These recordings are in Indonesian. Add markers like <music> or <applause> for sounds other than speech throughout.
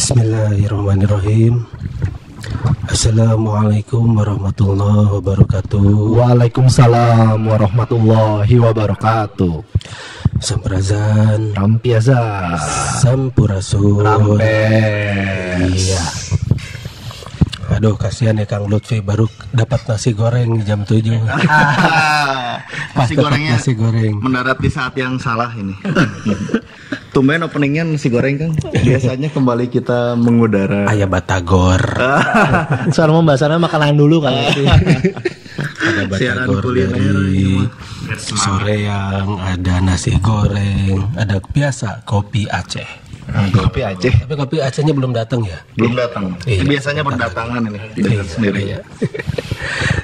Bismillahirrahmanirrahim. Assalamualaikum warahmatullahi wabarakatuh. Waalaikumsalam warahmatullahi wabarakatuh. Samprazan, Rampiasa. Sampurasun. Rampes. Iya. Aduh kasihan ya Kang Lutfi baru dapat nasi goreng jam 7 <laughs> Pas nasi gorengnya nasi goreng. mendarat di saat yang salah ini. <laughs> Tumben openingnya nasi goreng kan. Biasanya kembali kita mengudara. Ayah Batagor. <laughs> Soal pembahasannya makanan dulu kan. <laughs> ada Siaran Batagor dari sore yang ada nasi goreng, ada biasa kopi Aceh. Kopi Aceh Tapi kopi Acehnya belum datang ya? belum datang. Iya. Biasanya berdatangan ini tidak sendiri. Iya.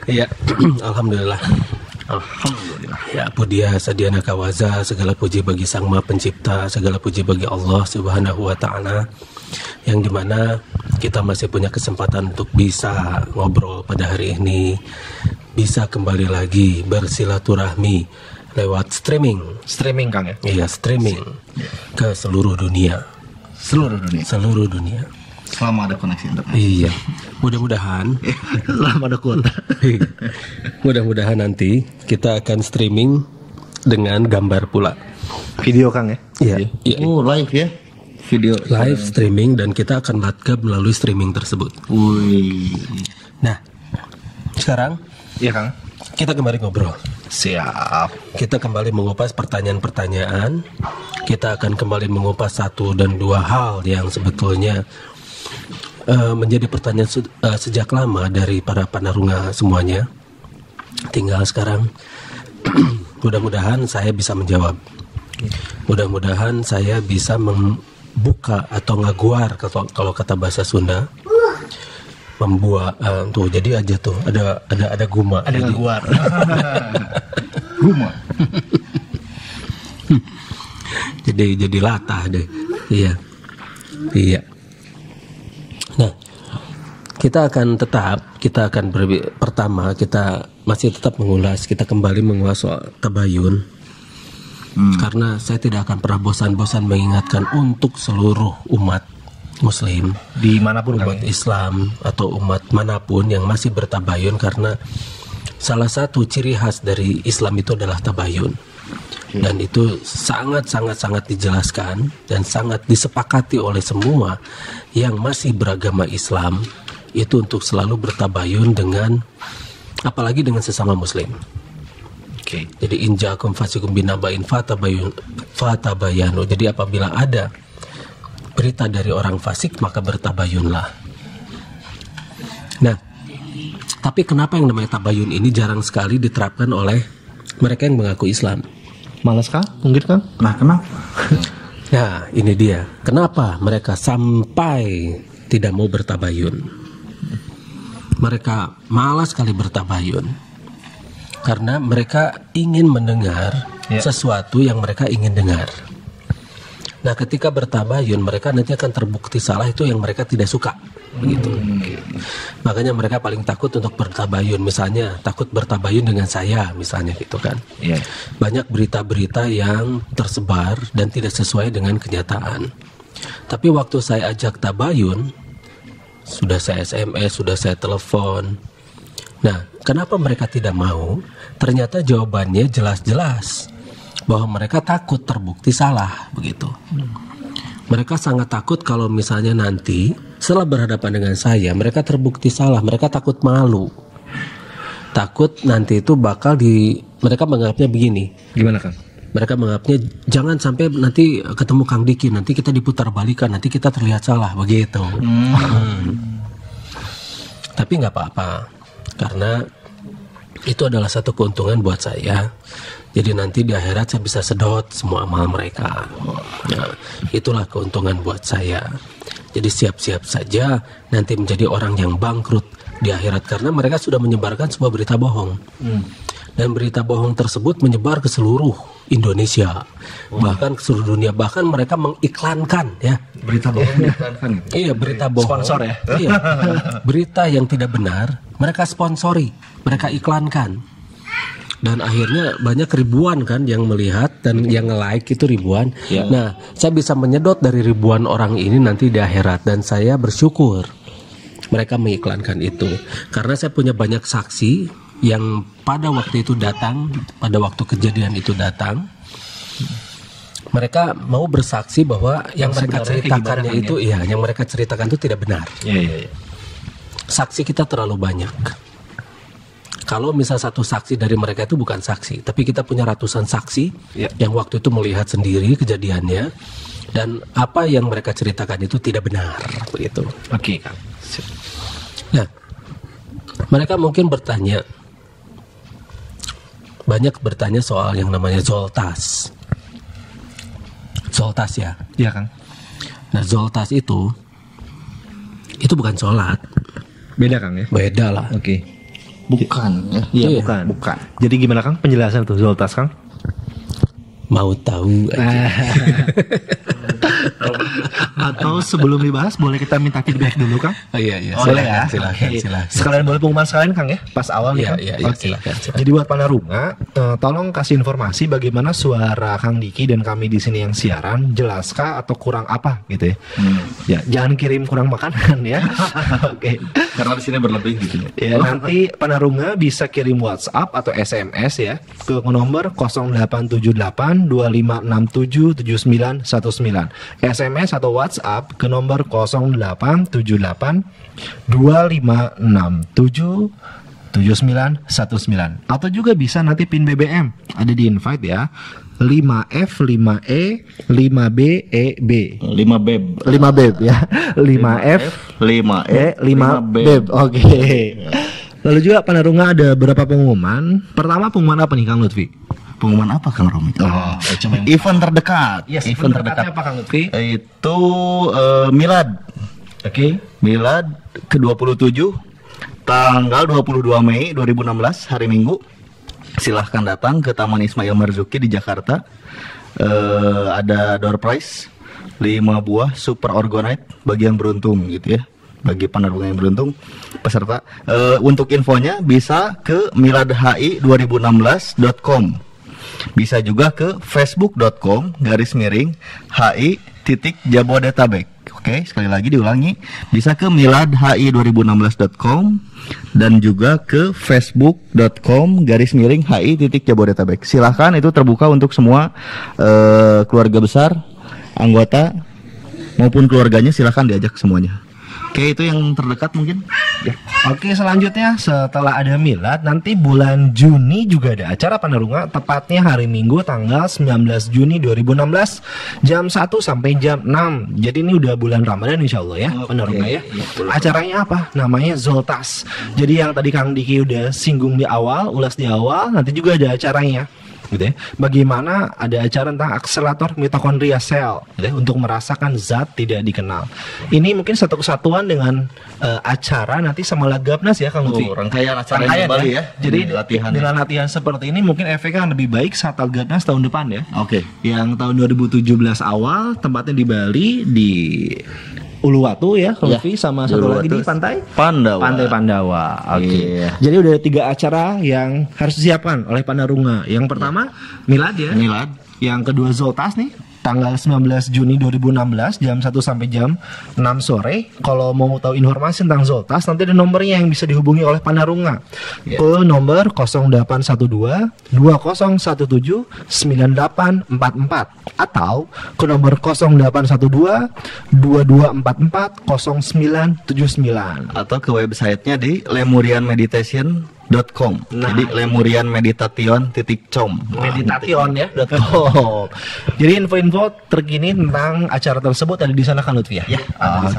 Iya, <clears throat> alhamdulillah. Alhamdulillah. Ya, pudia sadiana kawaza, segala puji bagi Sang Maha Pencipta, segala puji bagi Allah Subhanahu wa taala yang di mana kita masih punya kesempatan untuk bisa ngobrol pada hari ini, bisa kembali lagi bersilaturahmi lewat streaming. Streaming Kang ya. Iya, streaming ke seluruh dunia, Seluruh dunia. seluruh dunia. Selama ada koneksi internet. Iya. Mudah-mudahan <laughs> Lama ada kuota. <laughs> Mudah-mudahan nanti kita akan streaming dengan gambar pula. Video Kang ya. Iya. Iya. Oh live ya video Live streaming dan kita akan matkab melalui streaming tersebut. Wih. Nah, sekarang Iya Kang. kita kembali ngobrol. Siap. Kita kembali mengupas pertanyaan-pertanyaan. Kita akan kembali mengupas satu dan dua hal yang sebetulnya eh, menjadi pertanyaan se- eh, sejak lama dari para panarunga semuanya. Tinggal sekarang <clears throat> mudah-mudahan saya bisa menjawab. Mudah-mudahan saya bisa membuka atau ngaguar kalau, kalau kata bahasa Sunda. Membuat eh, tuh jadi aja tuh ada ada ada guma. Ada Jadi- ngaguar. <laughs> Rumah. <laughs> jadi jadi latah deh iya iya kita akan tetap kita akan berbi- pertama kita masih tetap mengulas kita kembali mengulas soal tabayun. Karena saya tidak akan pernah bosan-bosan mengingatkan untuk seluruh umat muslim Di mana pun umat Islam atau umat mana pun yang masih bertabayun karena salah satu ciri khas dari Islam itu adalah tabayun. Dan itu sangat sangat sangat dijelaskan dan sangat disepakati oleh semua yang masih beragama Islam itu untuk selalu bertabayun dengan apalagi dengan sesama muslim. Oke. Jadi injakum fasikum binabain fatabayun fatabayanu. Jadi apabila ada berita dari orang fasik maka bertabayunlah. Nah, tapi kenapa yang namanya tabayun ini jarang sekali diterapkan oleh mereka yang mengaku Islam? Malas Kang? Mungkin Kang? Nah kenapa? Nah, ini dia. Kenapa mereka sampai tidak mau bertabayun? Mereka malas sekali bertabayun. Karena mereka ingin mendengar Ya. sesuatu yang mereka ingin dengar. Nah, ketika bertabayun, mereka nanti akan terbukti salah itu yang mereka tidak suka. Begitu. Makanya mereka paling takut untuk bertabayun. Misalnya, takut bertabayun dengan saya, misalnya gitu kan Iya. banyak berita-berita yang tersebar dan tidak sesuai dengan kenyataan. Tapi waktu saya ajak tabayun, sudah saya SMS, sudah saya telepon. Nah, kenapa mereka tidak mau? Ternyata jawabannya jelas-jelas bahwa mereka takut terbukti salah, begitu. Mereka sangat takut kalau misalnya nanti setelah berhadapan dengan saya, mereka terbukti salah, mereka takut malu. Takut nanti itu bakal di mereka menganggapnya begini. Gimana Kang? Mereka menganggapnya jangan sampai nanti ketemu Kang Diki, nanti kita diputar balikan, nanti kita terlihat salah begitu. Hmm. Tapi nggak apa-apa, karena itu adalah satu keuntungan buat saya. Jadi nanti di akhirat saya bisa sedot semua amal mereka. Nah, itulah keuntungan buat saya. Jadi siap-siap saja nanti menjadi orang yang bangkrut di akhirat karena mereka sudah menyebarkan sebuah berita bohong. Dan berita bohong tersebut menyebar ke seluruh Indonesia, bahkan ke seluruh dunia. Bahkan mereka mengiklankan ya Berita bohong <laughs> diiklankan. Iya berita bohong. Sponsor ya? Iya. <laughs> Berita yang tidak benar mereka sponsori, mereka iklankan. dan akhirnya banyak ribuan kan yang melihat dan yang like itu ribuan. Ya. Nah, saya bisa menyedot dari ribuan orang ini nanti di akhirat dan saya bersyukur mereka mengiklankan itu karena saya punya banyak saksi yang pada waktu itu datang, pada waktu kejadian itu datang. Mereka mau bersaksi bahwa yang, mereka sebenarnya kayak ceritakannya gimana kan itu, iya, yang mereka ceritakan itu tidak benar Iya iya iya. saksi kita terlalu banyak. Kalau misal satu saksi dari mereka itu bukan saksi, tapi kita punya ratusan saksi Ya. yang waktu itu melihat sendiri kejadiannya dan apa yang mereka ceritakan itu tidak benar begitu. Oke Kang. Sip. Nah, mereka mungkin bertanya banyak bertanya soal yang namanya zoltas. Zoltas ya. Iya Kang. Nah, zoltas itu itu bukan sholat, Beda Kang ya. beda lah. Oke. Bukan ya. Iya Iya. bukan. Bukan. Jadi gimana Kang penjelasan tuh Zoltas Kang? Mau tahu aja. <laughs> <laughs> Atau sebelum dibahas boleh kita minta feedback dulu Kang? Oh, iya iya. Boleh ya? Silakan, Oke. silakan. Sekalian boleh pengumuman sekalian Kang ya, pas awal nih Iya, Kang. iya, iya, Oke. silakan, silakan. Jadi buat Panarunga, eh, tolong kasih informasi bagaimana suara Kang Diki dan kami di sini yang siaran, jelaskah atau kurang apa gitu ya? Ya, jangan kirim kurang makanan ya. <laughs> Oke. Karena di sini berlebih gitu. Ya, nanti Panarunga bisa kirim WhatsApp atau SMS ya ke nomor 0878 2567 7919. SMS atau WhatsApp ke nomor 0878 2567 7919 atau juga bisa nanti pin BBM ada di invite ya 5F 5E 5B EB 5 beb. 5 beb ya 5F 5 E 5 beb. Oke. Lalu juga Panarunga ada beberapa pengumuman. Pertama pengumuman apa nih Kang Lutfi? Pengumuman apa Kang Romi? Oh, cuma yang- event terdekat. Yes, event terdekat. apa Kang Lutfi? Itu eh, Milad. Oke. Milad ke-27 tanggal 22 Mei 2016 hari Minggu. Silahkan datang ke Taman Ismail Marzuki di Jakarta. Eh, ada door prize 5 buah super orgonite bagi yang beruntung gitu ya. Bagi penerbangan yang beruntung peserta. Eh, untuk infonya bisa ke miladhi2016.com. Bisa juga ke facebook.com garis miring HI titik Jabodetabek. Oke, sekali lagi diulangi. Bisa ke miladhi2016.com dan juga ke facebook.com garis miring HI titik Jabodetabek. Silahkan itu terbuka untuk semua eh, keluarga besar, anggota maupun keluarganya silahkan diajak semuanya. Oke, itu yang terdekat mungkin. Ya. Oke, selanjutnya setelah ada Milad, nanti bulan Juni juga ada acara Panarunga, tepatnya hari Minggu tanggal 19 Juni 2016 jam 1 sampai jam 6. Jadi ini udah bulan Ramadan insya Allah ya, Panarunga ya. Acaranya apa? Namanya Zoltas. Jadi yang tadi Kang Diki udah singgung di awal, ulas di awal, nanti juga ada acaranya. Gitu ya. Bagaimana ada acara tentang akselerator mitokondria sel gitu ya, untuk merasakan zat tidak dikenal. Ini mungkin satu kesatuan dengan eh, acara nanti sama Lagapnas ya Kang Lutfi. Oh, rangkaian acara Rangkaian kembali ya. Jadi Ini latihan. dengan latihan seperti ini mungkin efeknya akan lebih baik saat Lagapnas tahun depan ya. Oke. Yang tahun 2017 awal tempatnya di Bali di Uluwatu ya, Kang Ya, sama satu lagi Uluwatu. di pantai Pandawa. Pantai Pandawa. Oke. Iya. Jadi udah ada tiga acara yang harus disiapkan oleh Panarunga. Yang pertama Milad ya. Milad. Yang kedua Zoltas nih tanggal 19 Juni 2016 jam 1 sampai jam 6 sore. Kalau mau tahu informasi tentang Zoltas nanti ada nomornya yang bisa dihubungi oleh Panarunga Ya. ke nomor 0812 2017 9844 atau ke nomor 0812 2244 0979. atau ke websitenya di lemurianmeditation.com. Nah. Jadi lemurianmeditation.com. Meditation ya .com. <laughs> Jadi info-info terkini tentang acara tersebut ada di sana kan Lutfi ya? Ya.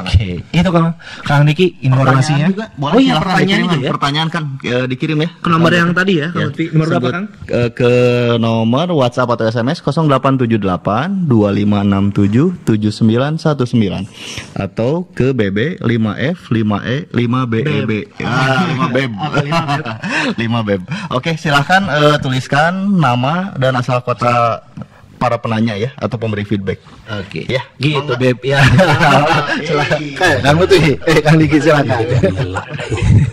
Oke. Itu Kang Kang Niki informasinya. Pertanyaan juga boleh oh iya pertanyaan itu ya. Pertanyaan kan eh, dikirim ya. Ke nomor yang tadi ya, Kang Ya. Lutfi. Nomor berapa Kang? eh, ke nomor WhatsApp atau SMS 0878 2567 7919 atau ke BB 5F 5E 5BEB. Ah, 5 <laughs> beb. 5 beb. Oke, silahkan eh, tuliskan nama dan asal kota para penanya ya atau pemberi feedback. Oke. Ya, Gitu, monggo. Beb. Ya. <laughs> silakan. Eh, Kang Lutfi. Eh, Kang Niki silakan. Gila.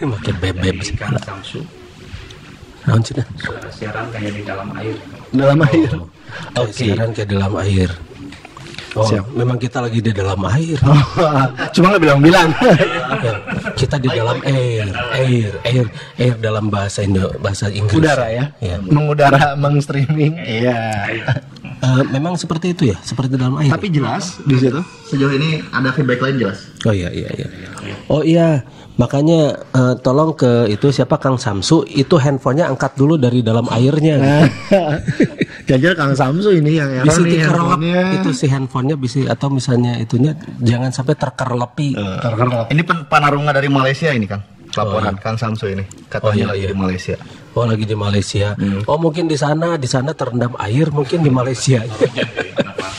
Makin beb-beb sekarang. Naon cenah? Siaran kayak di dalam air. Dalam air. Kayak siaran kayak dalam air. Oh, Siap. memang kita lagi di dalam air. <laughs> Cuma nggak bilang-bilang. <laughs> Kita di dalam air, air, air, air dalam bahasa Indo, bahasa Inggris. Udara ya. Ya. Mengudara, mengstreaming. Iya. Eh, memang seperti itu ya, seperti dalam air. Tapi jelas di situ. Sejauh ini ada feedback lain jelas. Oh iya iya iya. Oh iya, makanya eh, tolong ke itu siapa Kang Samsu itu handphonenya angkat dulu dari dalam airnya. <laughs> Jajal Kang Samsu ini yang error bisa nih handphonenya. itu si handphonenya bisa atau misalnya itunya jangan sampai terkerlepi. Terkerlep. Ini pen- panarunga dari Malaysia ini kan. Laporan Kang Samsu ini. Oh, Katanya iya, lagi iya. di Malaysia. Oh lagi di Malaysia. Oh mungkin di sana di sana terendam air mungkin di Malaysia. <laughs>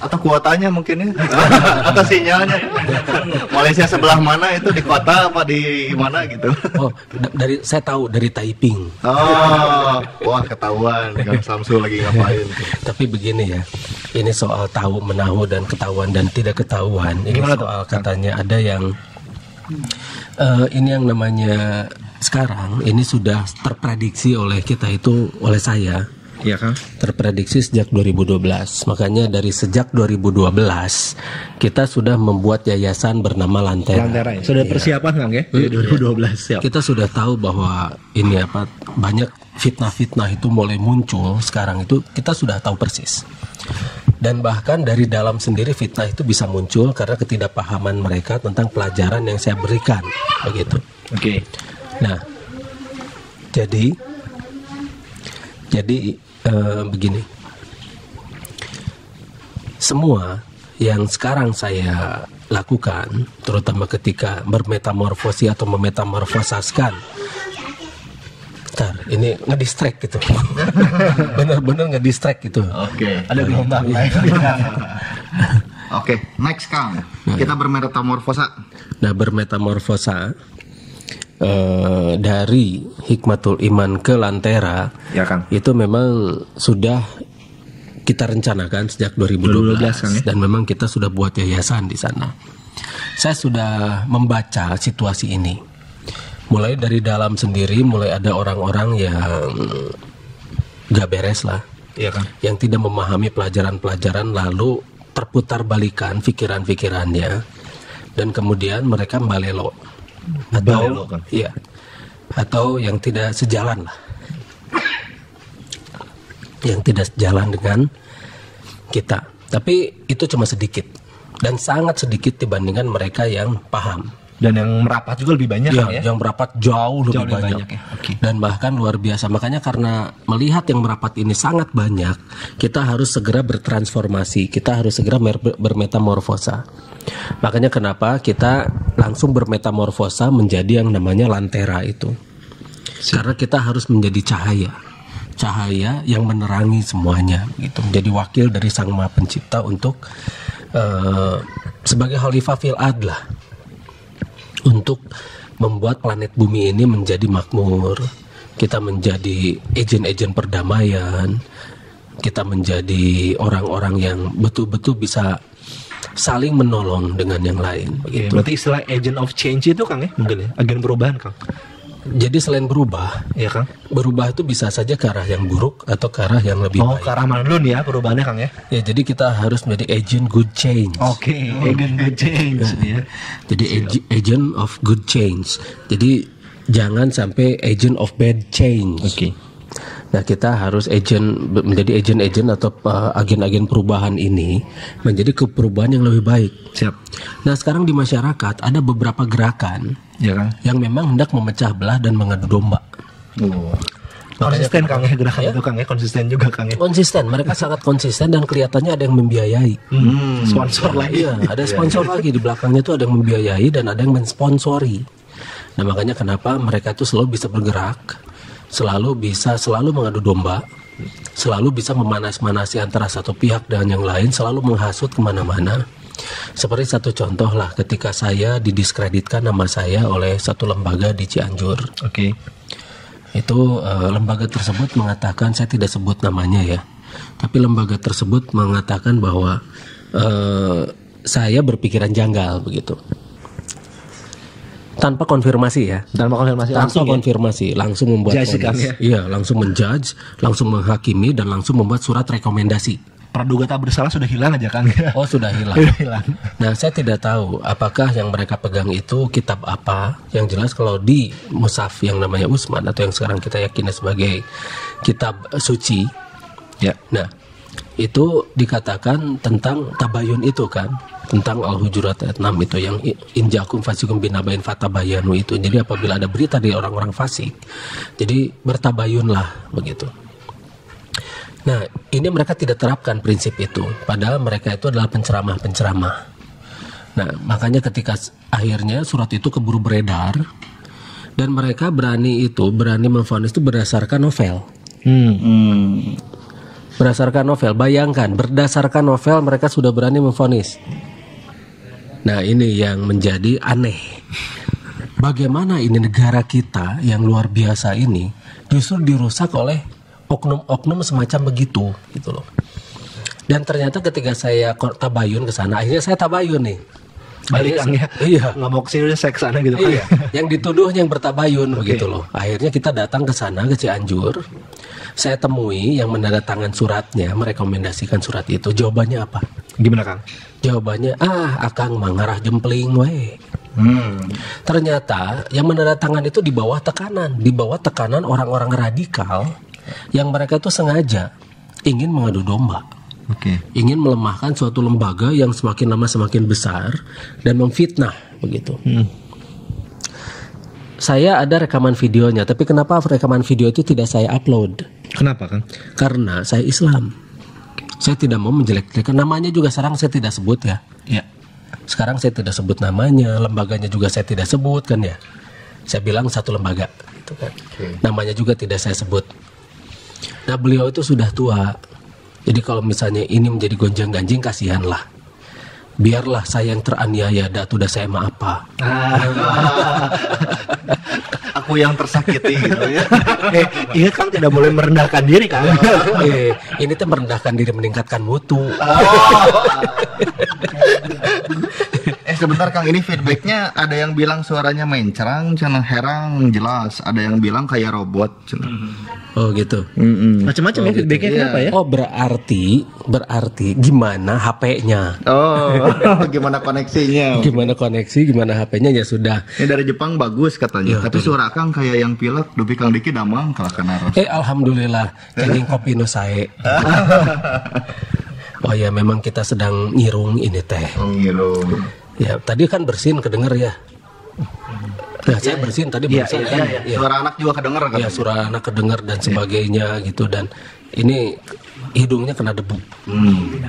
Atau kuotanya mungkin ya. <laughs> Atau sinyalnya. Malaysia sebelah mana itu di kota apa di mana gitu. oh da- dari saya tahu dari Taiping. Oh, wah ketahuan Kang Samsu lagi ngapain. Tapi begini ya, ini soal tahu menahu dan ketahuan dan tidak ketahuan. Ini Gimana tuh? soal katanya ada yang eh, ini yang namanya sekarang ini sudah terprediksi oleh kita itu oleh saya Iya kan? terprediksi sejak 2012. Makanya dari sejak 2012 kita sudah membuat yayasan bernama Lantera. Lantera ya. Sudah persiapan Kang ya? Di 2012 siap. Kita sudah tahu bahwa ini apa banyak fitnah-fitnah itu mulai muncul sekarang itu kita sudah tahu persis. Dan bahkan dari dalam sendiri fitnah itu bisa muncul karena ketidakpahaman mereka tentang pelajaran yang saya berikan begitu. Oke. Nah, jadi jadi eh, begini. Semua yang sekarang saya lakukan, terutama ketika bermetamorfosi atau memetamorfosaskan. Ntar, ini ngedistract gitu. <laughs> Bener-bener ngedistract gitu. Oke. Ada gelombang. <laughs> Oke, next Kang. Kita bermetamorfosa. Nah, bermetamorfosa eh, dari hikmatul iman ke lantera Ya Kang. itu memang sudah kita rencanakan sejak 2012, 2012, Kang, ya? dan memang kita sudah buat yayasan di sana. Saya sudah membaca situasi ini. Mulai dari dalam sendiri mulai ada orang-orang yang gak beres lah, Iya kan? yang tidak memahami pelajaran-pelajaran lalu terputar balikan pikiran-pikirannya dan kemudian mereka balelo atau iya. Atau yang tidak sejalan lah. Yang tidak sejalan dengan kita. Tapi itu cuma sedikit. Dan sangat sedikit dibandingkan mereka yang paham Dan yang merapat juga lebih banyak Ya, ya. yang merapat jauh lebih Jauh lebih banyak. banyak ya, oke. Dan bahkan luar biasa. Makanya karena melihat yang merapat ini sangat banyak, kita harus segera bertransformasi. Kita harus segera bermetamorfosa. Makanya kenapa kita langsung bermetamorfosa menjadi yang namanya lantera itu. Karena kita harus menjadi cahaya. Cahaya yang menerangi semuanya gitu. Menjadi wakil dari Sang Maha Pencipta untuk eh, sebagai khalifah fil ad lah untuk membuat planet bumi ini menjadi makmur. Kita menjadi agen-agen perdamaian. Kita menjadi orang-orang yang betul-betul bisa saling menolong dengan yang lain. Begitu. berarti istilah agent of change itu Kang ya? Mungkin ya? Agen perubahan Kang. Jadi selain berubah, Iya Kang. berubah itu bisa saja ke arah yang buruk atau ke arah yang lebih Oh, baik. ke arah mana dulu nih ya perubahannya Kang ya? Ya, jadi kita harus menjadi agent good change. Oke, agent of change ya. Jadi ag- agent of good change. Jadi jangan sampai agent of bad change. Oke. Nah kita harus agent menjadi agent-agent atau uh, agen-agen perubahan ini menjadi ke perubahan yang lebih baik. Siap. Nah sekarang di masyarakat ada beberapa gerakan Iya Kang. yang memang hendak memecah belah dan mengadu domba. Oh. Konsisten Kang ya gerakan itu Kang ya konsisten juga Kang ya. Konsisten, mereka sangat konsisten dan kelihatannya ada yang membiayai. Hmm, sponsor lagi. Iya, ada sponsor lagi di belakangnya itu ada yang membiayai dan ada yang mensponsori. Nah makanya kenapa mereka itu selalu bisa bergerak, selalu bisa selalu mengadu domba, selalu bisa memanas-manasi antara satu pihak dan yang lain, selalu menghasut ke mana-mana. Seperti satu contoh lah, ketika saya didiskreditkan nama saya oleh satu lembaga di Cianjur, Oke. itu eh, lembaga tersebut mengatakan saya tidak sebut namanya ya tapi lembaga tersebut mengatakan bahwa eh, saya berpikiran janggal begitu tanpa konfirmasi ya. Tanpa konfirmasi Tanpa langsung ya? konfirmasi, langsung membuat Judge kan ya? Iya, langsung menjudge, langsung menghakimi dan langsung membuat surat rekomendasi. Praduga tak bersalah sudah hilang aja kan? <laughs> Oh, sudah hilang. Sudah hilang. Nah, saya tidak tahu apakah yang mereka pegang itu kitab apa. Yang jelas kalau di Musaf yang namanya Usman atau yang sekarang kita yakini sebagai kitab suci, Ya. nah itu dikatakan tentang tabayun itu kan, tentang Al-Hujurat ayat 6 itu yang injakum fasikum binabain fatabayanu itu. Jadi apabila ada berita dari orang-orang fasik, jadi bertabayunlah begitu. Nah, ini mereka tidak terapkan prinsip itu, padahal mereka itu adalah penceramah-penceramah. Nah, makanya ketika akhirnya surat itu keburu beredar dan mereka berani itu, berani memvonis itu berdasarkan novel. Hmm. Hmm. Berdasarkan novel, bayangkan berdasarkan novel mereka sudah berani memvonis. Nah, ini yang menjadi aneh. Bagaimana ini negara kita yang luar biasa ini justru dirusak oleh oknum-oknum semacam begitu gitu loh. Dan ternyata ketika saya tabayun ke sana, akhirnya saya tabayun nih. Balik Kang ya. Iya. Nggak mau ke sini udah saya ke sana gitu kan Iya, yang dituduhnya yang bertabayun <laughs> begitu loh. Akhirnya kita datang ke sana ke Cianjur. Saya temui yang menandatangan suratnya, merekomendasikan surat itu. Jawabannya apa? Gimana Kang? Jawabannya, ah, akang mangarah jempling we. Hmm. Ternyata yang menandatangan itu di bawah tekanan, di bawah tekanan orang-orang radikal yang mereka itu sengaja ingin mengadu domba Oke. ingin melemahkan suatu lembaga yang semakin lama semakin besar dan memfitnah begitu. Saya ada rekaman videonya, tapi kenapa rekaman video itu tidak saya upload? Kenapa Kang? Karena saya Islam. Saya tidak mau menjelek-jelekan namanya juga sekarang saya tidak sebut ya. Ya. Sekarang saya tidak sebut namanya, lembaganya juga saya tidak sebut kan ya. Saya bilang satu lembaga gitu kan. Namanya juga tidak saya sebut. Nah, beliau itu sudah tua. Jadi kalau misalnya ini menjadi gonjang-ganjing kasihanlah. Biarlah saya yang teraniaya datu udah saya maapa. <laughs> Aku yang tersakiti gitu ya. <laughs> eh, iya Kang tidak boleh merendahkan diri Kang. <laughs> eh, ini tuh merendahkan diri meningkatkan mutu. <laughs> eh sebentar Kang ini feedbacknya ada yang bilang suaranya mencrang, cenah herang jelas. Ada yang bilang kayak robot. cenah. Oh gitu. Macam-macam ya feedbacknya kenapa ya? Oh berarti berarti gimana HP-nya? Oh, gimana koneksinya? Gimana koneksi, gimana HP-nya ya sudah. Ini dari Jepang bagus katanya. Tapi suara Kang kayak yang pilek, dupi Kang Diki damang kalah kena Eh alhamdulillah kenging kopi no sae. <laughs> Oh ya memang kita sedang ngirung ini teh. Oh, gitu. Ya tadi kan bersin kedenger ya. Nah saya bersin tadi Iya, bersin iya, kan. iya. Ya, Suara anak juga kedenger kan? ya suara anak kedenger dan sebagainya gitu dan ini hidungnya kena debu. Hmm.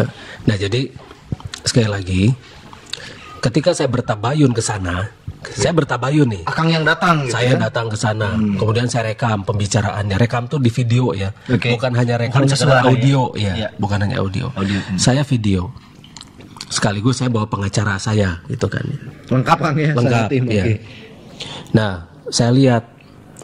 Nah, nah, jadi sekali lagi ketika saya bertabayun ke sana, saya bertabayun nih. Akang yang datang gitu Saya ya? datang ke sana, kemudian saya rekam pembicaraannya. Rekam tuh di video ya, Oke. bukan hanya rekam Bukan sekedar suara ya? audio ya, Iya. bukan hanya audio. Audio, hmm. Saya video. Sekaligus saya bawa pengacara saya, gitu kan. Lengkap Kang ya? Lengkap, tim, iya. oke. Nah, saya lihat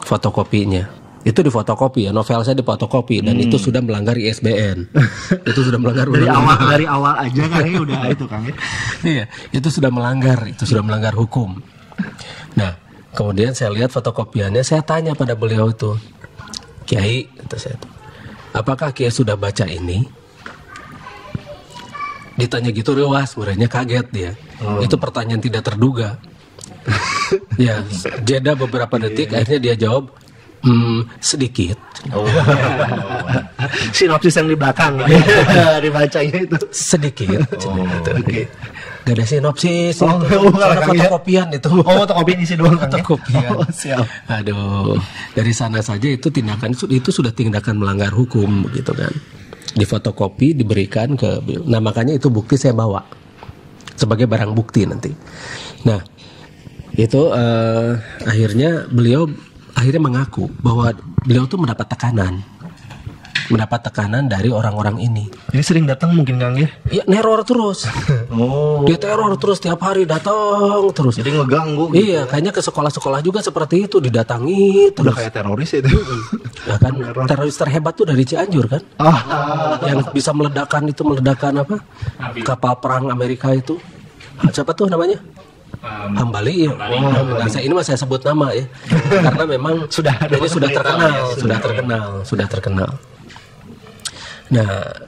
fotokopinya. Itu di fotokopi ya, novel saya di fotokopi dan itu sudah melanggar ISBN. <laughs> itu sudah melanggar Dari awal dari awal aja kan ya udah <laughs> itu Kang ya. Iya, itu sudah melanggar, itu sudah melanggar hukum. Nah, kemudian saya lihat fotokopiannya, saya tanya pada beliau itu, Kiai, kata saya, apakah Kiai sudah baca ini? Ditanya gitu rewas, murahnya kaget dia. Itu pertanyaan tidak terduga. <laughs> ya, jeda beberapa detik, akhirnya dia jawab, "Hmm, sedikit. <laughs> Sinopsis yang di belakang <laughs> dibacanya itu. sedikit. Oke. Gak ada sinopsis, Oh, itu. Kang, ya? fotokopian itu. Oh, fotokopi isi doang fotokopian. Oh, siap. Aduh, dari sana saja itu tindakan itu sudah tindakan melanggar hukum gitu kan. Di fotokopi diberikan ke Nah, makanya itu bukti saya bawa sebagai barang bukti nanti. Nah, itu eh, akhirnya beliau akhirnya mengaku bahwa beliau tuh mendapat tekanan. Mendapat tekanan dari orang-orang ini. Ini sering datang mungkin Kang ya? Ya neror terus. <laughs> Oh. Dia teror terus tiap hari datang terus. Jadi ngeganggu gitu. Iya, kayaknya ke sekolah-sekolah juga seperti itu didatangi Udah terus. kayak teroris itu. Ya kan <laughs> teroris terhebat tuh dari Cianjur kan? Ah, Yang bisa meledakkan itu meledakan apa? Kapal perang Amerika itu. Siapa tuh namanya? Hambali ya. Nah, saya ini mas saya sebut nama ya. <laughs> Karena memang Sudah ada ini sudah terkenal, ya, sudah terkenal, sudah terkenal. Nah,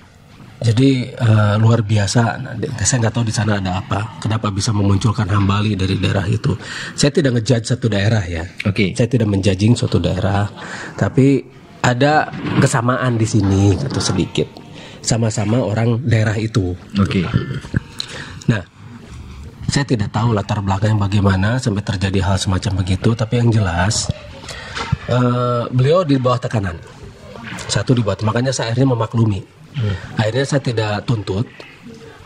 jadi eh, luar biasa. Nah, saya nggak tahu di sana ada apa. Kenapa bisa memunculkan hambali dari daerah itu? Saya tidak ngejudge satu daerah ya. Oke. Saya tidak menjudging suatu daerah, tapi ada kesamaan di sini gitu sedikit. Sama-sama orang daerah itu. Oke. Nah, saya tidak tahu latar belakangnya bagaimana sampai terjadi hal semacam begitu, tapi yang jelas eh, beliau di bawah tekanan. Satu di bawah, makanya saya akhirnya memaklumi. Akhirnya saya tidak tuntut.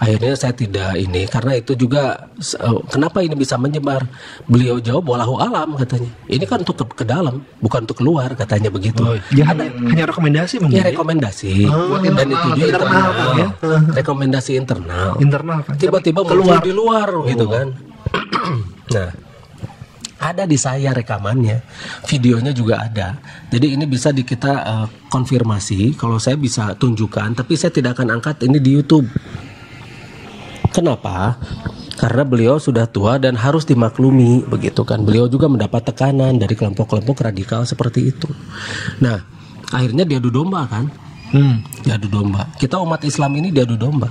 Akhirnya saya tidak ini karena itu juga eh, kenapa ini bisa menyebar. Beliau jawab walahu alam katanya. Ini kan untuk ke, ke dalam, bukan untuk keluar katanya begitu. Ya, hanya, hanya rekomendasi mungkin. Ya ya? rekomendasi Oh, dan itu juga internal, internal, ya? rekomendasi internal Internal kan. tiba-tiba keluar. di luar gitu kan <clears throat> nah ada di saya rekamannya videonya juga ada jadi ini bisa di kita eh, konfirmasi kalau saya bisa tunjukkan tapi saya tidak akan angkat ini di YouTube kenapa karena beliau sudah tua dan harus dimaklumi begitu kan beliau juga mendapat tekanan dari kelompok-kelompok radikal seperti itu nah akhirnya diadu domba kan Hmm. diadu domba. Kita umat Islam ini diadu domba.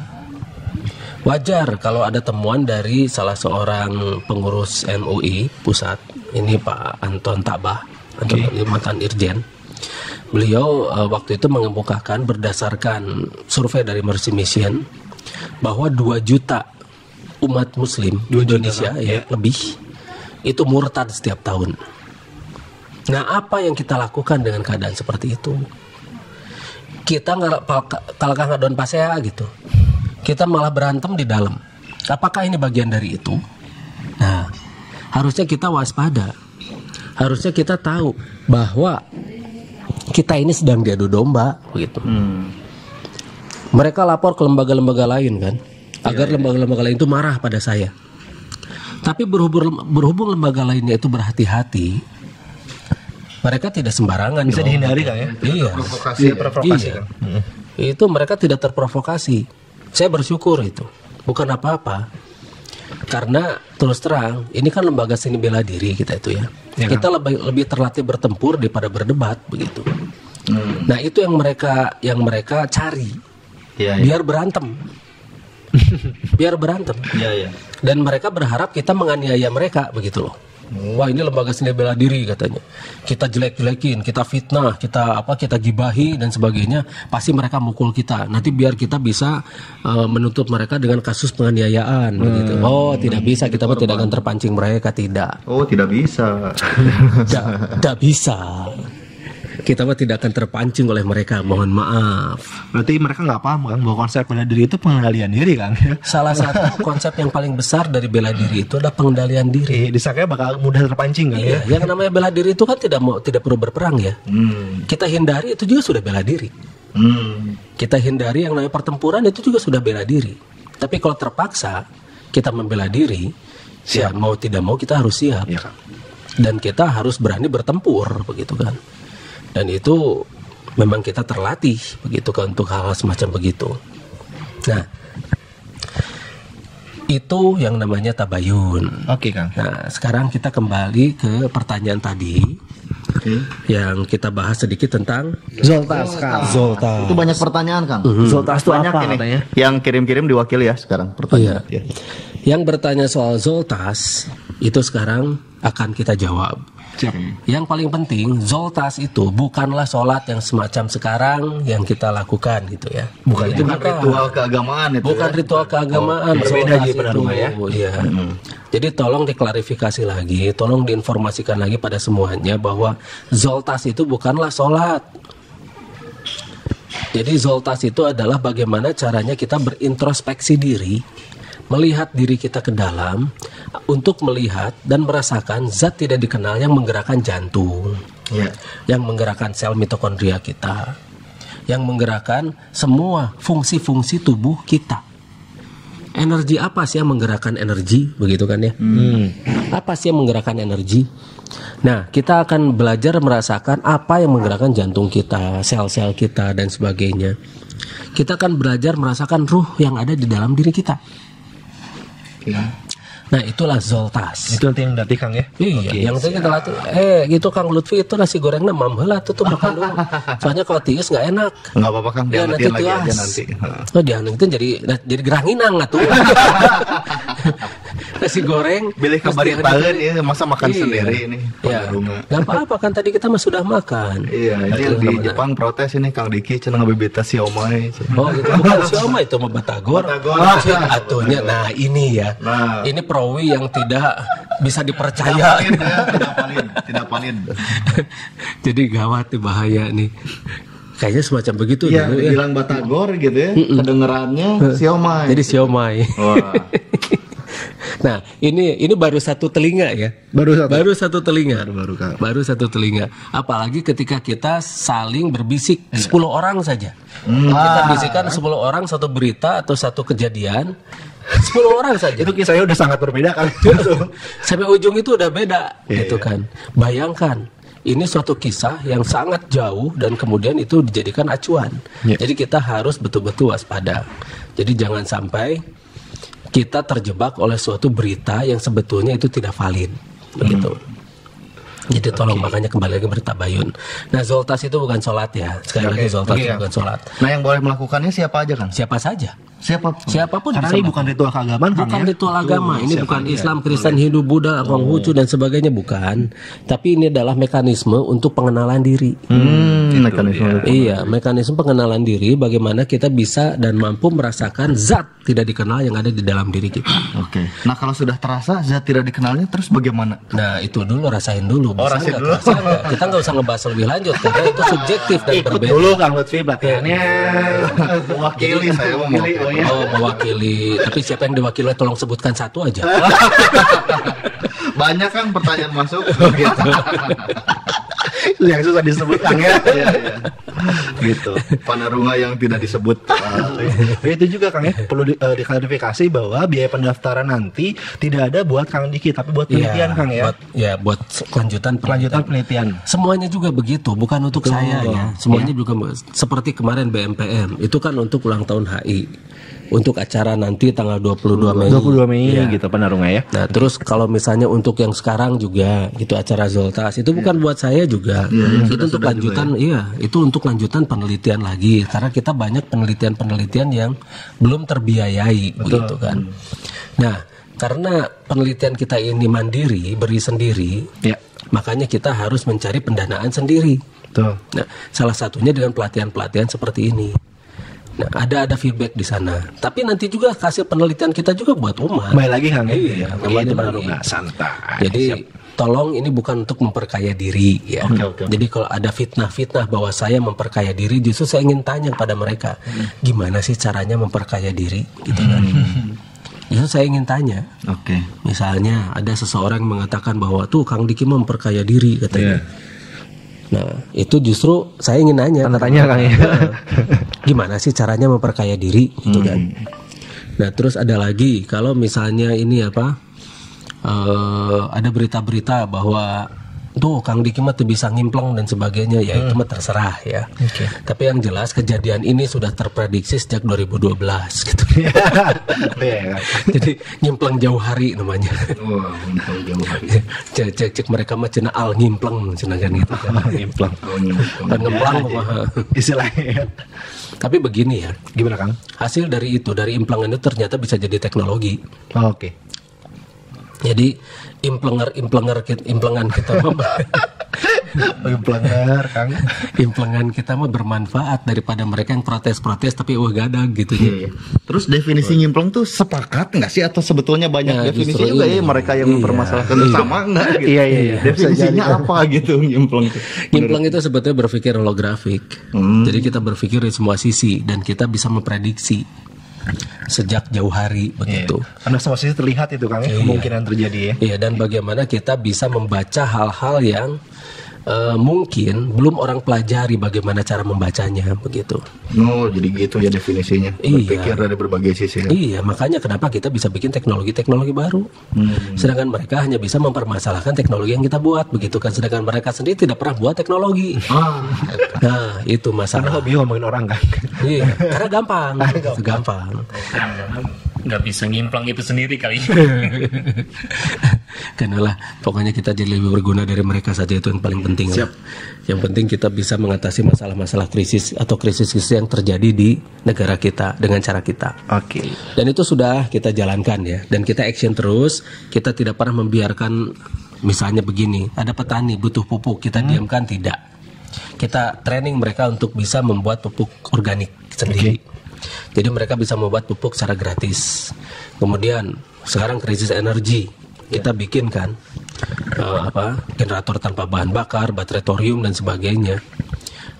Wajar kalau ada temuan dari salah seorang pengurus MUI pusat, ini Pak Anton Tabah, Anton mantan Irjen. Beliau eh, waktu itu mengemukakan berdasarkan survei dari Mercy Mission bahwa 2 juta umat muslim di Indonesia ya, lebih itu murtad setiap tahun. Nah, apa yang kita lakukan dengan keadaan seperti itu? kita nggak kalau nggak don pasea gitu kita malah berantem di dalam apakah ini bagian dari itu nah harusnya kita waspada harusnya kita tahu bahwa kita ini sedang diadu domba begitu mereka lapor ke lembaga-lembaga lain kan agar lembaga-lembaga lain itu marah pada saya tapi berhubung berhubung lembaga lainnya itu berhati-hati mereka tidak sembarangan Bisa dong. dihindari kan ya? Iya. Provokasi. Provokasi Iya. kan. Itu mereka tidak terprovokasi. Saya bersyukur itu. Bukan apa-apa. Karena terus terang, ini kan lembaga seni bela diri kita itu ya. Ya, kita lebih lebih terlatih bertempur daripada berdebat begitu. Nah, itu yang mereka yang mereka cari. Iya, iya. Biar berantem. <laughs> Biar berantem. Iya, iya. Dan mereka berharap kita menganiaya mereka begitu loh. Wah ini lembaga seni bela diri katanya. Kita jelek-jelekin, kita fitnah, kita apa, kita gibahi dan sebagainya. Pasti mereka mukul kita. Nanti biar kita bisa eh, menuntut mereka dengan kasus penganiayaan begitu. Oh tidak bisa, kita mah tidak akan terpancing mereka tidak. Oh, tidak bisa. Tidak bisa. Kita mah tidak akan terpancing oleh mereka. Mohon maaf. Berarti mereka nggak paham kan bahwa konsep bela diri itu pengendalian diri kan ya. Salah satu <laughs> konsep yang paling besar dari bela diri itu adalah pengendalian diri. Eh, disangkanya bakal mudah terpancing kan ya. Iya, yang namanya bela diri itu kan tidak mau tidak perlu berperang ya. Hmm. Kita hindari itu juga sudah bela diri. Hmm. Kita hindari yang namanya pertempuran itu juga sudah bela diri. Tapi kalau terpaksa kita membela diri, ya mau tidak mau kita harus siap. Iya kan. Dan kita harus berani bertempur begitu kan. Dan itu memang kita terlatih begitu kan untuk hal-hal semacam begitu. Nah, itu yang namanya tabayun. Oke Kang. Nah, sekarang kita kembali ke pertanyaan tadi yang kita bahas sedikit tentang Zoltas Kang. Zolta. Itu banyak pertanyaan, Kang. Zoltas itu Banyak apa ini. katanya? Yang kirim-kirim diwakili ya sekarang pertanyaan. Iya. Yang bertanya soal Zoltas itu sekarang akan kita jawab. Siap. Yang paling penting, Zoltas itu bukanlah sholat yang semacam sekarang yang kita lakukan gitu ya. Bukan itu Bukan ritual keagamaan itu. Bukan ya. ritual keagamaan. Berbeda Zoltas jadi pada itu. ya. Iya. Jadi tolong diklarifikasi lagi, tolong diinformasikan lagi pada semuanya bahwa Zoltas itu bukanlah sholat. Jadi Zoltas itu adalah bagaimana caranya kita berintrospeksi diri, melihat diri kita ke dalam, untuk melihat dan merasakan zat tidak dikenal yang menggerakkan jantung, Iya. yang menggerakkan sel mitokondria kita, yang menggerakkan semua fungsi-fungsi tubuh kita. Energi apa sih yang menggerakkan energi, begitu kan ya? Apa sih yang menggerakkan energi? Nah, kita akan belajar merasakan apa yang menggerakkan jantung kita, sel-sel kita, dan sebagainya. Kita akan belajar merasakan ruh yang ada di dalam diri kita. Nah itulah zoltas. Itu nanti yang nanti Kang ya. Iya, yang tadi kita latih. Eh, gitu Kang Lutfi itu nasi gorengnya mamheula tuh tuh makan dulu. <laughs> Soalnya kalau tius nggak enak. Nggak apa-apa Kang, Ya, diangetin lagi aja nanti. Oh, diangetin jadi jadi geranginang atuh. <laughs> nasi goreng. Pilih terus kabar diangetin. ya, masa makan Iya. sendiri ini. Ya, Panarunga. nggak apa-apa kan tadi kita mah sudah makan. Iya, ini Betul, di. Jepang protes ini Kang Diki cenah ngabibita siomay. Oh gitu bukan sioma itu mah batagor. Batagor. Ah, atuhnya nah ini ya. Nah. Ini prowi yang tidak bisa dipercaya. ya, tidak valid, tidak valid. Jadi gawat bahaya nih. Kayaknya semacam begitu Iya, dulu ya. bilang Batagor gitu ya, kedengerannya siomay. Jadi siomay. Wah. Nah, ini ini baru satu telinga ya. Baru satu. Baru satu telinga. Baru, Kang. Baru satu telinga. Apalagi ketika kita saling berbisik 10 orang saja. Kita bisikan 10 orang satu berita atau satu kejadian <laughs> 10 orang saja. Itu kisahnya udah sangat berbeda kan. <laughs> Sampai ujung itu udah beda gitu kan. Bayangkan ini suatu kisah yang sangat jauh dan kemudian itu dijadikan acuan. Ya. Jadi kita harus betul-betul waspada. Jadi jangan sampai kita terjebak oleh suatu berita yang sebetulnya itu tidak valid. Begitu. Jadi tolong makanya kembali lagi bertabayun. Nah Zoltas itu bukan sholat ya. Sekali lagi Zoltas oke itu ya. bukan sholat. Nah, yang boleh melakukannya siapa aja kan? Siapa saja. Siapa? Siapa pun Karena bisa ini bukan ritual keagamaan Kang Bukan ya. ritual agama, ini bukan Islam, Kristen, Hindu, Buddha, Konghucu dan sebagainya bukan. Tapi ini adalah mekanisme untuk pengenalan diri. Hmm, mekanisme. Iya, mekanisme pengenalan diri bagaimana kita bisa dan mampu merasakan zat tidak dikenal yang ada di dalam diri kita. Oke. Nah, kalau sudah terasa zat tidak dikenalnya terus bagaimana? Nah, itu dulu rasain dulu. Bisa rasain nggak dulu. Kita nggak usah ngebahas lebih lanjut karena itu subjektif dan Ikut berbeda. dulu Kang Lutfi pelatihannya. <laughs> Mewakili saya mau Mewakili, oh ya. Oh, mewakili. Tapi siapa yang diwakili tolong sebutkan satu aja. <laughs> Banyak kan pertanyaan masuk. <laughs> gitu. <laughs> yang susah disebut Kang ya. <laughs> Iya, iya. gitu. Panarunga yang tidak disebut. Oh, <laughs> itu juga Kang ya perlu di, eh, diklarifikasi bahwa biaya pendaftaran nanti tidak ada buat Kang Diki tapi buat penelitian Kang ya. Buat, ya, buat kelanjutan Kelanjutan penelitian. Semuanya juga begitu, bukan untuk saya ya. Semuanya juga seperti kemarin BMPM, itu kan untuk ulang tahun HI. Untuk acara nanti tanggal 22 Mei. 22 Mei Iya. gitu penarunga ya. Nah, terus kalau misalnya untuk yang sekarang juga itu acara Zoltas itu bukan buat saya juga. itu untuk lanjutan iya, itu untuk lanjutan penelitian lagi karena kita banyak penelitian-penelitian yang belum terbiayai begitu kan. Nah, karena penelitian kita ini mandiri, beri sendiri, Ya. makanya kita harus mencari pendanaan sendiri. Tuh. Nah, salah satunya dengan pelatihan-pelatihan seperti ini. Nah, ada ada feedback di sana. Tapi nanti juga hasil penelitian kita juga buat umat. Kembali lagi Kang ya. Iya, penarunga lagi. santai. Jadi tolong ini bukan untuk memperkaya diri ya. Oke, oke. Jadi kalau ada fitnah-fitnah bahwa saya memperkaya diri, justru saya ingin tanya kepada mereka, gimana sih caranya memperkaya diri, gitu kan? Justru saya ingin tanya. Oke. Misalnya ada seseorang yang mengatakan bahwa tuh Kang Diki memperkaya diri katanya. Nah itu justru saya ingin nanya. Tanda tanya Kang ya. gimana sih caranya memperkaya diri gitu kan nah terus ada lagi kalau misalnya ini apa eh, ada berita-berita bahwa tuh Kang Diki mah tuh bisa ngimpleng dan sebagainya ya itu mah terserah ya tapi yang jelas kejadian ini sudah terprediksi sejak 2012 gitu Iya, Kang. <laughs> jadi ngimpleng jauh hari namanya untung jauh hari. <laughs> cek cek cek mereka mah cina al ngimpleng cina kan gitu kan <laughs> Nyemplung. Oh, mah. Istilahnya. tapi begini ya Gimana Kang? hasil dari itu dari implangan itu ternyata bisa jadi teknologi Oh, Oke. Jadi implenger implenger kita implengan kita mah Pelanggar <laughs> Kang. implengan kita mah bermanfaat daripada mereka yang protes-protes tapi wah gadag gitu ya Iya. Terus definisi nyimplung tuh sepakat nggak sih atau sebetulnya banyak Nah, definisi justru juga ini. ya mereka yang Iya. mempermasalahkan sama enggak gitu. Iya, iya, iya. Definisinya apa gitu nyimplung tuh? Nyimpleng itu sebetulnya berpikir holografik Hmm. jadi kita berpikir di semua sisi dan kita bisa memprediksi sejak jauh hari begitu. Karena semua sisi terlihat itu Kang ya, kemungkinan terjadi ya. Iya dan bagaimana kita bisa membaca hal-hal yang eh, mungkin belum orang pelajari bagaimana cara membacanya begitu. Oh, jadi gitu ya definisinya. Iya. Berpikir dari berbagai sisi. ya. Iya, makanya kenapa kita bisa bikin teknologi-teknologi baru. Sedangkan mereka hanya bisa mempermasalahkan teknologi yang kita buat begitu kan. Sedangkan mereka sendiri tidak pernah buat teknologi. Ah, Nah, itu Karena masalah. hobi ngomongin orang kan. Iya, karena gampang, gampang. Nggak bisa ngimplang itu sendiri kali. <laughs> Karena lah pokoknya kita jadi lebih berguna dari mereka saja itu yang paling penting. lah. Yang penting kita bisa mengatasi masalah-masalah krisis atau krisis-krisis yang terjadi di negara kita dengan cara kita. Oke. Dan itu sudah kita jalankan ya dan kita action terus. Kita tidak pernah membiarkan misalnya begini, ada petani butuh pupuk, kita diamkan tidak. Kita training mereka untuk bisa membuat pupuk organik sendiri. Jadi mereka bisa membuat pupuk secara gratis. Kemudian sekarang krisis energi kita bikin kan eh, apa generator tanpa bahan bakar, baterai thorium dan sebagainya.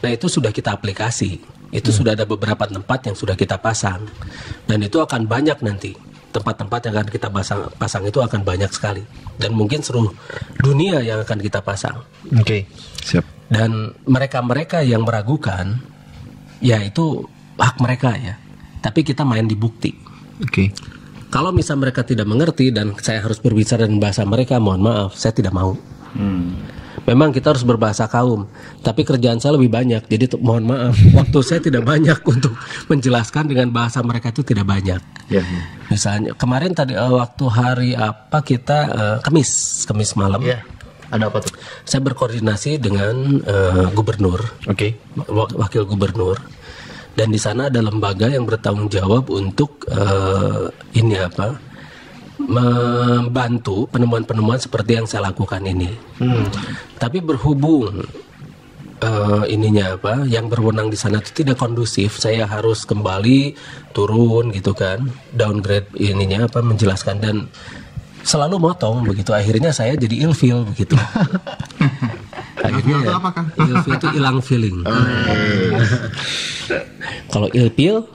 Nah itu sudah kita aplikasi. Itu sudah ada beberapa tempat yang sudah kita pasang dan itu akan banyak nanti tempat-tempat yang akan kita pasang pasang itu akan banyak sekali dan mungkin seluruh dunia yang akan kita pasang Oke. Siap. dan mereka-mereka yang meragukan ya itu hak mereka ya tapi kita main di bukti Oke. kalau misal mereka tidak mengerti dan saya harus berbicara dengan bahasa mereka mohon maaf saya tidak mau Memang kita harus berbahasa kaum, tapi kerjaan saya lebih banyak. Jadi mohon maaf, <laughs> waktu saya tidak banyak <laughs> untuk menjelaskan dengan bahasa mereka itu tidak banyak. Ya. Misalnya kemarin tadi eh, waktu hari apa kita eh, Kamis, Kamis malam, Ya. Ada apa tuh? saya berkoordinasi dengan eh, gubernur, Oke. wak- wakil gubernur, dan di sana ada lembaga yang bertanggung jawab untuk eh, ini apa membantu penemuan-penemuan seperti yang saya lakukan ini. Tapi berhubung eh, ininya apa, yang berwenang di sana itu tidak kondusif, saya harus kembali turun gitu kan, downgrade ininya apa menjelaskan dan selalu motong begitu. Akhirnya saya jadi ilfeel begitu. <laughs> Akhirnya ya, ilfeel itu hilang feeling. <laughs> Kalau ilfeel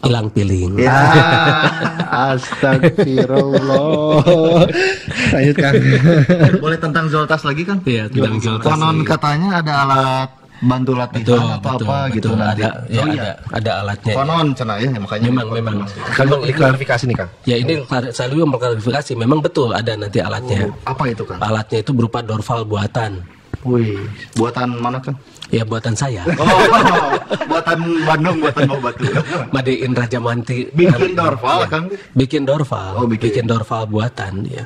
hilang feeling. Ya. <laughs> Astagfirullah. Lanjut Kang. Boleh tentang Zoltas lagi kan? Iya, tentang Zoltas. Konon katanya ada alat bantu latihan Betul, atau betul, apa gitu betul. nanti. Ada, ya, Oh, iya. ada, ada alatnya. Konon cina ya, makanya. Memang, memang. Kang diklarifikasi nih Kang. Ya ini saya dulu mengklarifikasi. Memang betul ada nanti alatnya. Apa itu kan? Alatnya itu berupa dorval buatan. Wih, buatan mana kan? Ya buatan saya. Oh, <laughs> buatan Bandung, buatan Bau <laughs> Batu. Madein Raja Manti. Bikin dorval kan? Bikin dorval. Oh, bikin. bikin. dorval buatan ya.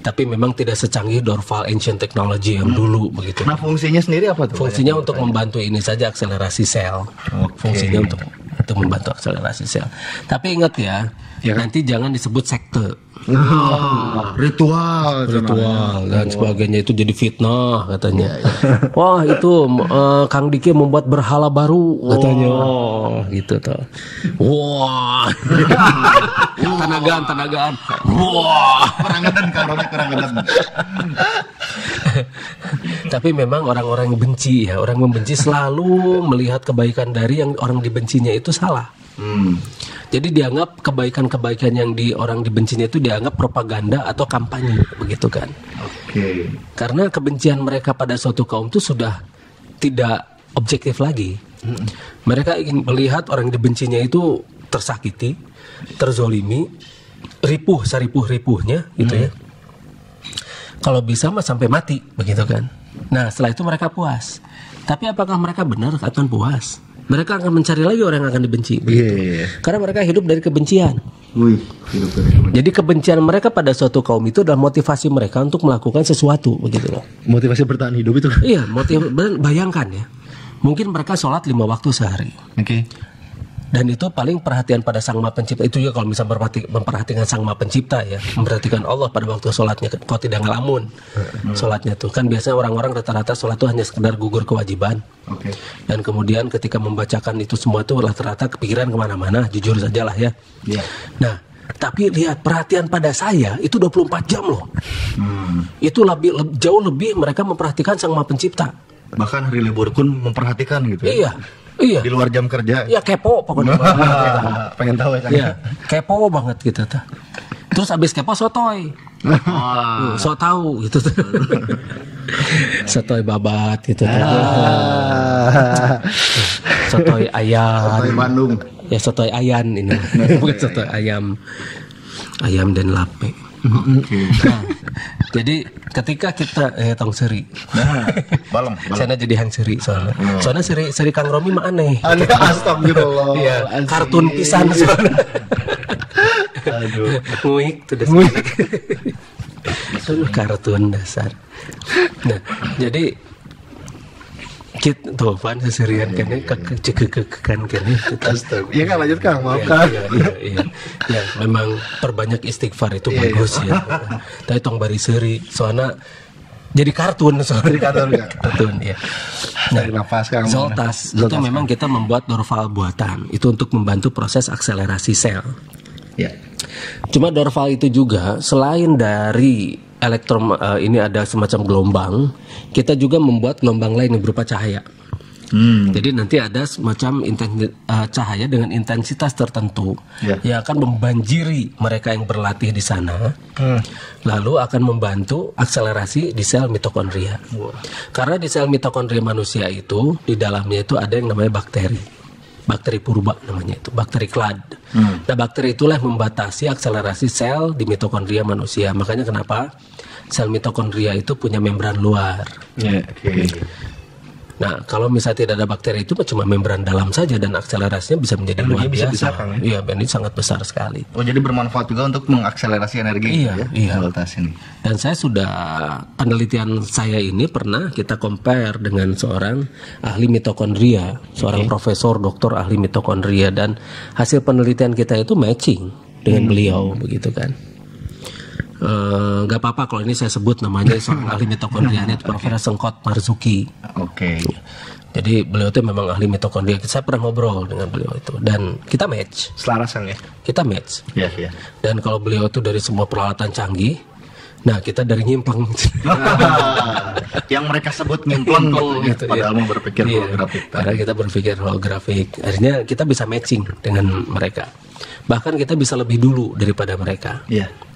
Tapi memang tidak secanggih dorval ancient technology yang dulu begitu. Nah, fungsinya sendiri apa tuh? Fungsinya untuk membantu ini saja akselerasi sel. Oke. Fungsinya untuk untuk membantu akselerasi sel. Tapi ingat ya, nanti jangan disebut sekte, Oh, <laughs> ritual. ritual dan sebagainya itu jadi fitnah katanya. <laughs> Wah itu eh, Kang Diki membuat berhala baru katanya. Oh, gitu tuh. Wah, <laughs> tanagaan tanagaan. Wah. Kerangedan. Tapi memang orang-orang yang benci ya, orang membenci selalu melihat kebaikan dari yang orang dibencinya itu salah. Hmm. Jadi dianggap kebaikan-kebaikan yang di orang dibencinya itu dianggap propaganda atau kampanye begitu kan. Oke. Karena kebencian mereka pada suatu kaum itu sudah tidak objektif lagi. Mereka ingin melihat orang dibencinya itu tersakiti, terzolimi, ripuh seripuh-ripuhnya gitu ya. Kalau bisa mah sampai mati begitu kan. Nah setelah itu mereka puas. Tapi apakah mereka benar akan puas? Mereka akan mencari lagi orang yang akan dibenci. Iya. Karena mereka hidup dari kebencian. Wih, hidup dari kebencian. Jadi kebencian mereka pada suatu kaum itu adalah motivasi mereka untuk melakukan sesuatu begitu loh. Motivasi bertahan hidup itu. Iya, motiv bayangkan ya. Mungkin mereka sholat lima waktu sehari. Oke. Dan itu paling perhatian pada sang maha pencipta itu ya kalau misalnya memperhati- memperhatikan sang maha pencipta ya, memperhatikan Allah pada waktu sholatnya. Kau tidak ngelamun sholatnya tuh kan biasanya orang-orang rata-rata sholat tuh hanya sekedar gugur kewajiban. Oke. Dan kemudian ketika membacakan itu semua tuh rata-rata kepikiran ke mana-mana, jujur saja lah ya. Iya. Nah, tapi lihat perhatian pada saya itu 24 jam loh. Itu lebih leb- jauh lebih mereka memperhatikan sang maha pencipta. Bahkan hari libur pun memperhatikan gitu ya. Iya, iya. Di luar jam kerja. Ya kepo pokoknya. <laughs> Pengen tahu ya Kang. Iya, kepo banget gitu tuh. Terus abis kepo sotoy. Uh, so tahu gitu tuh. <laughs> sotoy babat gitu tuh. sotoy ayam. Sotoy Bandung. Ya sotoy ayan ini. <laughs> Bukan sotoy ayam. Ayam dan lape. Nah, jadi ketika kita eh tong seri. Nah, balem. Sana jadi hang seri soalnya. Soalnya seri seri Kang Romi mah aneh. Aneh, astagfirullah. Iya, kartun pisan soalnya. Aduh. Nguik tuh dasar. Aduh, kartun dasar. Nah, jadi kita tuh pan seserian kene kecekekekan kene Astaga. Ya kan lanjut Kang, maaf Iya, Kang. iya, iya, iya. Ya, memang perbanyak istighfar itu Iya, bagus ya. Tapi tong bari seri, soalnya jadi kartun. Jadi kartun, Kak. kartun ya. Tarik nafas Kang. Zoltas, itu memang kita membuat Dorval buatan. Itu untuk membantu proses akselerasi sel. Ya. Cuma Dorval itu juga selain dari elektrom eh, ini ada semacam gelombang, kita juga membuat gelombang lain yang berupa cahaya. Hmm. Jadi nanti ada semacam inten- eh, cahaya dengan intensitas tertentu Ya. yang akan membanjiri mereka yang berlatih di sana, lalu akan membantu akselerasi di sel mitokondria. Karena di sel mitokondria manusia itu di dalamnya itu ada yang namanya bakteri, bakteri purba namanya itu, bakteri clad. Nah bakteri itulah yang membatasi akselerasi sel di mitokondria manusia. Makanya kenapa sel mitokondria itu punya membran luar. Ya. Nah, kalau misalnya tidak ada bakteri itu cuma membran dalam saja dan akselerasinya bisa menjadi luar bisa biasa. besar, Kang, ya? Iya, dan ini sangat besar sekali. Oh jadi bermanfaat juga untuk mengakselerasi energi Iya, ya, iya. Zoltas ini. Dan saya sudah penelitian saya ini pernah kita compare dengan seorang ahli mitokondria, seorang profesor doktor ahli mitokondria dan hasil penelitian kita itu matching dengan beliau begitu kan. Eh, nggak apa-apa kalau ini saya sebut namanya <laughs> seorang ahli mitokondria itu Profesor Sengkot Marzuki. Oke. Jadi beliau itu memang ahli mitokondria. Saya pernah ngobrol dengan beliau itu dan kita match, Selaras Kang ya. kita match. Ya ya. Dan kalau beliau itu dari semua peralatan canggih, nah kita dari nyimpang. <laughs> yang mereka sebut ngimplang gitu, padahal mau berpikir Iya, holografik. Karena kita berpikir holografik. Akhirnya kita bisa matching dengan mereka. Bahkan kita bisa lebih dulu daripada mereka. Iya.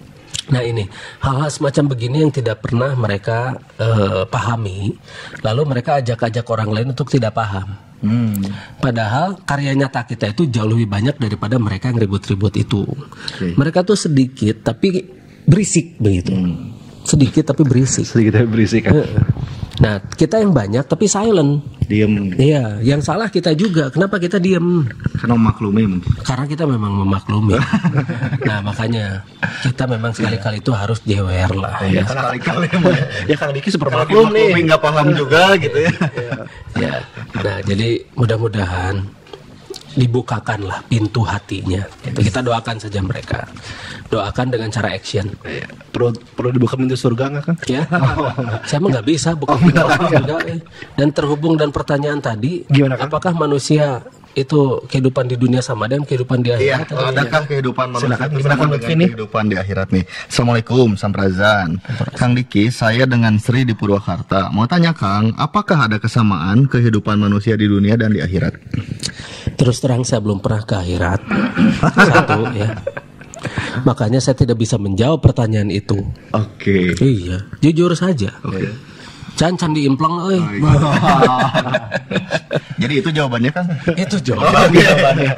Nah ini hal-hal semacam begini yang tidak pernah mereka eh, pahami, lalu mereka ajak-ajak orang lain untuk tidak paham. Hmm. Padahal karya nyata kita itu jauh lebih banyak daripada mereka yang ribut-ribut itu. Mereka tuh sedikit tapi berisik begitu. Sedikit tapi berisik. Sedikit berisik kan. Nah kita yang banyak tapi silent. Diem Iya, yang salah kita juga. Kenapa kita diem? karena memaklumi mungkin. Karena kita memang memaklumi. <laughs> nah makanya kita memang sekali-kali itu harus jewer lah. Ya sekali-kali <laughs> ya Kang Diki super maklum nih. nggak paham juga gitu ya. Ya. Nah jadi mudah-mudahan dibukakanlah pintu hatinya. Itu kita doakan saja mereka. Doakan dengan cara action. Perlu perlu dibuka pintu surga nggak Kang? Ya, <laughs> saya mah nggak bisa bukan juga. eh. Dan terhubung dan pertanyaan tadi, Gimana, Kang? apakah manusia itu kehidupan di dunia sama dengan kehidupan di Iya, akhirat? atau adakah kehidupan manusia Silakan, dengan nih? kehidupan di akhirat nih? Assalamualaikum, Samprazan. Kang Diki, saya dengan Sri di Purwakarta. Mau tanya Kang, apakah ada kesamaan kehidupan manusia di dunia dan di akhirat? Terus terang saya belum pernah ke akhirat. <clears throat> Satu ya. Makanya saya tidak bisa menjawab pertanyaan itu. Oke. Iya, jujur saja. Can can diimplang euy. <laughs> Jadi itu jawabannya kan? Itu <laughs> Oh, jawaban. iya, jawabannya.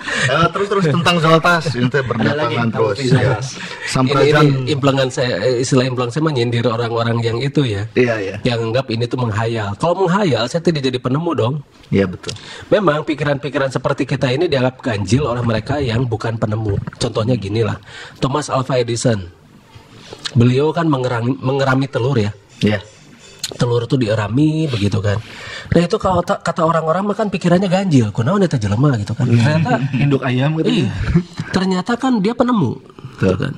Eh, terus terus tentang Zoltas ini teh berdatangan terus ya. Ini, Samprazan ini implangan saya eh, istilah implang saya menyindir orang-orang yang itu ya. Iya iya. Yang anggap ini tuh menghayal. Kalau menghayal saya tidak jadi penemu dong. Iya betul. Memang pikiran-pikiran seperti kita ini dianggap ganjil oleh mereka yang bukan penemu. Contohnya gini lah, Thomas Alva Edison. Beliau kan mengerami, mengerami telur ya. Iya. Telur itu dierami begitu kan. Nah itu kalau ta- kata orang-orang makan pikirannya ganjil. Kunaon eta jelema gitu kan. Ternyata Induk ayam gitu. iya. Ternyata kan dia penemu. Gitu kan.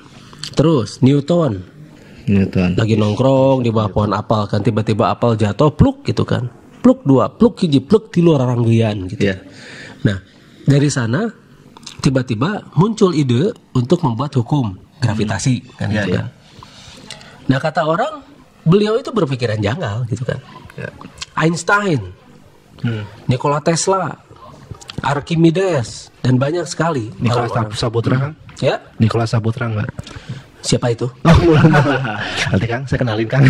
Terus Newton Newton. lagi nongkrong di bawah pohon apel kan tiba-tiba apel jatuh pluk gitu kan. Pluk dua, pluk hiji, pluk tilu raranggeyan gitu. Iya. Nah, dari sana tiba-tiba muncul ide untuk membuat hukum gravitasi kan Iya, gitu iya. kan. Nah, kata orang beliau itu berpikiran janggal gitu kan. Ya. Einstein, Nikola Tesla, Archimedes dan banyak sekali Nikola orang-orang. Saputra Kang? Ya, Nikola Saputra enggak? siapa itu? <laughs> Oh, Nanti Kang, saya kenalin Kang.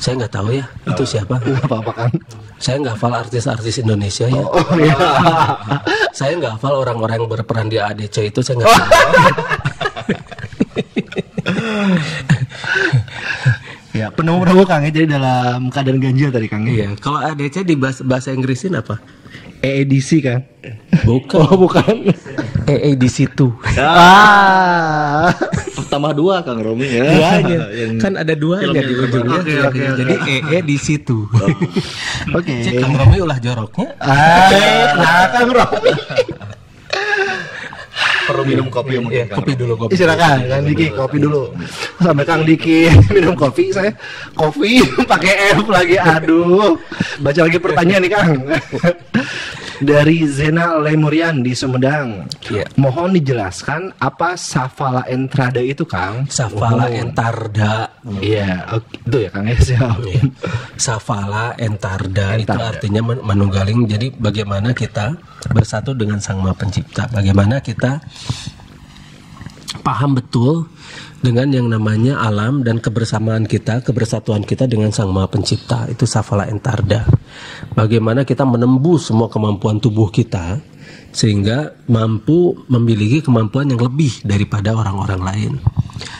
Saya nggak tahu ya, itu siapa? Enggak apa-apa Kang. Saya nggak hafal artis-artis Indonesia ya. Oh iya. <laughs> Saya nggak hafal orang-orang yang berperan di ADC itu saya nggak tahu. <laughs> ya, penemu penemu Kang ya jadi dalam keadaan ganjil tadi Kang. ya. Iya, kalau ADC di bahasa, bahasa Inggrisin apa? EEDC kan? Bukan. Oh, bukan. EE di situ. Ah, tambah dua Kang Romi ya. Duanya. <laughs> Yang- kan ada duanya Film di yang ujungnya. Oke, oke, oke. Jadi EE di situ. Oke. Cek Kang Romi ulah joroknya. Ah, nah Kang Romi. Perlu minum kopi mungkin Ya, kopi dulu kopi. Silakan Kang Diki kopi dulu. Sampai Kang Diki <laughs> minum kopi saya kopi <laughs> pakai F lagi. Aduh. Baca lagi pertanyaan nih Kang. Dari Zena Lemurian di Sumedang. Iya. Mohon dijelaskan apa Savala entrada itu Kang? Savala Oh. entarda. Iya, oke. itu ya Kang ya siap. Iya. Savala entarda, itu Entarda. artinya men- menunggaling. Jadi bagaimana kita bersatu dengan Sang Maha Pencipta? Bagaimana kita paham betul dengan yang namanya alam dan kebersamaan kita, kebersatuan kita dengan Sang Maha Pencipta. Itu Savala entarda. Bagaimana kita menembus semua kemampuan tubuh kita sehingga mampu memiliki kemampuan yang lebih daripada orang-orang lain.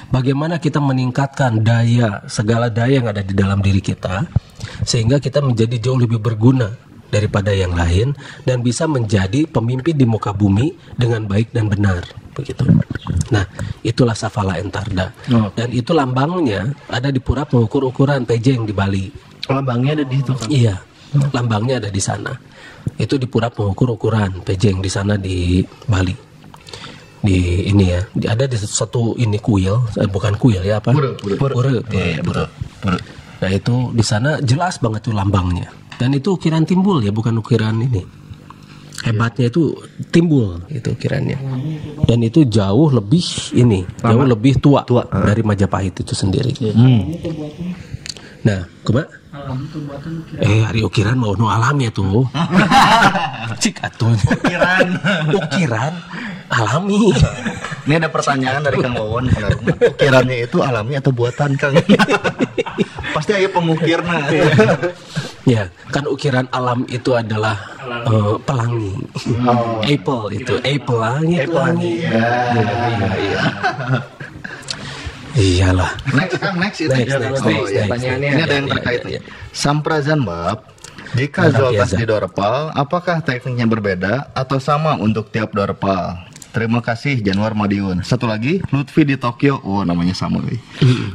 Bagaimana kita meningkatkan daya segala daya yang ada di dalam diri kita sehingga kita menjadi jauh lebih berguna daripada yang lain dan bisa menjadi pemimpin di muka bumi dengan baik dan benar begitu. Nah, itulah Safala Entarda. Dan itu lambangnya ada di pura pengukur ukuran Pejeng di Bali. Lambangnya ada di situ Kang. Iya, lambangnya ada di sana. Itu di pura pengukur ukuran Pejeng di sana di Bali. Di ini ya, di, ada di satu ini kuil, eh, bukan kuil ya apa? Pura, pura. Pura, pura, pura, pura. Nah itu di sana jelas banget tuh lambangnya. Dan itu ukiran timbul ya, bukan ukiran ini. Hebatnya itu timbul itu ukirannya. Dan itu jauh lebih ini, jauh lebih tua, dari Majapahit itu sendiri. Nah, kuma? Eh, hari ukiran mau nu alam ya tuh. <laughs> Cik atuh. Ukiran. ukiran alami. Ini ada pertanyaan dari Kang Romi. Ukirannya itu alami atau buatan Kang? <laughs> Pasti ada pengukirna. <laughs> ya, kan ukiran alam itu adalah eh, pelangi. Apple itu, apple pelangi, pelangi. Iya, iya. Iyalah. Next Kang, next itu. Next, next, Oh, next, iya. next. Pertanyaannya Ini ada yang Iya, terkait iya, nih. iya. Samprazan bab. Jika zoltas di dorpal, apakah tekniknya berbeda atau sama untuk tiap dorpal? Terima kasih Januar Madiun. Satu lagi, Lutfi di Tokyo. Oh, namanya sama. wih.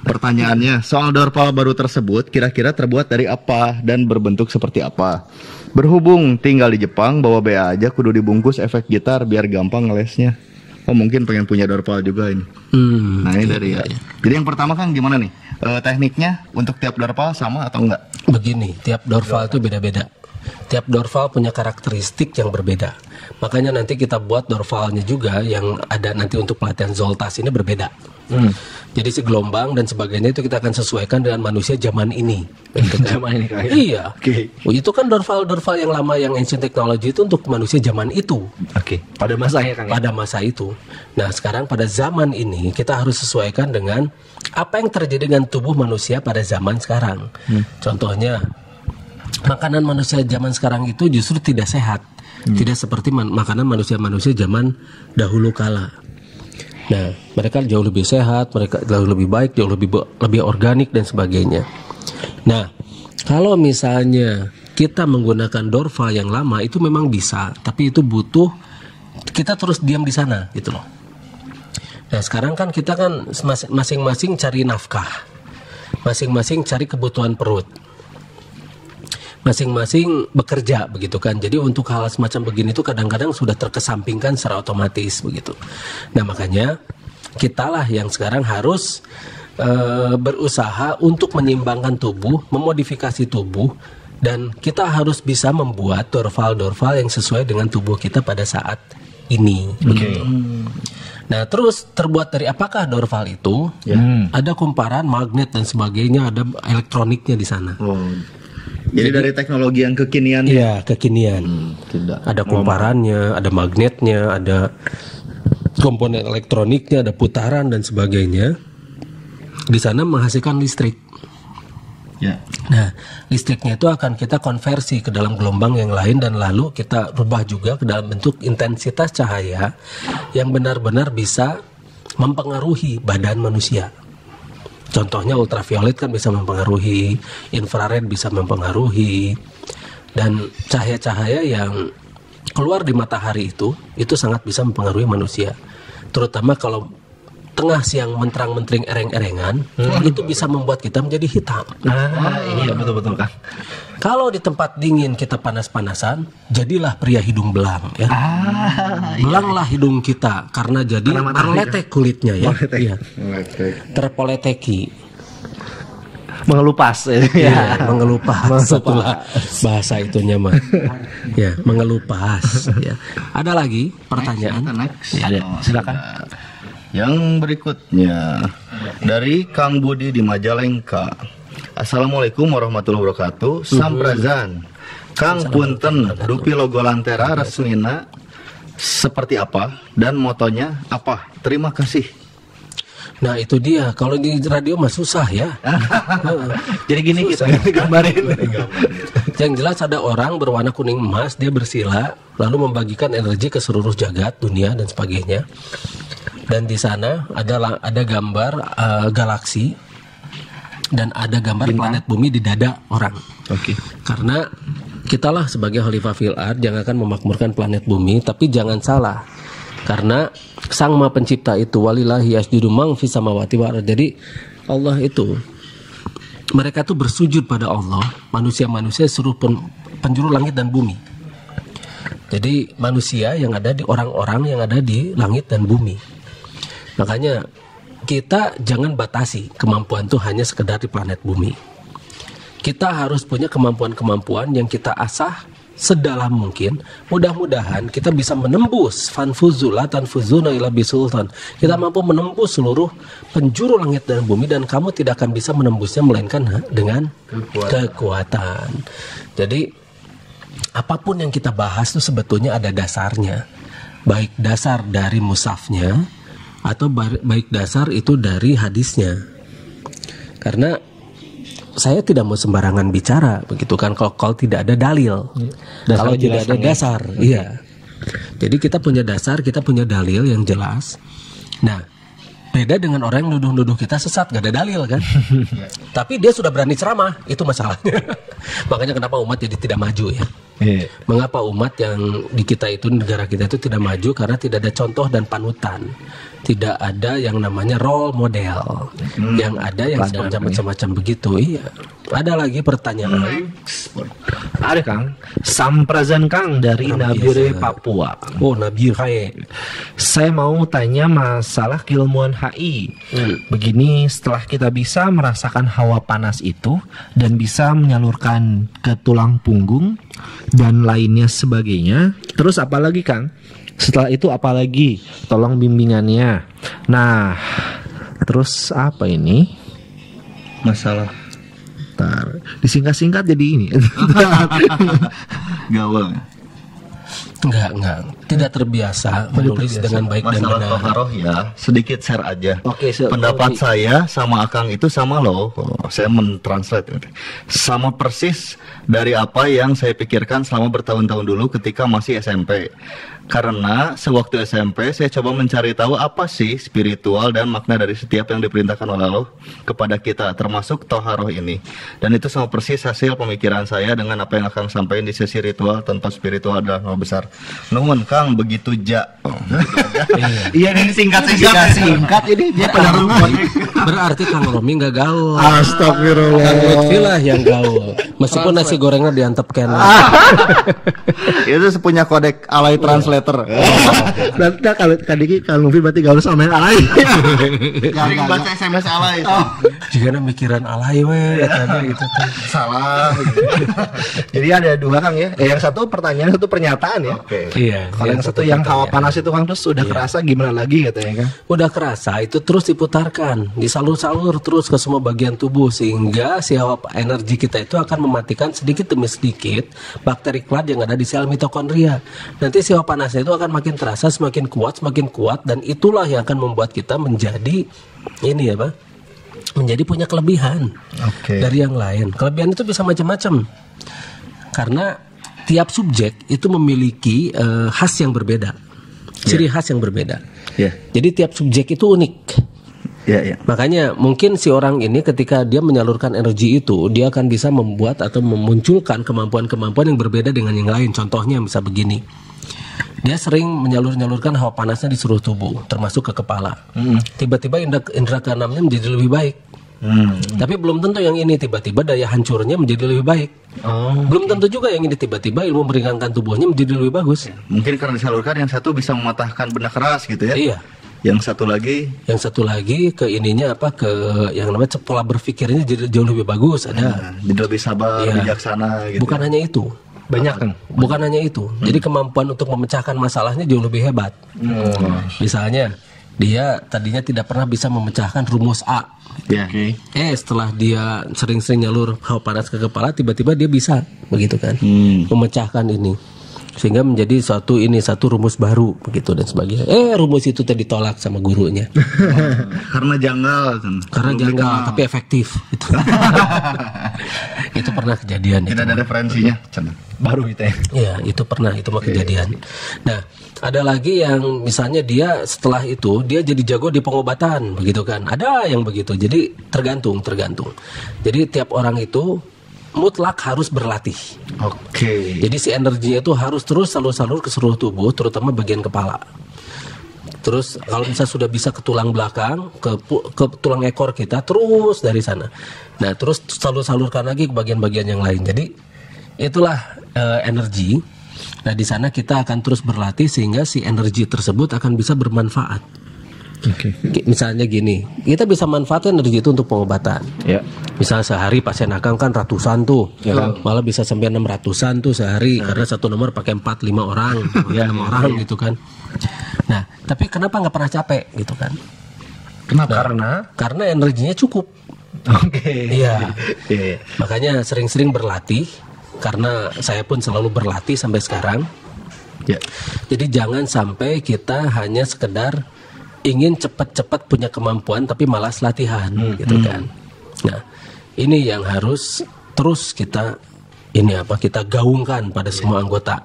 Pertanyaannya, soal dorpal baru tersebut kira-kira terbuat dari apa dan berbentuk seperti apa? Berhubung tinggal di Jepang, bawa BA aja kudu dibungkus efek gitar biar gampang ngelesnya. Oh, mungkin pengen punya dorpal juga ini. Hmm. Nah, ini dari ya. Jadi yang pertama kan gimana nih? Eh, tekniknya untuk tiap dorpal sama atau enggak? Begini, tiap dorval itu beda-beda. Tiap dorval punya karakteristik yang berbeda. Makanya nanti kita buat dorvalnya juga yang ada nanti untuk pelatihan Zoltas ini berbeda. Jadi si gelombang dan sebagainya itu kita akan sesuaikan dengan manusia zaman ini. Gitu kan. <laughs> Zaman ini, ya? Iya. Oke. Oh, itu kan dorval-dorval yang lama yang ancient technology itu untuk manusia zaman itu Oke. Pada masanya Kang. ya? pada masa itu. Nah, sekarang pada zaman ini kita harus sesuaikan dengan apa yang terjadi dengan tubuh manusia pada zaman sekarang. Contohnya, makanan manusia zaman sekarang itu justru tidak sehat. Tidak seperti man- makanan manusia-manusia zaman dahulu kala. Nah, mereka jauh lebih sehat, mereka jauh lebih baik, jauh lebih lebih organik dan sebagainya. Nah, kalau misalnya kita menggunakan dorva yang lama itu memang bisa, tapi itu butuh kita terus diam di sana gitu loh. Nah, sekarang kan kita kan mas- masing-masing cari nafkah. Masing-masing cari kebutuhan perut. Masing-masing bekerja begitu kan. Jadi untuk hal semacam begini itu kadang-kadang sudah terkesampingkan secara otomatis begitu. Nah, makanya kitalah yang sekarang harus eh, berusaha untuk menyeimbangkan tubuh, memodifikasi tubuh dan kita harus bisa membuat dorval-dorval yang sesuai dengan tubuh kita pada saat ini begitu. Nah, terus terbuat dari apakah dorval itu? Ada kumparan magnet dan sebagainya, ada elektroniknya di sana. Oh. Jadi dari teknologi yang kekinian Iya, kekinian. tidak. Ada kumparannya, ada magnetnya, ada komponen elektroniknya, ada putaran dan sebagainya. Di sana menghasilkan listrik. Ya. Nah, listriknya itu akan kita konversi ke dalam gelombang yang lain dan lalu kita rubah juga ke dalam bentuk intensitas cahaya yang benar-benar bisa mempengaruhi badan manusia. Contohnya ultraviolet kan bisa mempengaruhi, infrared bisa mempengaruhi, dan cahaya-cahaya yang keluar di matahari itu itu sangat bisa mempengaruhi manusia. Terutama kalau tengah siang menterang-mentering ereng-erengan itu bisa membuat kita menjadi hitam. Ah, iya betul betul Kang. Kalau di tempat dingin kita panas-panasan, jadilah pria hidung belang ya. Ah, Belanglah hidung kita karena jadi terletek kulitnya ya. Iya. Terpoleteki. mengelupas ya. Ya, mengelupas. Mengelupas. Itulah bahasa itunya mah. ya, mengelupas ya. Ada lagi pertanyaan? Next. Ya, ada. Silakan. Yang berikutnya dari Kang Budi di Majalengka. Assalamualaikum warahmatullahi wabarakatuh. Samprazan. Kang Punten, Dupi logo Lantera resmina seperti apa dan motonya apa? Terima kasih. Nah, itu dia. Kalau di radio mah susah ya. <laughs> Jadi gini kita gambarin. <laughs> Yang jelas ada orang berwarna kuning emas, dia bersila, lalu membagikan energi ke seluruh jagat, dunia dan sebagainya. Dan di sana ada ada gambar eh, galaksi dan ada gambar planet bumi di dada orang. Oke. Karena kitalah sebagai Khalifah fil ard yang akan memakmurkan planet bumi, tapi jangan salah. Karena Sang Maha Pencipta itu walillahi yasjudu mang fis samawati ard. Jadi Allah itu mereka tuh bersujud pada Allah, manusia-manusia seluruh pen- penjuru langit dan bumi. Jadi manusia yang ada di orang-orang yang ada di langit dan bumi. Makanya kita jangan batasi kemampuan tuh hanya sekedar di planet bumi. Kita harus punya kemampuan-kemampuan yang kita asah sedalam mungkin. Mudah-mudahan kita bisa menembus fanfuzula tanfuzuna ila bisultan. Kita mampu menembus seluruh penjuru langit dan bumi dan kamu tidak akan bisa menembusnya melainkan ha, dengan kekuatan. Jadi apa pun yang kita bahas itu sebetulnya ada dasarnya. Baik dasar dari musafnya atau ba- baik dasar itu dari hadisnya. Karena saya tidak mau sembarangan bicara begitu kan kalau, kalau tidak ada dalil. Dasar kalau tidak ada ya? dasar, iya. Jadi kita punya dasar, kita punya dalil yang jelas. Nah, beda dengan orang yang nuduh-nuduh kita sesat, gak ada dalil kan? <laughs> Tapi dia sudah berani ceramah, itu masalahnya. <laughs> Makanya kenapa umat jadi tidak maju ya? Iya. Mengapa umat yang di kita itu negara kita itu tidak maju karena tidak ada contoh dan panutan, tidak ada yang namanya role model, yang ada yang semacam macam-macam begitu. Iya. Ada lagi pertanyaan. Ada Kang. Samprazan Kang dari Nabire Papua. Oh Nabi Khae. Saya mau tanya masalah keilmuan HI. Begini, setelah kita bisa merasakan hawa panas itu dan bisa menyalurkan ke tulang punggung dan lainnya sebagainya, terus apa lagi Kang? Setelah itu apa lagi? Tolong bimbingannya. Nah, terus apa ini? Masalah Bentar, disingkat-singkat jadi ini. <laughs> gaul. Enggak, enggak. Tidak terbiasa menulis dengan baik dan Masalah benar. toharoh ya, sedikit share aja. Oke, se- Pendapat oke. saya sama Akang itu sama loh. Oh, Saya mentranslate. Sama persis dari apa yang saya pikirkan selama bertahun-tahun dulu ketika masih SMP. Karena sewaktu SMP saya coba mencari tahu apa sih spiritual dan makna dari setiap yang diperintahkan oleh Allah kepada kita, termasuk toharoh ini. Dan itu sama persis hasil pemikiran saya dengan apa yang akan sampaikan di sesi ritual tanpa spiritual adalah hal besar. Nuhun Kang begitu ja. Oh, Iya ini singkat singkat singkat ini dia penarungan. Berarti Kang Romi nggak gaul. Astagfirullah. Kang Lutfi lah yang gaul. Meskipun nasi gorengnya diantep Ken. <laughs> itu punya kodek alay translator. Nanti kalau tadi kalau Luffy berarti gak usah main alay. Garing baca SMS alay. Jika mikiran alay we katanya gitu. Salah. Jadi ada dua Kang ya. Eh, yang satu pertanyaan, satu pernyataan ya. Oke. Iya. Kalau yang satu yang hawa panas itu Kang terus udah kerasa gimana lagi katanya kan? Udah kerasa itu terus diputarkan, disalur-salur terus ke semua bagian tubuh sehingga si hawa energi kita itu akan mematikan sedikit demi sedikit bakteri klad yang ada di sel mitokondria. Nanti si hawa panasnya itu akan makin terasa, semakin kuat, semakin kuat dan itulah yang akan membuat kita menjadi ini ya, Pak. Menjadi punya kelebihan Oke. dari yang lain. Kelebihan itu bisa macam-macam. Karena tiap subjek itu memiliki eh, khas yang berbeda. Ciri khas yang berbeda. Ya, Jadi tiap subjek itu unik. ya, ya. Makanya mungkin si orang ini ketika dia menyalurkan energi itu, dia akan bisa membuat atau memunculkan kemampuan-kemampuan yang berbeda dengan yang lain. Contohnya bisa begini. dia sering menyalur-nyalurkan hawa panasnya di seluruh tubuh, termasuk ke kepala. Tiba-tiba indera, indera keenamnya menjadi lebih baik. Hmm. Tapi belum tentu yang ini tiba-tiba daya hancurnya menjadi lebih baik. Oh. Belum tentu juga yang ini tiba-tiba ilmu meringankan tubuhnya menjadi lebih bagus. Mungkin karena disalurkan yang satu bisa mematahkan benda keras gitu ya. Iya. Yang satu lagi Yang satu lagi ke ininya apa ke yang namanya pola berpikirnya jadi jauh lebih bagus ada. nah, jadi lebih sabar, Iya. bijaksana gitu. Bukan hanya itu. Banyak kan? Bukan hanya itu. Jadi kemampuan untuk memecahkan masalahnya jauh lebih hebat. Misalnya dia tadinya tidak pernah bisa memecahkan rumus A. Ya. Eh setelah dia sering-sering nyalur hawa panas ke kepala tiba-tiba dia bisa begitu kan. Hmm. Memecahkan ini sehingga menjadi suatu ini satu rumus baru begitu dan sebagainya. Eh rumus itu tadi ditolak sama gurunya <laughs> Karena janggal kan. karena janggal dikenal. tapi efektif. Itu, <laughs> itu pernah kejadian itu. Tidak ada referensinya. Cen. Baru itu ya. Iya, itu pernah, itu mah kejadian. Nah, ada lagi yang misalnya dia setelah itu dia jadi jago di pengobatan, begitu kan? Ada yang begitu. Jadi tergantung, tergantung. Jadi tiap orang itu mutlak harus berlatih. Oke. Jadi si energinya itu harus terus salur-salur ke seluruh tubuh, terutama bagian kepala. Terus kalau bisa sudah bisa ke tulang belakang, ke ke tulang ekor kita, terus dari sana. Nah, terus salur-salurkan lagi ke bagian-bagian yang lain. Jadi itulah eh, energi. Nah, di sana kita akan terus berlatih sehingga si energi tersebut akan bisa bermanfaat. Oke. Ki- Misalnya gini, kita bisa manfaatkan energi itu untuk pengobatan. Ya. Misal sehari pasien akang kan ratusan tuh, malah bisa sampai enam ratusan tuh sehari karena satu nomor pakai empat lima orang, <laughs> enam orang gitu kan. Nah, tapi kenapa nggak pernah capek gitu kan? Kenapa? Karena Karena energinya cukup. Oke. Iya. Iya. Makanya sering-sering berlatih. Karena saya pun selalu berlatih sampai sekarang. Ya. Jadi jangan sampai kita hanya sekedar ingin cepat-cepat punya kemampuan tapi malas latihan gitu kan. Nah, ini yang harus terus kita ini apa kita gaungkan pada semua anggota.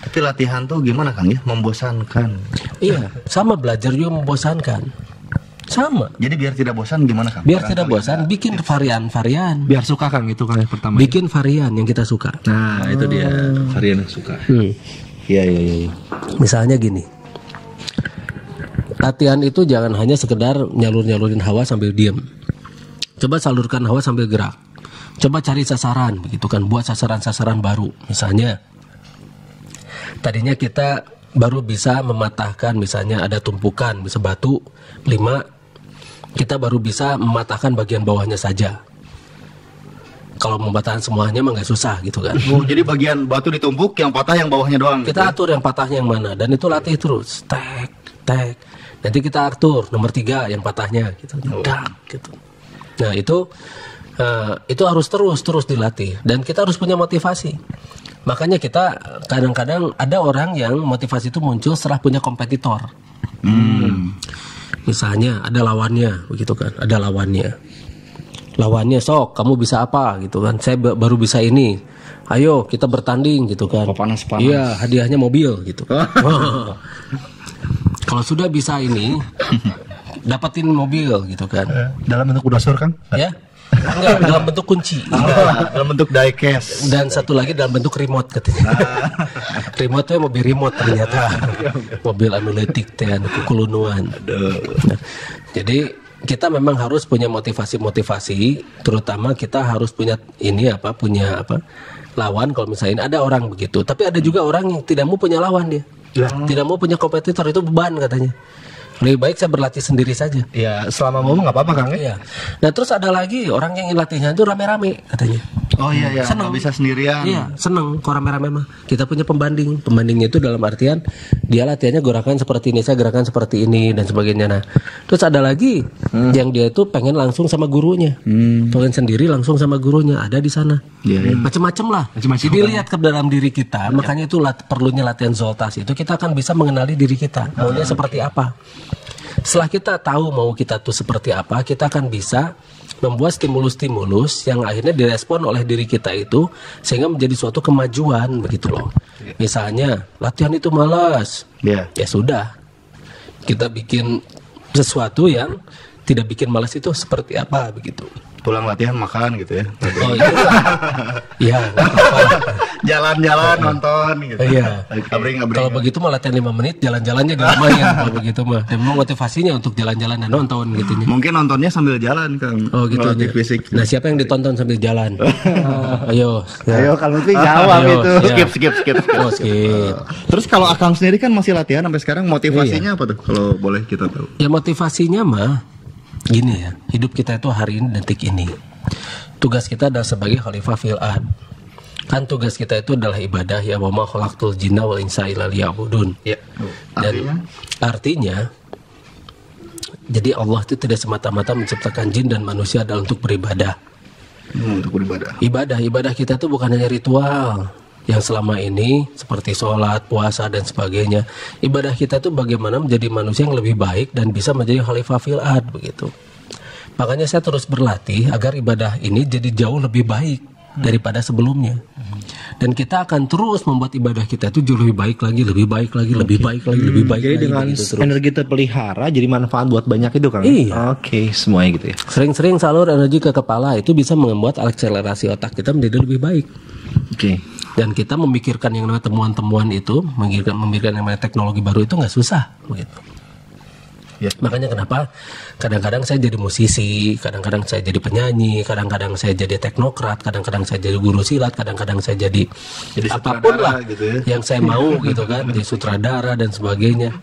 Tapi latihan tuh gimana Kang ya? Membosankan. Iya, sama belajar juga membosankan. Sama. Jadi biar tidak bosan gimana Kang? Biar tidak bosan, bikin varian-varian. Biar suka Kang itu kan yang pertama. Bikin varian yang kita suka. Nah, itu dia varian yang suka. Hmm. Iya iya iya. Misalnya gini. Latihan itu jangan hanya sekedar nyalur-nyalurin hawa sambil diem. Coba salurkan hawa sambil gerak. Coba cari sasaran, begitu kan? Buat sasaran-sasaran baru. Misalnya, tadinya kita baru bisa mematahkan, misalnya ada tumpukan, bisa batu lima, kita baru bisa mematahkan bagian bawahnya saja. Kalau mematahkan semuanya mah nggak susah gitu kan. Oh, jadi bagian batu ditumpuk yang patah yang bawahnya doang. Kita atur yang patahnya yang mana dan itu latih terus. Tek, tek. Nanti kita atur nomor tiga yang patahnya gitu. Dak, gitu. Nah itu eh, itu harus terus terus dilatih dan kita harus punya motivasi. Makanya kita kadang-kadang ada orang yang motivasi itu muncul setelah punya kompetitor. Hmm. Misalnya ada lawannya begitu kan, ada lawannya. Lawannya sok, kamu bisa apa gitu kan? Saya ba- baru bisa ini. Ayo kita bertanding gitu kan. panas-panas. Iya, hadiahnya mobil gitu. <laughs> Kalau sudah bisa ini, <laughs> dapetin mobil gitu kan. Dalam bentuk brosur Kang? Ya? Enggak, dalam bentuk kunci. Dalam bentuk diecast. Dan satu lagi dalam bentuk remote katanya. remote tuh mobil remote ternyata. mobil anu leutik teh anu kukulunuan. Nah, jadi kita memang harus punya motivasi-motivasi, terutama kita harus punya ini apa, punya apa lawan kalau misalnya ada orang begitu. Tapi ada juga orang yang tidak mau punya lawan dia, tidak mau punya kompetitor itu beban katanya. Lebih baik saya berlatih sendiri saja. Ya, selama mau nggak apa-apa Kang ya. Iya. Nah terus ada lagi orang yang latihan itu rame-rame katanya. Oh iya iya, Seneng. nggak bisa sendirian. Iya, seneng kok rame-rame mah. Kita punya pembanding. Pembandingnya itu dalam artian dia latihannya gerakan seperti ini, saya gerakan seperti ini dan sebagainya. Nah, terus ada lagi yang dia itu pengen langsung sama gurunya. Pengen sendiri langsung sama gurunya. Ada di sana. Iya, iya. Macam-macam lah. Macam-macam Jadi lihat ke dalam diri kita. Makanya itu lat- perlunya latihan zoltas itu kita akan bisa mengenali diri kita. Maunya seperti apa. Setelah kita tahu mau kita tuh seperti apa, kita akan bisa membuat stimulus-stimulus yang akhirnya direspon oleh diri kita itu sehingga menjadi suatu kemajuan begitu loh. Misalnya latihan itu malas, Iya. ya sudah kita bikin sesuatu yang tidak bikin malas itu seperti apa begitu. Pulang latihan makan gitu ya. Oh iya. Iya. Jalan-jalan nonton gitu. Iya. Abring. Kalau begitu mah latihan 5 menit, jalan-jalannya di lumayan <laughs> kalau begitu mah. Dan memang motivasinya untuk jalan-jalan dan nonton gitu nya. Mungkin nontonnya sambil jalan Kang. Oh gitu nya. fisik. Nah, siapa yang ditonton sambil jalan? <laughs> Ayo. Ayo kalau Lutfi jawab Ayo, itu. ya. Skip skip skip. skip. Oh, skip. Terus kalau Akang sendiri kan masih latihan sampai sekarang motivasinya apa tuh kalau boleh kita tahu? Ya motivasinya mah gini ya, hidup kita itu hari ini detik ini. Tugas kita adalah sebagai khalifah fil ard. Kan tugas kita itu adalah ibadah ya wa ma khalaqtul jinna wal insa illa liya'budun. Ya. Dan artinya jadi Allah itu tidak semata-mata menciptakan jin dan manusia adalah untuk beribadah. Hmm, untuk beribadah. Ibadah, ibadah kita itu bukan hanya ritual yang selama ini seperti sholat, puasa dan sebagainya. Ibadah kita itu bagaimana menjadi manusia yang lebih baik dan bisa menjadi khalifah fil ard begitu. Makanya saya terus berlatih agar ibadah ini jadi jauh lebih baik daripada sebelumnya. Dan kita akan terus membuat ibadah kita itu jauh lebih baik lagi, lebih baik lagi, lebih baik lagi, lebih baik Jadi lagi dengan terus. energi terpelihara jadi manfaat buat banyak itu Kang. Iya. Oke, semuanya gitu ya. Sering-sering salur energi ke kepala itu bisa membuat akselerasi otak kita menjadi lebih baik. Oke. Dan kita memikirkan yang namanya temuan-temuan itu memikirkan memikirkan yang namanya teknologi baru itu nggak susah begitu Ya. makanya kenapa kadang-kadang saya jadi musisi kadang-kadang saya jadi penyanyi kadang-kadang saya jadi teknokrat kadang-kadang saya jadi guru silat kadang-kadang saya jadi, Jadi apa pun lah gitu ya. yang saya mau gitu kan jadi sutradara dan sebagainya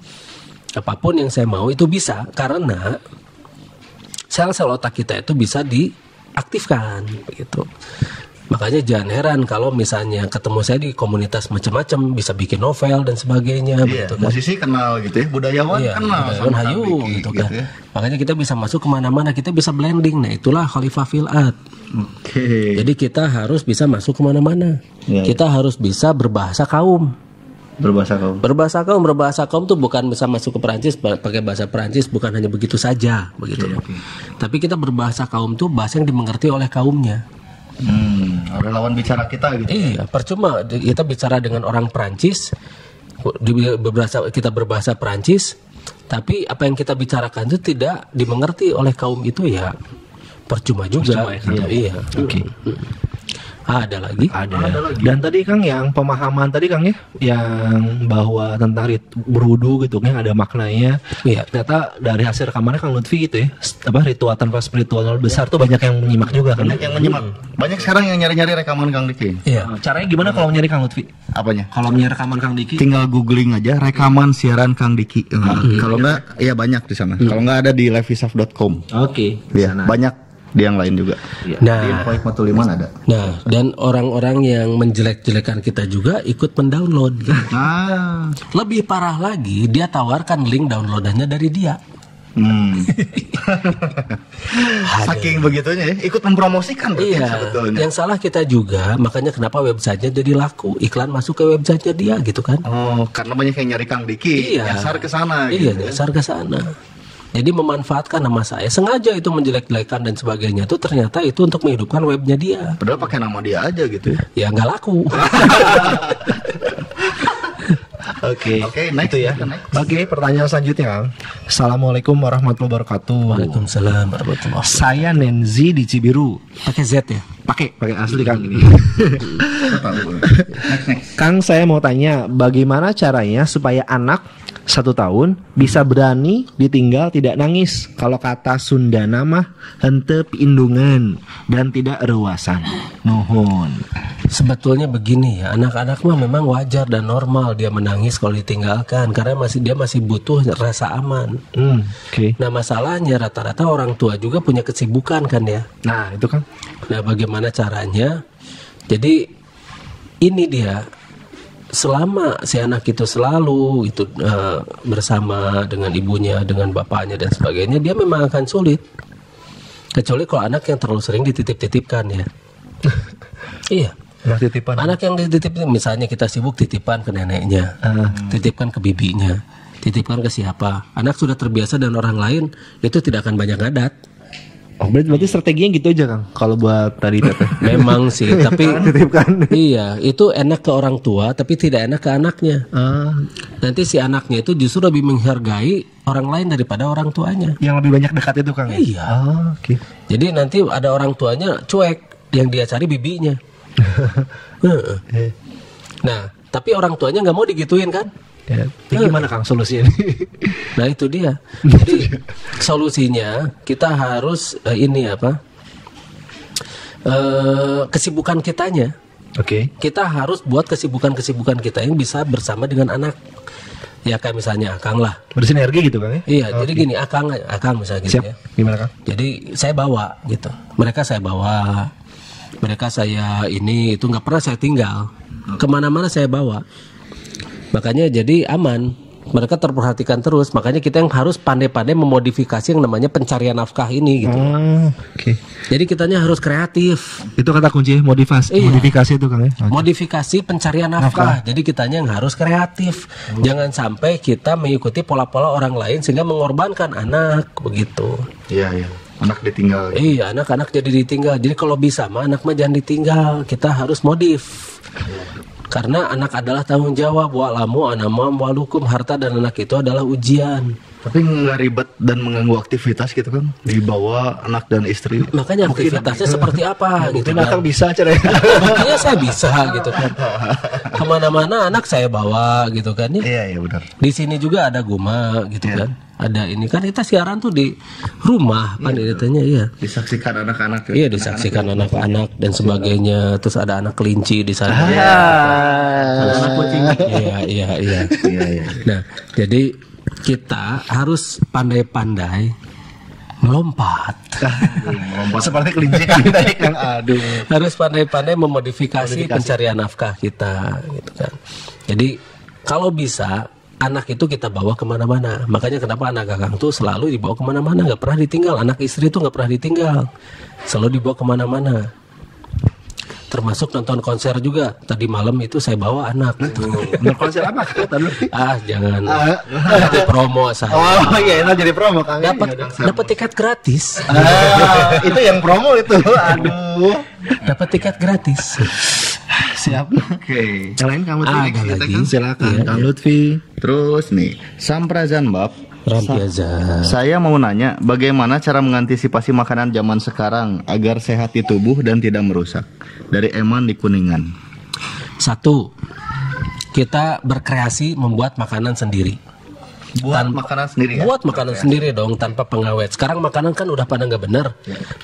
apa pun yang saya mau itu bisa karena sel-sel otak kita itu bisa diaktifkan begitu makanya jangan heran kalau misalnya ketemu saya di komunitas macam-macam bisa bikin novel dan sebagainya Iya, begitu kan musisi kenal gitu ya, budayawan Iya, kenal budayawan hayu Diki, gitu kan ya. makanya kita bisa masuk ke mana-mana kita bisa blending nah itulah khalifah fil art Oke. jadi kita harus bisa masuk ke mana-mana Iya, kita harus bisa berbahasa kaum Berbahasa kau. Berbahasa kaum, berbahasa kaum tuh bukan bisa masuk ke Perancis pa- pakai bahasa Perancis bukan hanya begitu saja, begitu. loh. Tapi kita berbahasa kaum tuh bahasa yang dimengerti oleh kaumnya. Hmm, ada lawan bicara kita gitu. Iya, percuma di- kita bicara dengan orang Perancis, di berbahasa kita berbahasa Perancis, tapi apa yang kita bicarakan itu tidak dimengerti oleh kaum itu ya percuma juga. gitu. Iya. Oke. Ah, ada lagi? Ada. Dan tadi Kang yang pemahaman tadi Kang ya, yang bahwa tentang rit berwudu gitu kan ada maknanya. Iya. Ternyata dari hasil rekamannya Kang Lutfi gitu ya, apa ritual tanpa spiritual besar tuh banyak yang menyimak juga kan. Banyak yang menyimak. Banyak sekarang yang nyari-nyari rekaman Kang Diki. Iya. Nah, Caranya gimana kalau nyari Kang Lutfi? Apanya? Kalau nyari rekaman Kang Diki? Tinggal googling aja rekaman siaran Kang Diki. Nah, Kalau nggak, ya banyak di sana. Kalau nggak ada di liveisaf.com. Oke. Iya, banyak di yang lain juga. Di Nah, Iman ada. nah dan orang-orang yang menjelek-jelekan kita juga ikut mendownload. gitu. Ah, Lebih parah lagi, dia tawarkan link downloadannya dari dia. hmm. <laughs> Saking begitunya ya, ikut mempromosikan Iya, sebetulnya. yang salah kita juga, makanya kenapa websitenya jadi laku, iklan masuk ke websitenya dia gitu kan? Oh, karena banyak yang nyari Kang Diki, Iya. nyasar ke sana Iya, gitu. ya. dasar ke sana. Jadi memanfaatkan nama saya, sengaja itu menjelek-jelekan dan sebagainya itu ternyata itu untuk menghidupkan webnya dia. Padahal pakai nama dia aja gitu ya. Ya nggak laku. <laughs> Oke. Oke, next Itu ya. Next. Oke, pertanyaan selanjutnya Kang. Assalamualaikum warahmatullahi wabarakatuh. Waalaikumsalam warahmatullahi Saya Nenzi di Cibiru. Pakai Z ya? Pakai, pakai asli Kang ini. <laughs> Next, next. Kang saya mau tanya bagaimana caranya supaya anak satu tahun bisa berani ditinggal tidak nangis kalau kata Sunda nama hente indungan dan tidak rewasan nuhun Sebetulnya begini ya, anak-anak mah memang wajar dan normal dia menangis kalau ditinggalkan karena masih dia masih butuh rasa aman. hmm, oke Nah masalahnya rata-rata orang tua juga punya kesibukan kan ya. nah itu kan Nah, bagaimana caranya? Jadi ini dia selama si anak itu selalu itu eh, bersama dengan ibunya, dengan bapaknya dan sebagainya, dia memang akan sulit. Kecuali kalau anak yang terlalu sering dititip-titipkan ya. <laughs> iya. anak titipan Anak yang dititipin misalnya kita sibuk titipan ke neneknya, titipkan ke bibinya, titipkan ke siapa. Anak sudah terbiasa dan orang lain itu tidak akan banyak ngadat. Oh, berarti, berarti strateginya gitu aja Kang. Kalau buat tadi. <laughs> Memang sih, <laughs> tapi iya, itu enak ke orang tua tapi tidak enak ke anaknya. Ah, Nanti si anaknya itu justru lebih menghargai orang lain daripada orang tuanya. yang lebih banyak dekat itu Kang. ya? Iya. Ah, oke. Jadi nanti ada orang tuanya cuek, yang dia cari bibinya. <laughs> Nah, tapi orang tuanya nggak mau digituin kan? Ya. Ini gimana Kang solusinya? <laughs> Nah itu dia. Jadi solusinya kita harus eh, ini apa? Eh, kesibukan kitanya. Oke. Kita harus buat kesibukan-kesibukan kita yang bisa bersama dengan anak. Ya kayak misalnya Akang lah. Bersinergi gitu Kang ya? Iya, jadi gini Akang, Akang misalnya gitu Siap. ya. Gimana Kang? Jadi saya bawa gitu. Mereka saya bawa. Mereka saya ini itu nggak pernah saya tinggal. Ke mana-mana saya bawa. Makanya jadi aman. Mereka terperhatikan terus. Makanya kita yang harus pandai-pandai memodifikasi yang namanya pencarian nafkah ini gitu. Oh, oke. Jadi kitanya harus kreatif. Itu kata kunci modifikasi, Iya. modifikasi itu Kang ya. Modifikasi pencarian nafkah. Jadi kitanya yang harus kreatif. Jangan sampai kita mengikuti pola-pola orang lain sehingga mengorbankan anak begitu. Iya, iya. Anak ditinggal. Iya, anak-anak jadi ditinggal. Jadi kalau bisa mah anak mah jangan ditinggal. Kita harus modif. Karena anak adalah tanggung jawab wa lamu anama walukum harta dan anak itu adalah ujian. Tapi nggak ribet dan mengganggu aktivitas gitu kan? Dibawa anak dan istri. Makanya aktivitasnya seperti apa gitu Mungkin Akang kan. bisa cerai. <laughs> Makanya saya bisa gitu kan. Ke mana-mana anak saya bawa gitu kan ya. Iya, iya benar. Di sini juga ada guma gitu kan. Ada ini kan kita siaran tuh di rumah kan ditanya iya. Disaksikan anak-anak. ya. Iya disaksikan anak-anak dan sebagainya. Terus ada anak kelinci di sana. Anak kucing. Iya iya iya. Iya, iya. Nah jadi kita harus pandai-pandai melompat. Seperti kelinci kan tadi. Aduh. harus pandai-pandai memodifikasi pencarian nafkah kita gitu kan. Jadi kalau bisa anak itu kita bawa ke mana-mana. Makanya kenapa anak kakang tuh selalu dibawa ke mana-mana, nggak pernah ditinggal. Anak istri tuh nggak pernah ditinggal, selalu dibawa ke mana-mana. Termasuk nonton konser juga. Tadi malam itu saya bawa anak. Bener konser apa ah jangan Itu promo saya. Oh iya, itu jadi promo Kang. ya? Dapat dapat tiket gratis. Ah, itu yang promo itu. Aduh. Dapat tiket gratis. Siap. Oke. Yang lain kamu Ah, lagi. Silakan Iya, Kang Lutfi. Terus nih, Samprazan Bab. Rampiaza. Saya mau nanya, bagaimana cara mengantisipasi makanan zaman sekarang agar sehat di tubuh dan tidak merusak? Dari Eman di Kuningan. Satu, kita berkreasi membuat makanan sendiri. Buat makanan sendiri ya? Buat makanan sendiri dong tanpa pengawet. Sekarang makanan kan udah pada nggak benar.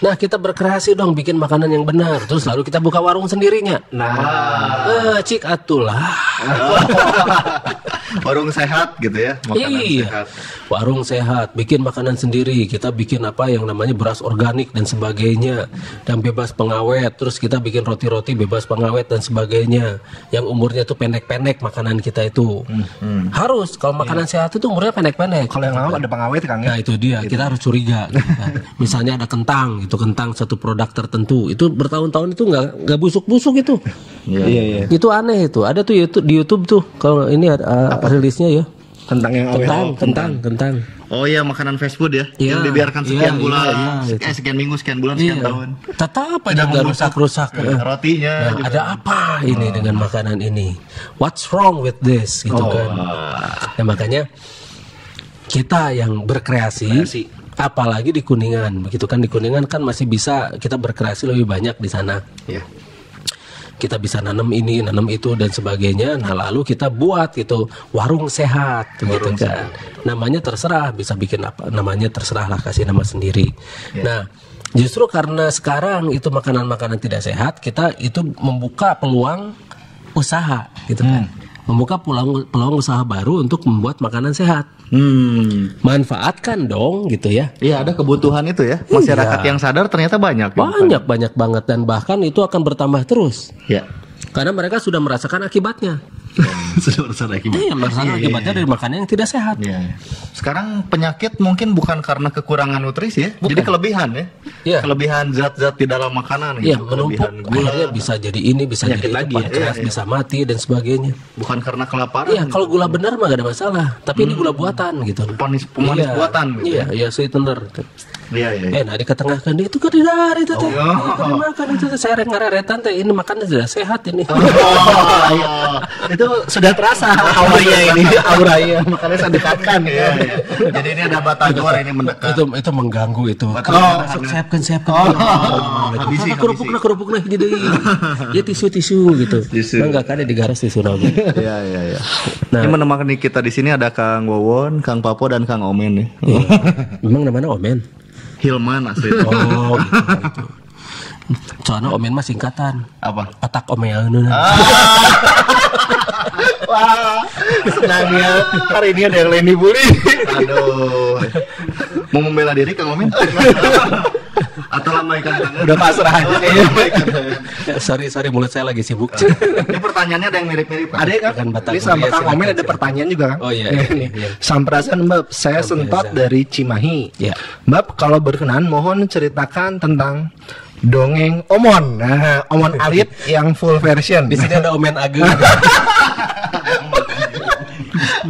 Nah kita berkreasi dong bikin makanan yang benar. Terus lalu kita buka warung sendirinya. Nah, eh, cik atulah. <laughs> Warung sehat gitu ya, makanan iya. sehat. Warung sehat, bikin makanan sendiri. Kita bikin apa yang namanya beras organik dan sebagainya, dan bebas pengawet. Terus kita bikin roti-roti bebas pengawet dan sebagainya. Yang umurnya tuh pendek-pendek makanan kita itu. Harus kalau makanan sehat itu umurnya pendek-pendek. Kalau yang lama ada pengawet Kang ya. Nah itu dia, kita harus curiga. gitu <laughs> kan. Misalnya ada kentang, itu kentang satu produk tertentu, itu bertahun-tahun itu nggak nggak busuk-busuk itu. Iya iya. Itu aneh itu. Ada tuh YouTube di YouTube tuh kalau ini ada uh, rilisnya ya. Tentang yang awet. Kentang, kentang, kentang. Oh iya, makanan fast food ya, Iya, yang dibiarkan sekian iya, bulan, iya, iya, eh, sekian minggu, sekian bulan, sekian Iya. tahun. Tetap aja nggak rusak-rusak. Eh, Rotinya Nah, juga. ada apa ini dengan makanan ini? What's wrong with this? Gitu kan. Nah, makanya kita yang berkreasi, apalagi di Kuningan, begitu kan di Kuningan kan masih bisa kita berkreasi lebih banyak di sana. Iya. Kita bisa nanam ini, nanam itu dan sebagainya. Nah, lalu kita buat gitu warung sehat gitu kan. Namanya terserah, bisa bikin apa namanya terserah lah kasih nama sendiri. Nah, justru karena sekarang itu makanan-makanan tidak sehat, kita itu membuka peluang usaha gitu kan. Membuka peluang peluang usaha baru untuk membuat makanan sehat. Hmm. Manfaatkan dong gitu ya. Iya, ada kebutuhan itu ya. Masyarakat yang sadar ternyata banyak. ya. Banyak banyak banget dan bahkan itu akan bertambah terus. Ya. Karena mereka sudah merasakan akibatnya. <laughs> Sudah urusan lagi. Iya, merasakan akibatnya dari makanan yang tidak sehat. Iya. Sekarang penyakit mungkin bukan karena kekurangan nutrisi ya, jadi kelebihan ya. Iya. Kelebihan zat-zat di dalam makanan Iya, gitu. menumpuk. Kelebihan gula. Akhirnya bisa jadi ini, bisa Penyakit jadi lagi itu, ya. pankreas Iya, iya. bisa mati dan sebagainya. Bukan karena kelaparan. Iya, kalau gula benar mah gak ada masalah. Tapi ini gula buatan gitu. Pemanis, pemanis Iya, buatan gitu Iya, ya. iya sweetener. Iya, iya. iya. Eh, nah diketengahkan itu kan tidak itu teh. Oh. Itu dimakan itu teh. saya ngareretan teh ini makannya sudah sehat ini. Oh, iya. Itu sudah terasa auranya ini, <laughs> auranya makanya saya dekatkan ya. Jadi ini ada batagor ini mendekat. itu itu mengganggu itu. Oh, siapkan siapkan. Oh, habisi, kerupuk kerupuk nah jadi ya tisu tisu gitu. Tisu. Enggak kan di garas tisu naga. <laughs> Iya, iya, iya. Nah. Ini menemani kita di sini ada Kang Wowon, Kang Papo dan Kang Omen nih. Memang namanya Omen. Hilman asli. Oh, gitu, gitu. <laughs> Soalnya Omen mah singkatan. Apa? Patak Omean. <laughs> Wah, senangnya hari ini ada yang Leni Bully. Aduh. <laughs> Mau membela diri Kang Omen? Atau lambaikan tangan? Udah pasrah aja kayaknya. sorry sorry mulut saya lagi sibuk. Ini pertanyaannya ada yang mirip-mirip. Pak. Ada ya kan? Ini sama Iya, Kang Omen ada pertanyaan juga kan? Oh, iya, Ini. iya. Sampurasun Mbak, saya sentot biasa. dari Cimahi. Ya. Mbak, kalau berkenan mohon ceritakan tentang dongeng Omon. Nah, Omon Alit yang full version. Di sini ada Omen Ageng. <laughs>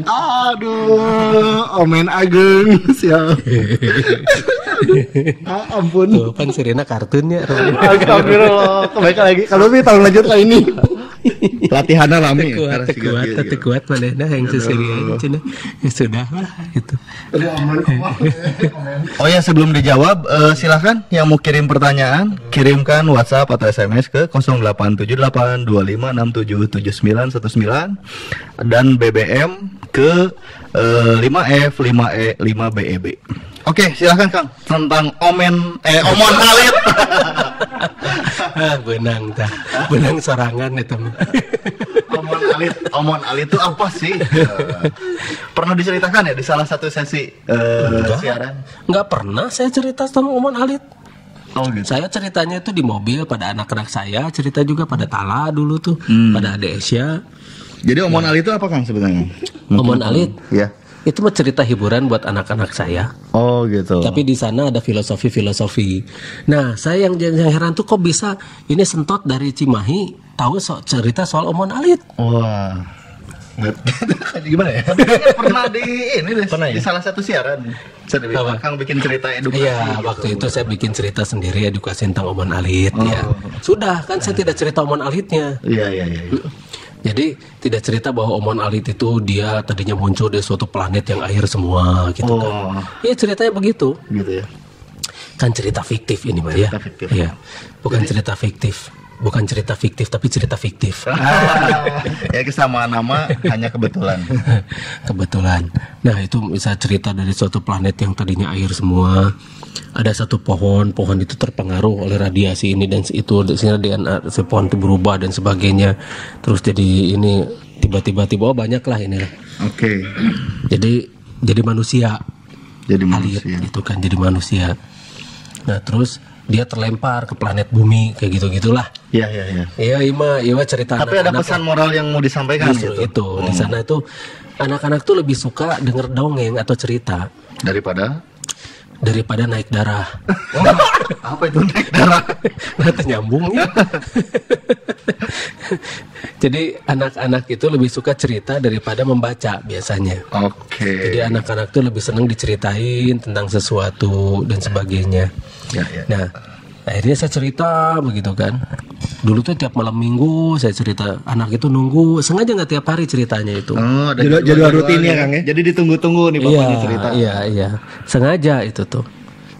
Aduh, Omen Ageng. <laughs> Siap. <laughs> ah, ampun. Tuh kan Sirena kartunnya. Alhamdulillah. Kembali lagi. Kalau lebih tahun lanjut kali ini. Latihannya lami. kuat, kuat, tapi kuat mana nah yang seserian cina ya sudah lah itu. Oh ya sebelum dijawab eh, silahkan yang mau kirim pertanyaan kirimkan WhatsApp atau SMS ke 087825677919 dan BBM ke eh, 5F 5E 5BEB. Oke silahkan Kang tentang omen eh omon alit. ah, benang tah, benang sorangan itu. omon alit, omon alit itu apa sih? Eh, pernah diceritakan ya di salah satu sesi eh, siaran? Nggak pernah saya cerita sama Oman Alit. Oh gitu. Saya ceritanya itu di mobil pada anak-anak saya, cerita juga pada Tala dulu tuh, pada Ade Asia. Jadi omon alit itu apa Kang sebenarnya? Oman Alit Ya. Itu mah cerita hiburan buat anak-anak saya. Oh gitu. Tapi di sana ada filosofi-filosofi. Nah, saya yang, yang heran tuh kok bisa ini sentot dari Cimahi tahu so, cerita soal Omon Alit. Wah. <laughs> Gimana ya? pernah di ini deh, Pernah ya? di salah satu siaran. Saya? Kang bikin cerita edukasi. Iya, waktu itu saya bikin cerita sendiri edukasi tentang Omon Alit ya. Sudah, kan saya tidak cerita Omon Alitnya. Iya iya iya. Jadi tidak cerita bahwa Omon Alit itu dia tadinya muncul dari suatu planet yang air semua gitu kan. Oh, Iya ceritanya begitu. gitu ya. Kan cerita fiktif ini mah ya. Fiktif. Iya. Bukan cerita fiktif. Bukan cerita fiktif tapi cerita fiktif. <laughs> ya kesamaan nama hanya kebetulan. <laughs> Kebetulan. Nah, itu bisa cerita dari suatu planet yang tadinya air semua. Ada satu pohon, pohon itu terpengaruh oleh radiasi ini dan itu sehingga DNA si pohon itu berubah dan sebagainya. Terus jadi ini tiba-tiba tiba oh banyak lah ini. Oke. Jadi jadi manusia Jadi manusia. itu kan jadi manusia. Nah, terus dia terlempar ke planet bumi kayak gitu-gitulah. Iya iya iya. Iya, ima, ima cerita Tapi ada anak-anak pesan moral yang mau disampaikan Justru gitu. itu di sana itu anak-anak tuh lebih suka denger dongeng atau cerita Daripada daripada naik darah. <laughs> apa itu naik darah? <laughs> Nah, nyambung ya. <laughs> Jadi anak-anak itu lebih suka cerita daripada membaca biasanya. Oke. Jadi anak-anak tuh lebih senang diceritain tentang sesuatu dan sebagainya. Ya, ya. Nah, akhirnya saya cerita begitu kan. Dulu tuh tiap malam minggu saya cerita. Anak itu nunggu, sengaja nggak tiap hari ceritanya itu. Oh, ada Jadwal- jadwal rutinnya, Kang, ya? Jadi ditunggu-tunggu nih bapaknya cerita. Iya, iya. Sengaja itu tuh.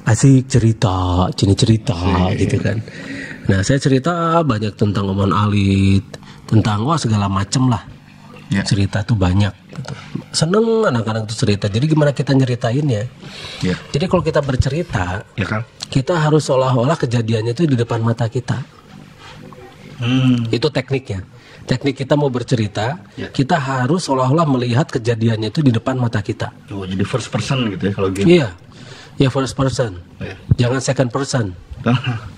Asik cerita, cini cerita gitu kan. Nah, saya cerita banyak tentang Oman Alit, tentang wah segala macem lah. Ya. Cerita tuh banyak gitu. Seneng anak-anak tuh cerita. Jadi gimana kita nyeritainnya? Iya. Jadi kalau kita bercerita, Ya kan? Kita harus seolah-olah kejadiannya itu di depan mata kita. Hmm. Itu tekniknya. Teknik kita mau bercerita, Ya. kita harus seolah-olah melihat kejadiannya itu di depan mata kita. Oh, jadi first person gitu ya kalau gitu. Iya. Ya first person. Iya. Jangan second person. <laughs>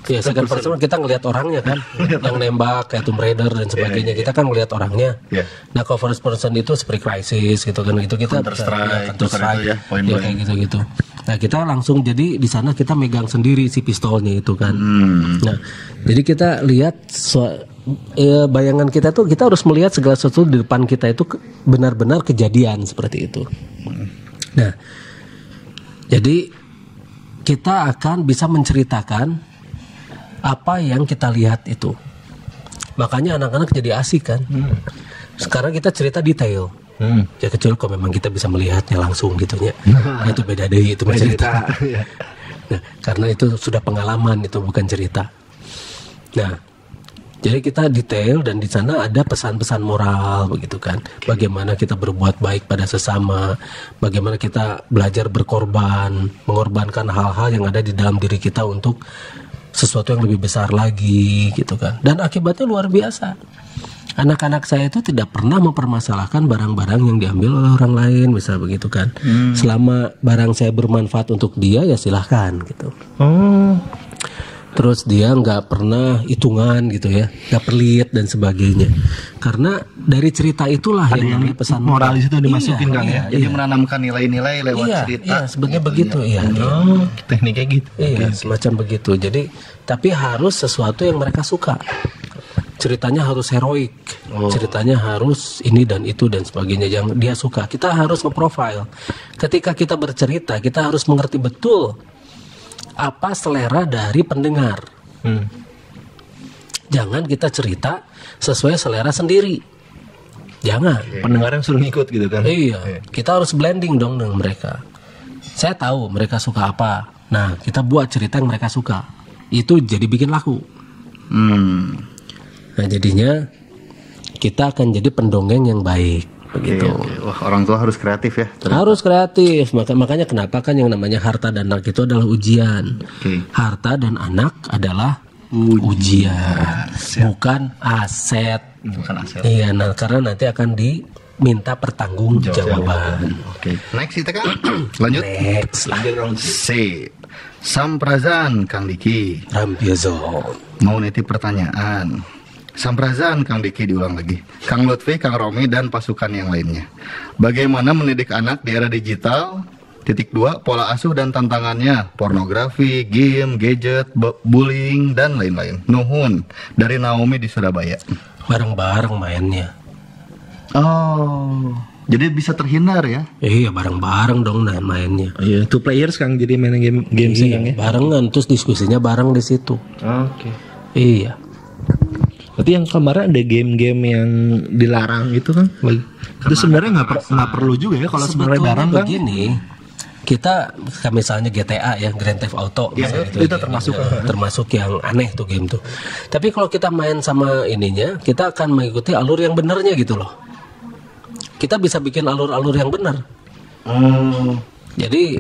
Ya second person kita ngelihat orangnya kan. <laughs> yang nembak kayak Tomb Raider dan sebagainya. Kita kan ngelihat orangnya. Iya. Nah, kalau first person itu seperti Crisis gitu kan gitu kita Counter Strike, ya, Counter bukan Strike. itu ya, Ya, kayak gitu-gitu. Nah, kita langsung jadi di sana kita megang sendiri si pistolnya itu kan. Hmm. Nah, jadi kita lihat so- eh, bayangan kita tuh kita harus melihat segala sesuatu di depan kita itu benar-benar kejadian seperti itu. Nah, jadi kita akan bisa menceritakan apa yang kita lihat itu. Makanya anak-anak jadi asik kan. Sekarang kita cerita detail. Hmm. Ya kecuali kalau memang kita bisa melihatnya langsung gitu ya. Nah, itu beda deh itu cerita. <laughs> Iya. Nah, karena itu sudah pengalaman itu bukan cerita. Nah, jadi kita detail dan di sana ada pesan-pesan moral begitu kan. Bagaimana kita berbuat baik pada sesama, bagaimana kita belajar berkorban, mengorbankan hal-hal yang ada di dalam diri kita untuk sesuatu yang lebih besar lagi gitu kan. Dan akibatnya luar biasa. Anak-anak saya itu tidak pernah mempermasalahkan barang-barang yang diambil oleh orang lain, misal begitu kan. Selama barang saya bermanfaat untuk dia ya silahkan gitu. Oh. Terus dia nggak pernah hitungan gitu ya, nggak pelit dan sebagainya. Karena dari cerita itulah yang namanya pesan moral di situ dimasukin, Iya, Kang, ya? iya, Jadi iya. menanamkan nilai-nilai lewat Iya, cerita. iya, sebenarnya begitu ya. Oh, tekniknya gitu. Iya, semacam begitu. Jadi, tapi harus sesuatu yang mereka suka. Ceritanya harus heroik, ceritanya harus ini dan itu dan sebagainya yang dia suka. Kita harus nge-profile. Ketika kita bercerita, kita harus mengerti betul apa selera dari pendengar. Hmm. Jangan kita cerita sesuai selera sendiri. Jangan. Pendengar yang suruh ngikut gitu kan. Iya, kita harus blending dong dengan mereka. Saya tahu mereka suka apa. Nah, kita buat cerita yang mereka suka. Itu jadi bikin laku. Hmm. Nah, jadinya kita akan jadi pendongeng yang baik. Begitu. Oke, oke. Wah, orang tua harus kreatif ya. Harus kreatif. Maka makanya kenapa kan yang namanya harta dan anak itu adalah ujian. Oke. Harta dan anak adalah ujian, bukan aset. Bukan aset. Iya, nah karena nanti akan diminta pertanggungjawaban. Oke. Next kita kan. <clears throat> Lanjut. Next, C. Samprazan Kang Diki. Rampiozo. Mau nitip pertanyaan. Samprazan Kang Diki diulang lagi. Kang Lutfi, Kang Romi dan pasukan yang lainnya. Bagaimana mendidik anak di era digital? Titik dua, pola asuh dan tantangannya, pornografi, game, gadget, bu- bullying, dan lain-lain. Nuhun, dari Naomi di Surabaya. Bareng-bareng mainnya. Oh, jadi bisa terhindar ya? Iya, bareng-bareng dong nah mainnya. Iya, two players Kang jadi main game game sih Kang ya. Barengan terus diskusinya bareng di situ. Oke. Iya. Berarti yang kemarin ada game-game yang dilarang itu kan? Itu sebenarnya nggak per- nggak perlu juga ya kalau sebenarnya barang kan? begini, kita misalnya GTA ya Grand Theft Auto Iya, misalnya itu gitu. termasuk. Ya, termasuk yang aneh tuh game tuh. Tapi kalau kita main sama ininya, kita akan mengikuti alur yang benernya gitu loh. Kita bisa bikin alur-alur yang benar. Oh. Jadi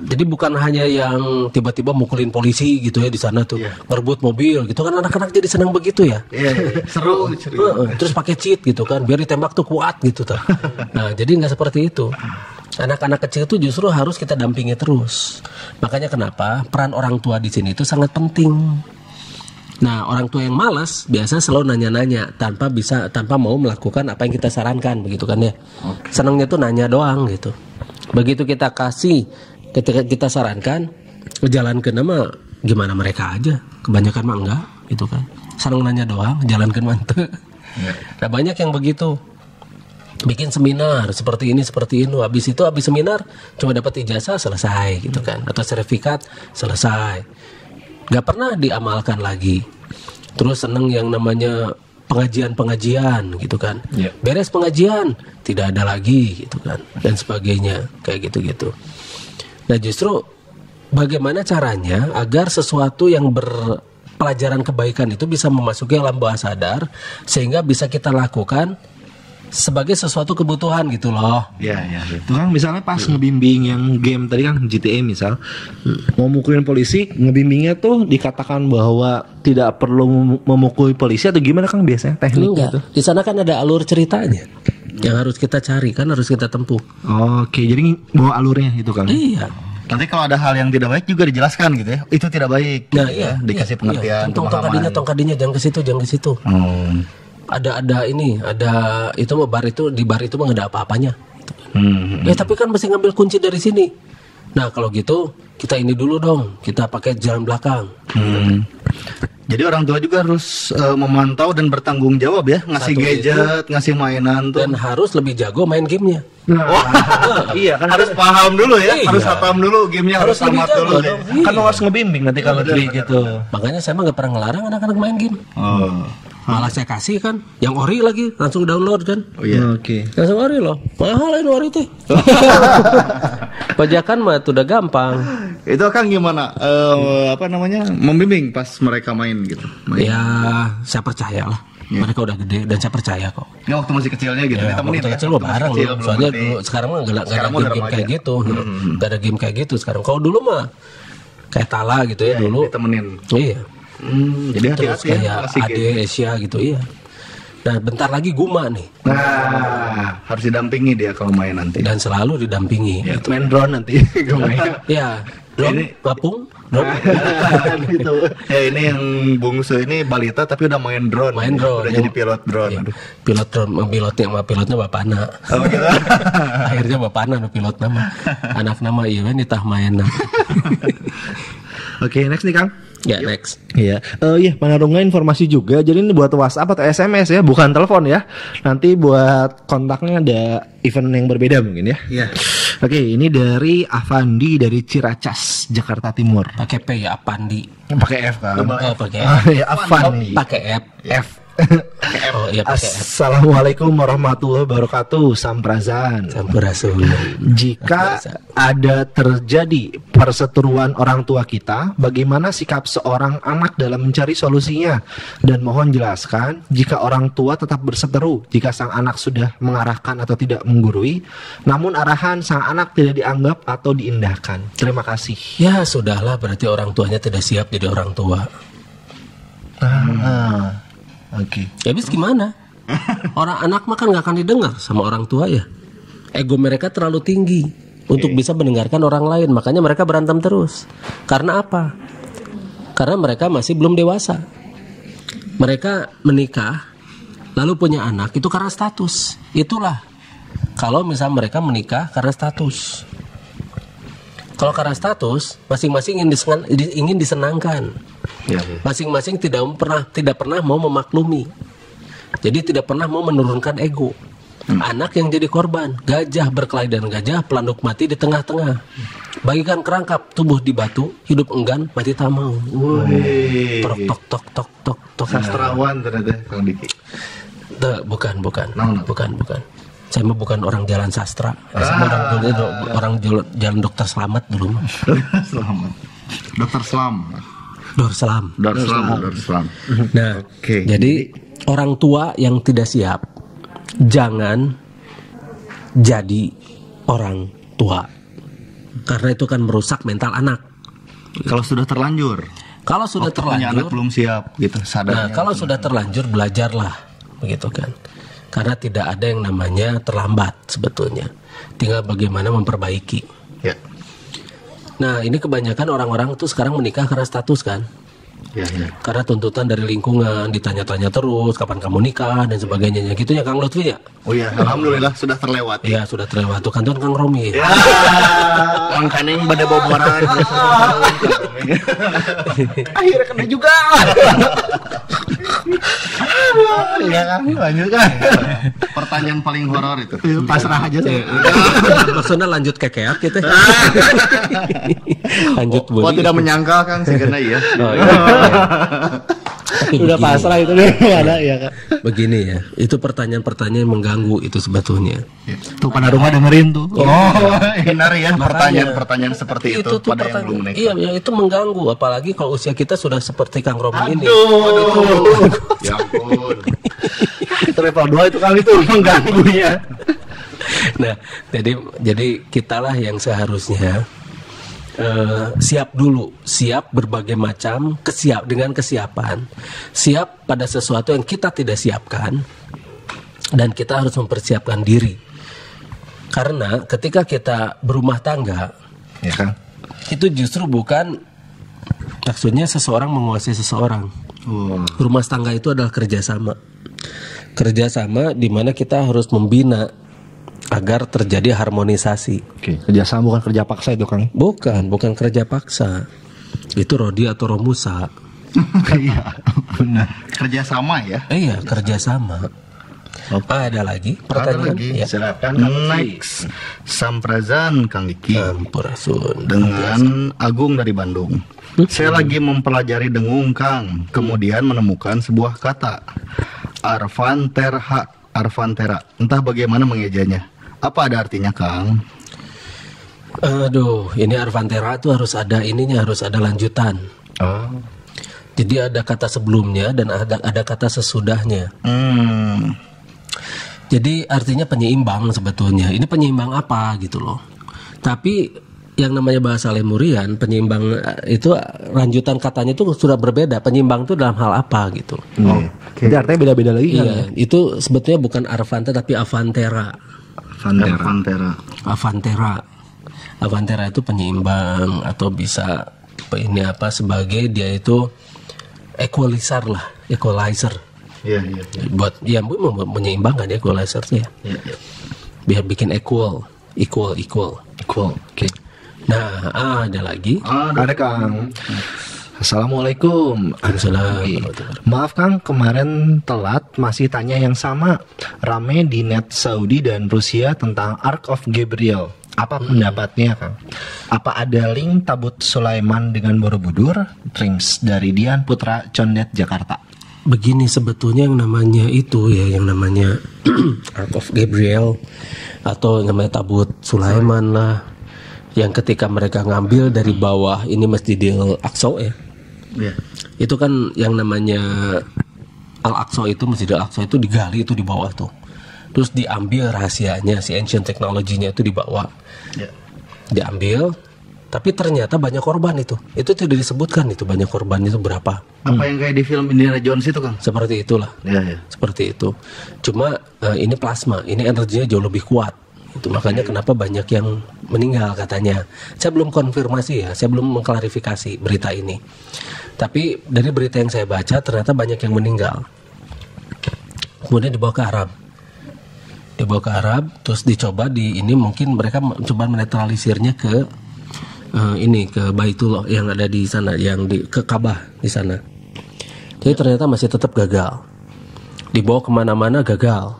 jadi bukan hanya yang tiba-tiba mukulin polisi gitu ya di sana tuh, merebut mobil gitu kan anak-anak jadi senang begitu ya. Iya, seru. Terus pakai cheat gitu kan biar ditembak tuh kuat gitu tuh. <laughs> Nah, jadi nggak seperti itu. Anak-anak kecil itu justru harus kita dampingi terus. Makanya kenapa peran orang tua di sini itu sangat penting. Nah, orang tua yang malas biasa selalu nanya-nanya tanpa bisa tanpa mau melakukan apa yang kita sarankan begitu kan ya. Senangnya tuh nanya doang gitu. Begitu kita kasih ketika kita sarankan jalan ke nama gimana mereka aja. Kebanyakan mah enggak gitu kan. Senang nanya doang, jalan ke mantu. Nah, banyak yang begitu. Bikin seminar seperti ini seperti ini. Habis itu habis seminar cuma dapat ijazah selesai gitu kan atau sertifikat selesai. Gak pernah diamalkan lagi. Terus seneng yang namanya pengajian-pengajian gitu kan. Iya. Beres pengajian tidak ada lagi gitu kan dan sebagainya kayak gitu-gitu. Nah justru bagaimana caranya agar sesuatu yang berpelajaran kebaikan itu bisa memasuki alam bawah sadar sehingga bisa kita lakukan sebagai sesuatu kebutuhan gitu loh. Iya, iya. Itu kan misalnya pas ngebimbing yang game tadi kan GTA misal mau mukulin polisi ngebimbingnya tuh dikatakan bahwa tidak perlu mem- memukuli polisi atau gimana kan biasanya tekniknya Enggak. tuh. Di sana kan ada alur ceritanya yang harus kita cari kan harus kita tempuh. Oke, jadi bawa alurnya itu kan. Iya. Nanti kalau ada hal yang tidak baik juga dijelaskan gitu ya. Itu tidak baik. Nah, gitu iya, ya. Dikasih iya, pengertian. Iya. Tong kadinya, tong kadinya, jangan ke situ, jangan ke situ. Oh. Ada ada ini, ada itu mah bar itu di bar itu mah nggak ada apa-apanya. Hmm. Ya tapi kan mesti ngambil kunci dari sini. Nah kalau gitu kita ini dulu dong, kita pakai jalan belakang. Hmm. Jadi orang tua juga harus eh, memantau dan bertanggung jawab ya, ngasih Satu gadget, ngasih mainan tuh. Dan harus lebih jago main gamenya. Nah, <laughs> iya kan harus paham dulu ya, Iya. harus paham dulu gamenya harus, Harus tamat dulu. dong. ya. kan harus ngebimbing nanti kalau beli gitu. Makanya saya mah nggak pernah ngelarang anak-anak main game. Oh, Malah saya kasih kan, yang ori lagi langsung download kan. oh iya. Oke. Langsung ori loh, mahal ini ori teh. <laughs> Pajakan mah tuh udah gampang. Itu kan gimana? Eh, apa namanya? Membimbing pas mereka main gitu. Main. Ya saya percaya lah. Mereka udah gede dan saya percaya kok. Ya, waktu masih kecilnya gitu. Ya, ditemenin waktu ya. kecil masih bareng kecil, Soalnya dulu sekarang mah nggak nggak ada Sekarang mah udah game-game kayak remaja. gitu. Nggak ada game kayak gitu sekarang. Kalau dulu mah kayak Tala gitu ya dulu. ditemenin. Iya. Hmm, jadi Terus hati-hati ya kayak ngasih Ade Asia gitu iya. Nah bentar lagi Guma nih Nah, harus didampingi dia kalau main nanti. dan selalu didampingi. Ya. Main drone nanti. <laughs> Ya, drone, Ini- drone, <laughs> gitu. Ya ini yang bungsu ini balita tapi udah main drone. main drone. Udah Yang- jadi pilot drone. Iya, Aduh. pilot drone, emang pilotnya sama pilotnya bapak anak. Oh, gitu. <laughs> Akhirnya bapak anak pilot nama, anak nama iya we nitah main. Oke, next nih Kang. Ya next. Iya, Eh iya Panarunga informasi juga. Jadi ini buat WhatsApp atau SMS ya, bukan telepon ya. Nanti buat kontaknya ada event yang berbeda mungkin ya. Iya. Oke, ini dari Avandi dari Ciracas, Jakarta Timur. Pakai P ya Apandi. Pakai F kan? Oh, pakai Ah, F. ya, Avandi. Pakai F. F. Oh iya. Assalamualaikum warahmatullahi wabarakatuh. Samprazan. Sampurasun. Jika ada terjadi perseteruan orang tua kita, bagaimana sikap seorang anak dalam mencari solusinya? Dan mohon jelaskan jika orang tua tetap berseteru, jika sang anak sudah mengarahkan atau tidak menggurui, namun arahan sang anak tidak dianggap atau diindahkan. Terima kasih. Ya sudahlah berarti orang tuanya tidak siap jadi orang tua. Ah, Oke. Ya habis gimana? Orang anak mah kan nggak akan didengar sama orang tua ya. Ego mereka terlalu tinggi untuk bisa mendengarkan orang lain, makanya mereka berantem terus. Karena apa? Karena mereka masih belum dewasa. Mereka menikah lalu punya anak itu karena status. Itulah kalau misal mereka menikah karena status. Kalau karena status, masing-masing ingin, disenang- di- ingin disenangkan. Ya. Masing-masing tidak pernah tidak pernah mau memaklumi. Jadi tidak pernah mau menurunkan ego. Anak yang jadi korban, gajah berkelahi dan gajah pelanduk mati di tengah-tengah. Bagikan kerangkap tubuh di batu, hidup enggan, mati tak mau. Tok tok tok tok tok tok. Sastrawan ternyata Kang Diki. Tuh, bukan bukan No, no. bukan bukan. Saya mah bukan orang jalan sastra. Saya mah orang dulu orang jalan, dokter selamat dulu. <laughs> Selamat. Dokter Slam. Slam, Dokter Slam. Nah, Oke. jadi orang tua yang tidak siap jangan jadi orang tua. Karena itu kan merusak mental anak. Kalau sudah terlanjur, Kalau sudah waktu punya anak terlanjur, belum siap gitu nah sadarnya. kalau sudah terlanjur belajarlah, begitu kan. Karena tidak ada yang namanya terlambat sebetulnya. Tinggal bagaimana memperbaiki. Ya. Nah, ini kebanyakan orang-orang tuh sekarang menikah karena status kan. Ya, ya. Karena tuntutan dari lingkungan, ditanya-tanya terus kapan kamu nikah dan sebagainya. Yang gitunya Kang Lutfi ya? Oh ya, alhamdulillah sudah terlewati. Iya sudah terlewat tuh kan tuh Kang Romi. Ya, makanya yang pada boboran. <laughs> Akhirnya kena juga. ya kan, lanjut kan. Pertanyaan paling horor itu. Pasrah aja sih. Maksudnya lanjut ke keak gitu. <laughs> lanjut Oh, bully. tidak menyangka kan sih karena iya. Oh, iya. <laughs> Udah begini, pasrah itu deh ada ya Kak. Begini ya, itu pertanyaan-pertanyaan yang mengganggu itu sebetulnya. Tuh Panarunga dengerin tuh. Oh, <laughs> hindari ya pertanyaan-pertanyaan seperti itu, tuh pada yang belum menikah. Iya, ya, itu mengganggu. Apalagi kalau usia kita sudah seperti Kang Romi ini. Aduh. Ya ampun. <laughs> Itu level 2 itu kali itu mengganggunya. Nah, jadi jadi kitalah yang seharusnya eh, siap dulu, siap berbagai macam kesiap dengan kesiapan, siap pada sesuatu yang kita tidak siapkan, dan kita harus mempersiapkan diri. Karena ketika kita berumah tangga, Ya kan? itu justru bukan maksudnya seseorang menguasai seseorang. Wah. Rumah tangga itu adalah kerjasama. Kerjasama di mana kita harus membina agar terjadi harmonisasi. Oke, kerjasama bukan kerja paksa itu Kang. Bukan, bukan kerja paksa. Itu Rodi atau Romusa. <laughs> Iya, benar. Kerjasama ya. Eh, iya, kerjasama. Ah, ada lagi Ada pertanyaan? lagi. Ya. Silakan Next, Samprazan Kang Diki. Sampurasun. dengan Agung dari Bandung. Saya lagi mempelajari dengung Kang, kemudian menemukan sebuah kata Arvantera. Entah bagaimana mengejanya. Apa ada artinya Kang? Aduh, ini Arvantera tuh harus ada ininya, harus ada lanjutan. Oh. Jadi ada kata sebelumnya dan ada ada kata sesudahnya. Hmm, Jadi artinya penyeimbang sebetulnya. Ini penyeimbang apa gitu loh. Tapi yang namanya bahasa Lemurian, penyeimbang eh, itu lanjutan katanya itu sudah berbeda. Penyeimbang itu dalam hal apa gitu. Oh. Jadi artinya beda-beda lagi kan? Iya, itu sebetulnya bukan Arvanta tapi Avantera. Arvantera. Avantera. Avantera itu penyeimbang atau bisa ini apa sebagai dia itu equalizer lah, equalizer. Iya, iya, iya. Buat ya menyeimbangkan equalizernya. Iya, iya. Biar bikin equal, equal, equal. Cool. Oke. Nah, ah, ada lagi. Ada Kang. Assalamualaikum. Waalaikumsalam. Oke. Maaf Kang, kemarin telat masih tanya yang sama. Rame di net Saudi dan Rusia tentang Ark of Gabriel. Apa pendapatnya Kang? Apa ada link tabut Sulaiman dengan Borobudur? Drinks dari Dian Putra Condet Jakarta. Begini sebetulnya yang namanya itu ya, yang namanya <clears throat> Ark of Gabriel atau yang namanya tabut Sulaiman lah. Yang ketika mereka ngambil dari bawah ini Masjidil Aqsa ya. Iya. Itu kan yang namanya Al Aqsa itu Masjidil Aqsa itu digali itu di bawah tuh. Terus diambil rahasianya si ancient teknologinya itu dibawa. Iya. Diambil tapi ternyata banyak korban itu. Itu tidak disebutkan itu banyak korban itu berapa. Apa yang kayak di film Indiana Jones itu Kang? Seperti itulah. Iya, iya. seperti itu. Cuma eh, ini plasma, ini energinya jauh lebih kuat. Itu makanya kenapa banyak yang meninggal katanya. Saya belum konfirmasi ya, saya belum mengklarifikasi berita ini. Tapi dari berita yang saya baca ternyata banyak yang meninggal. Kemudian dibawa ke Arab. Dibawa ke Arab, terus dicoba di ini mungkin mereka coba menetralisirnya ke eh, ini ke Baitullah yang ada di sana, yang di ke Ka'bah di sana. Jadi ternyata masih tetap gagal dibawa ke mana-mana gagal.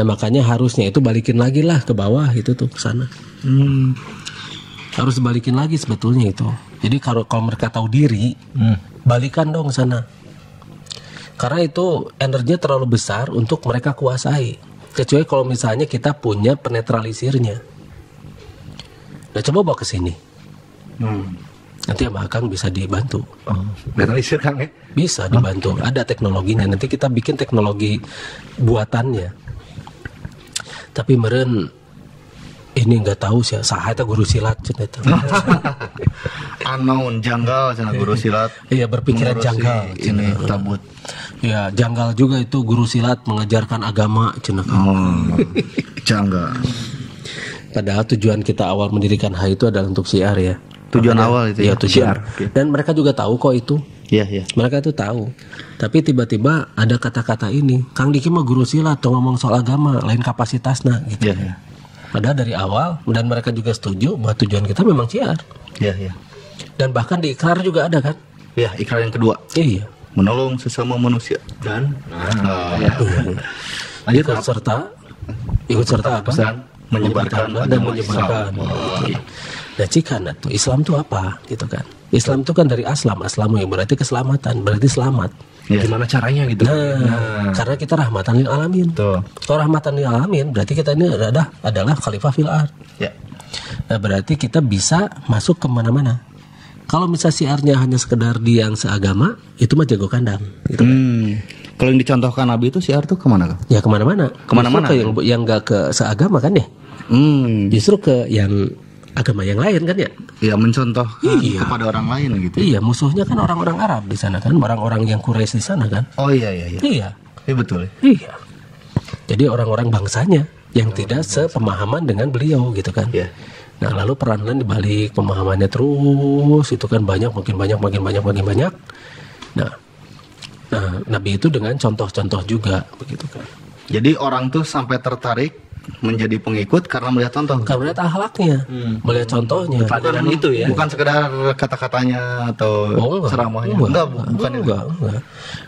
Nah makanya harusnya itu balikin lagi lah ke bawah itu tuh ke sana. Hmm. Harus balikin lagi sebetulnya itu. Jadi kalau kalau mereka tahu diri, balikan dong ke sana. Karena itu energinya terlalu besar untuk mereka kuasai. Kecuali kalau misalnya kita punya penetralisirnya. Nah coba bawa ke sini. Hmm. Nanti sama Akang bisa dibantu. Oh, netralisir Kang ya? Bisa dibantu. Ada teknologinya. Nanti kita bikin teknologi buatannya. Tapi meren ini nggak tahu sih. Saha eta guru silat cenah eta. <laughs> Unknown, janggal cenah guru silat. Iya berpikiran janggal. Ini tabut. Ya janggal juga itu guru silat mengajarkan agama cenah. Oh, janggal. Padahal tujuan kita awal mendirikan HI itu adalah untuk siar ya. Tujuan awal itu Iya ya. tujuan. Dan mereka juga tahu kok itu. Iya, iya. Mereka itu tahu. Tapi tiba-tiba ada kata-kata ini, Kang Diki mah guru silat, tuh ngomong soal agama, lain kapasitasnya gitu. Iya, iya. Padahal dari awal dan mereka juga setuju bahwa tujuan kita memang siar. Iya, iya. Dan bahkan di ikrar juga ada kan? Iya, ikrar yang kedua. Iya. Menolong sesama manusia. Dan Nah, Lanjut ikut serta ikut serta apa? Pesan menyebarkan dan agama menyebarkan. Nah, cikana tuh Islam tuh apa gitu kan? Islam tuh kan dari aslam, aslamu yang berarti keselamatan, berarti selamat. Iya. gimana caranya gitu? Nah, karena kita rahmatan lil alamin. Tuh. Kalau rahmatan lil alamin berarti kita ini adalah adalah khalifah fil ard. Ya. Nah, berarti kita bisa masuk ke mana-mana. Kalau misalnya siarnya hanya sekedar di yang seagama, itu mah jago kandang. Gitu. Hmm. Kalau yang dicontohkan Nabi itu siar tuh ke mana? Ya ke mana-mana. Ke mana-mana. Ke yang yang nggak ke seagama kan ya? Hmm. Justru ke yang agama yang lain kan ya? Ya mencontohkan Iya. kepada orang lain gitu. Iya, musuhnya kan orang-orang Arab di sana kan, orang-orang yang Quraisy di sana kan? Oh iya iya iya. Iya, Iya betul. ya. iya. Jadi orang-orang bangsanya yang tidak sepemahaman dengan beliau gitu kan? Iya. Nah, lalu peran-peran dibalik pemahamannya terus itu kan banyak, makin banyak, makin banyak, makin banyak. Nah, nah Nabi itu dengan contoh-contoh juga begitu kan? Jadi orang tuh sampai tertarik menjadi pengikut karena melihat contoh. Karena melihat akhlaknya, melihat contohnya. Pelajaran itu ya. Bukan sekedar kata-katanya atau Oh, enggak. ceramahnya. Enggak, Enggak, bu- bukan itu. enggak, enggak.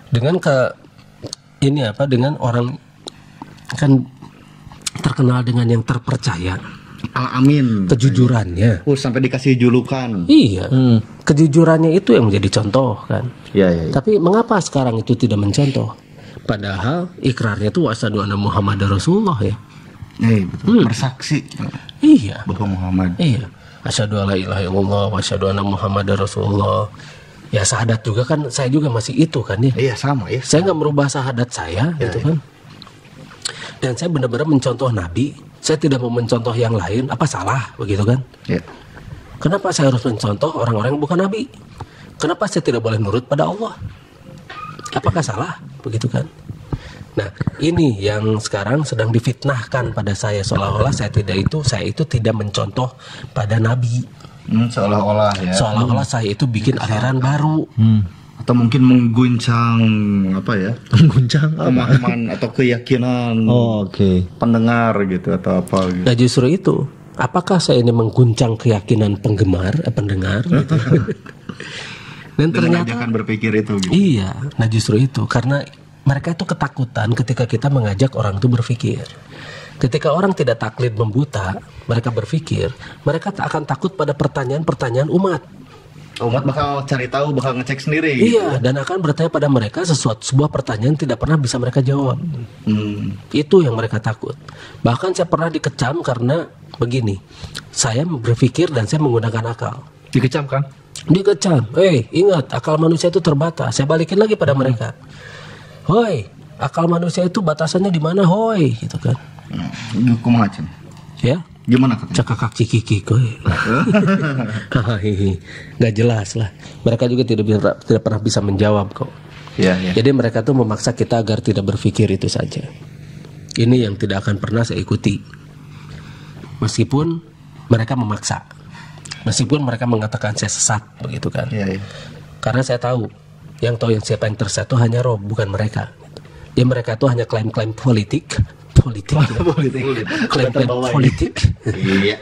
Dengan ke ini apa dengan orang kan terkenal dengan yang terpercaya, Al amin. kejujurannya. Oh, sampai dikasih julukan. Iya, kejujurannya itu yang menjadi contoh kan. Iya, iya. iya. Tapi mengapa sekarang itu tidak mencontoh? Padahal ikrarnya itu wasadu anna Muhammad Rasulullah ya. Eh, betul. Bersaksi Iya, bahwa Muhammad. iya. Asyhadu alla ilaha illallah wa asyhadu anna Muhammad Rasulullah. Ya syahadat juga kan saya juga masih itu kan ya. Iya, sama ya. Saya nggak merubah syahadat saya gitu kan. Dan saya benar-benar mencontoh Nabi. Saya tidak mau mencontoh yang lain. Apa salah begitu kan? Iya. Kenapa saya harus mencontoh orang-orang yang bukan Nabi? Kenapa saya tidak boleh nurut pada Allah? Apakah salah? Begitu kan? Nah, ini yang sekarang sedang difitnahkan pada saya seolah-olah saya tidak itu, saya itu tidak mencontoh pada Nabi. Hmm, seolah-olah ya. Seolah-olah saya itu bikin aliran baru. atau mungkin mengguncang apa ya? Mengguncang Pemahaman atau keyakinan Oh, Oke. pendengar gitu atau apa gitu. Nah justru itu, apakah saya ini mengguncang keyakinan penggemar, eh, pendengar? Gitu. <laughs> Dan Dengan ternyata ajakan berpikir itu gitu. iya, nah justru itu karena mereka itu ketakutan ketika kita mengajak orang itu berpikir. Ketika orang tidak taklid membuta, mereka berpikir, mereka tak akan takut pada pertanyaan-pertanyaan umat. Umat bakal cari tahu, bakal ngecek sendiri. gitu. Iya, dan akan bertanya pada mereka sesuatu sebuah pertanyaan tidak pernah bisa mereka jawab. Hmm. Itu yang mereka takut. Bahkan saya pernah dikecam karena begini. Saya berpikir dan saya menggunakan akal. Dikecam kan? Dikecam. Eh, ingat akal manusia itu terbatas. Saya balikin lagi pada mereka. Hoi, akal manusia itu batasannya di mana, hoi, gitu kan. Kumaha? Ya, Gimana katanya? cakakak cikiki koi. <laughs> Gak jelas lah. Mereka juga tidak bisa- tidak pernah bisa menjawab kok. Iya, iya. Jadi mereka tuh memaksa kita agar tidak berpikir itu saja. Ini yang tidak akan pernah saya ikuti. Meskipun mereka memaksa. Meskipun mereka mengatakan saya sesat begitu kan. Iya, iya. Karena saya tahu yang tahu yang siapa yang tersesat itu hanya Rob bukan mereka. Ya mereka itu hanya klaim-klaim politik, politik, ya. <laughs> Politik. klaim-klaim politik, Iya.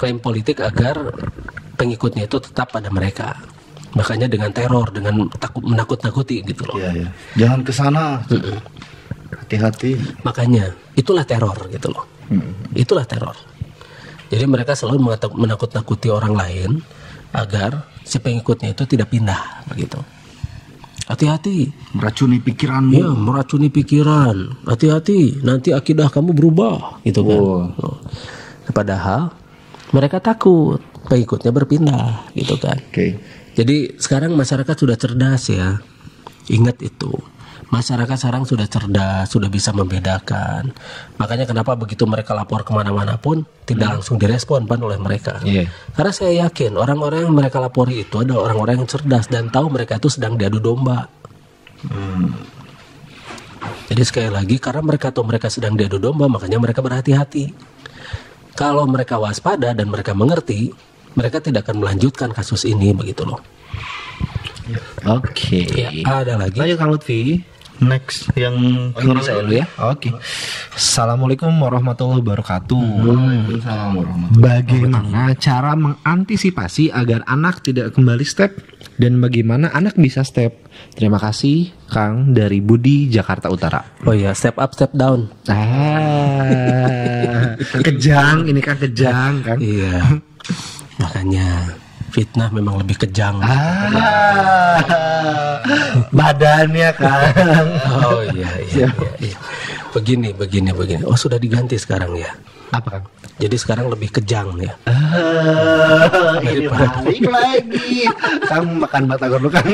klaim politik agar pengikutnya itu tetap pada mereka. Makanya dengan teror, dengan takut menakut-nakuti gitu loh. Iya, iya. Jangan ke sana. Hati-hati. Makanya itulah teror gitu loh. Itulah teror. Jadi mereka selalu menakut-nakuti orang lain agar si pengikutnya itu tidak pindah begitu. Hati-hati. Meracuni pikiranmu. Ya, meracuni pikiran. Hati-hati, nanti akidah kamu berubah gitu kan. Oh. Padahal mereka takut pengikutnya berpindah gitu kan. Oke. Jadi sekarang masyarakat sudah cerdas ya. Ingat itu. Masyarakat sekarang sudah cerdas, sudah bisa membedakan. Makanya kenapa begitu mereka lapor ke mana-mana pun tidak langsung direspon pan oleh mereka. Iya. Karena saya yakin orang-orang yang mereka lapori itu adalah orang-orang yang cerdas dan tahu mereka itu sedang diadu domba. Jadi sekali lagi karena mereka tahu mereka sedang diadu domba makanya mereka berhati-hati. Kalau mereka waspada dan mereka mengerti, mereka tidak akan melanjutkan kasus ini begitu loh. Oke. Ya, ada lagi. Lanjut Kang Lutfi. Next yang Menurut saya dulu ya. Oke. Assalamualaikum warahmatullahi wabarakatuh. Waalaikumsalam warahmatullahi Bagaimana cara mengantisipasi agar anak tidak kembali step dan bagaimana anak bisa step? Terima kasih Kang dari Budi Jakarta Utara. Oh ya, step up, step down. Ah, <laughs> kejang ini kan kejang kan. Iya. Makanya <laughs> fitnah memang lebih kejang. Ah, <laughs> badannya kan. Oh iya, iya, iya, iya. Begini, begini, begini. Oh sudah diganti sekarang ya. Apa Kang? Jadi sekarang lebih kejang ya. Ah, ini balik lagi. Kamu makan batagor lu kan?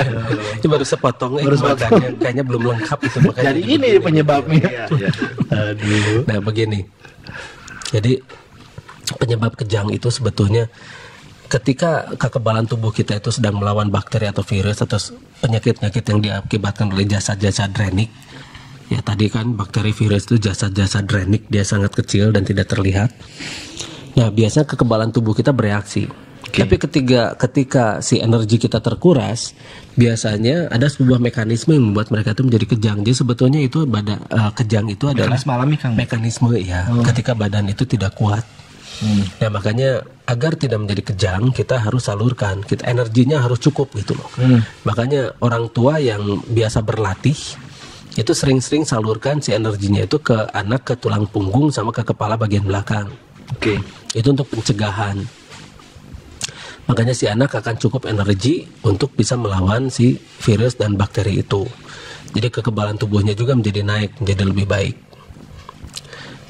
<laughs> Ini baru sepotong, eh, Baru makanya kayaknya belum lengkap itu makanya. Jadi ini begini. penyebabnya. Iya, Aduh. Nah begini, jadi penyebab kejang itu sebetulnya ketika kekebalan tubuh kita itu sedang melawan bakteri atau virus atau penyakit-penyakit yang diakibatkan oleh jasad-jasad drenik. Ya tadi kan bakteri virus itu jasad-jasad drenik dia sangat kecil dan tidak terlihat. Nah biasanya kekebalan tubuh kita bereaksi. Tapi ketika ketika si energi kita terkuras, biasanya ada sebuah mekanisme yang membuat mereka itu menjadi kejang. Jadi sebetulnya itu badan eh, kejang itu adalah Mekanisme alami Kang. mekanisme ya ketika badan itu tidak kuat. Nah makanya agar tidak menjadi kejang kita harus salurkan, kita energinya harus cukup gitu loh. Makanya orang tua yang biasa berlatih itu sering-sering salurkan si energinya itu ke anak ke tulang punggung sama ke kepala bagian belakang. Oke. Itu untuk pencegahan. Makanya si anak akan cukup energi untuk bisa melawan si virus dan bakteri itu. Jadi kekebalan tubuhnya juga menjadi naik, menjadi lebih baik.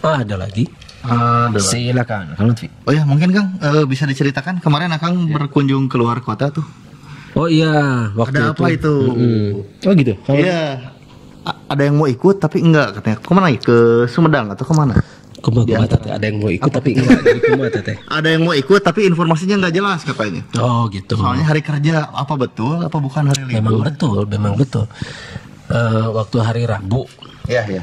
Ah, ada lagi. Ada. Silakan, Kang Lutfi. Oh ya mungkin Kang eh, bisa diceritakan kemarin Akang berkunjung keluar kota tuh. Oh iya, waktu Ada apa itu? Oh gitu. Kalau Iya. A- Ada yang mau ikut tapi enggak katanya. Ke mana ya? Ke Sumedang atau ke mana? Kuma kuma tete ada yang mau ikut tapi enggak jadi kuma tete. Ada yang mau ikut tapi informasinya nggak jelas katanya. Oh gitu. Soalnya hari kerja apa betul apa bukan hari Memang libur? betul, memang betul. Eh, waktu hari Rabu, Ya ya.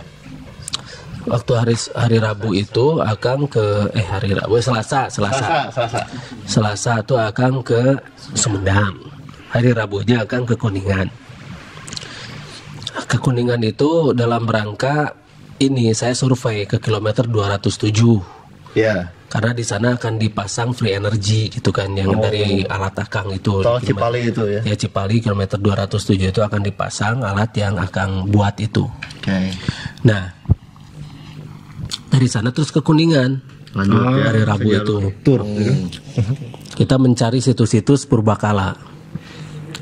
Waktu hari hari Rabu itu akan ke eh hari Rabu Selasa, Selasa. Selasa. Selasa itu akan ke Sumedang. Hari Rabunya akan ke Kuningan. Ke Kuningan itu dalam rangka ini saya survei ke kilometer 207. Ya. Karena di sana akan dipasang free energy gitu kan yang dari alat akang itu. Tol Kilometer- Cipali itu ya. Ya Cipali kilometer 207 itu akan dipasang alat yang akan buat itu. Oke. Nah, dari sana terus ke Kuningan. Lanjut ya. Hari Rabu itu. tur. Kita mencari situs-situs purbakala.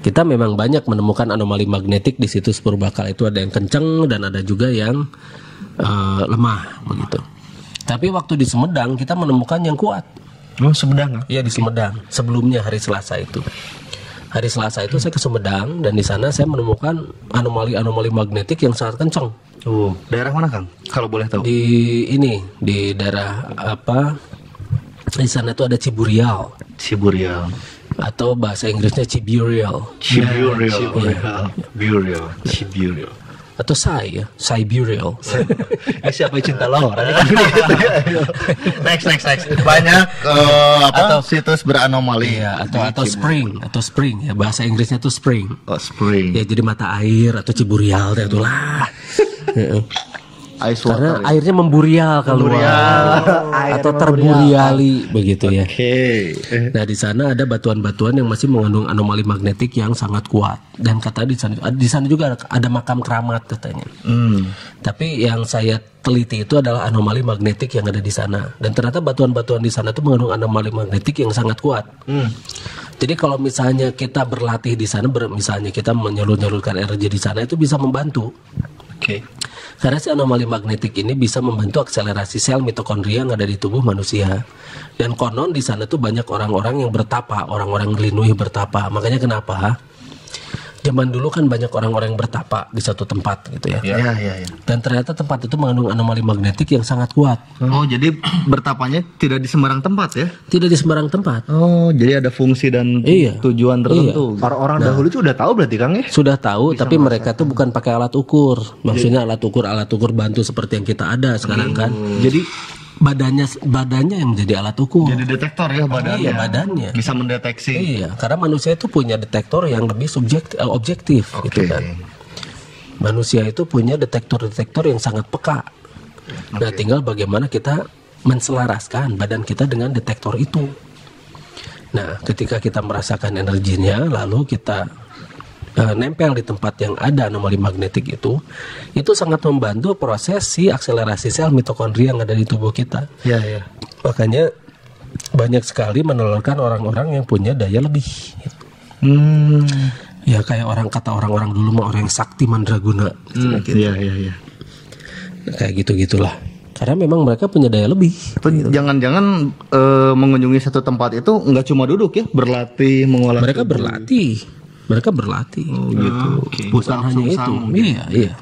Kita memang banyak menemukan anomali magnetik di situs purbakala itu ada yang kenceng dan ada juga yang eh, lemah begitu. Tapi waktu di Sumedang kita menemukan yang kuat. Oh, Sumedang. Kang. Iya di Sumedang. Sebelumnya hari Selasa itu. Hari Selasa itu saya ke Sumedang dan di sana saya menemukan anomali-anomali magnetik yang sangat kencang. Tuh, daerah mana Kang? Kalau boleh tahu. Di ini di daerah apa? Di sana itu ada Ciburial Ciburial. atau bahasa Inggrisnya Ciburial Ciburial. Ciburial. Ciburial. atau Sai ya, Siberial. Eh, <laughs> siapa yang cinta lo? <laughs> next next next. Banyak eh, apa Atau- situs beranomali. Iya, atau atau spring, atau spring ya bahasa Inggrisnya itu spring. Oh, spring. Ya jadi mata air atau Ciburial itu lah. Ice Karena water. ya. airnya memburial keluar <laughs> atau terburiali begitu ya. Oke. Nah di sana ada batuan-batuan yang masih mengandung anomali magnetik yang sangat kuat dan kata di sana di sana juga ada, makam keramat katanya. Hmm. Tapi yang saya teliti itu adalah anomali magnetik yang ada di sana dan ternyata batuan-batuan di sana itu mengandung anomali magnetik yang sangat kuat. Jadi kalau misalnya kita berlatih di sana, misalnya kita menyalur-nyalurkan energi di sana itu bisa membantu. Oke. Karena si anomali magnetik ini bisa membantu akselerasi sel mitokondria yang ada di tubuh manusia. Dan konon di sana tuh banyak orang-orang yang bertapa, orang-orang Glinui bertapa. Makanya kenapa? Zaman dulu kan banyak orang-orang yang bertapa di satu tempat gitu ya. Ya ya ya. Dan ternyata tempat itu mengandung anomali magnetik yang sangat kuat. Oh, jadi bertapanya tidak di sembarang tempat ya? Tidak di sembarang tempat. Oh, jadi ada fungsi dan Iya. tujuan tertentu. Orang-orang dahulu itu udah tahu berarti Kang ya? Sudah tahu, tapi mereka tuh bukan pakai alat ukur. Maksudnya alat ukur, alat ukur bantu seperti yang kita ada sekarang kan. Jadi Badannya badannya yang menjadi alat ukur. Jadi detektor ya badannya. Iya, badannya. Bisa mendeteksi. Iya, karena manusia itu punya detektor yang lebih subjektif, objektif gitu Oke. kan. Manusia itu punya detektor-detektor yang sangat peka. Nah, tinggal bagaimana kita menselaraskan badan kita dengan detektor itu. Nah, ketika kita merasakan energinya, lalu kita eh, nempel di tempat yang ada anomali magnetik itu, itu sangat membantu proses si akselerasi sel mitokondria yang ada di tubuh kita. Iya, iya. Makanya banyak sekali menelurkan orang-orang yang punya daya lebih. Hmm. Ya kayak orang kata orang-orang dulu mah orang yang sakti mandraguna. Gitu. Iya, iya, iya. Kayak gitu-gitulah. Karena memang mereka punya daya lebih. Atau Jangan-jangan eh, mengunjungi satu tempat itu nggak cuma duduk ya, berlatih, mengolah. Mereka berlatih. Mereka berlatih. gitu. Bukan hanya itu. Iya, iya.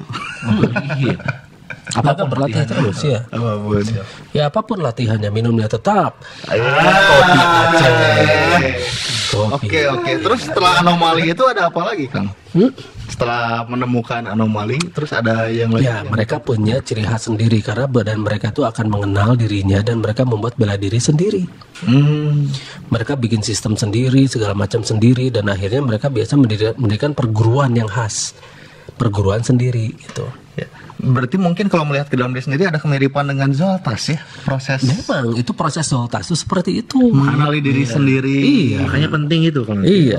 <laughs> iya. Apa pun berlatih terus ya. Apa pun. Ya apa pun latihannya, minumnya tetap. Kopi Kopi. Oke oke. Terus setelah anomali itu ada apa lagi Kang? Hmm? Setelah menemukan anomali, terus ada yang lain? Ya, mereka punya ciri khas sendiri karena badan mereka itu akan mengenal dirinya dan mereka membuat bela diri sendiri. Hmm. Mereka bikin sistem sendiri, segala macam sendiri dan akhirnya mereka biasa mendiri- mendirikan perguruan yang khas. Perguruan sendiri gitu. Ya. Berarti mungkin kalau melihat ke dalam diri sendiri ada kemiripan dengan Zoltas ya proses Memang itu proses Zoltas itu seperti itu. mengenali diri sendiri. Iya. Makanya penting itu kan. Iya,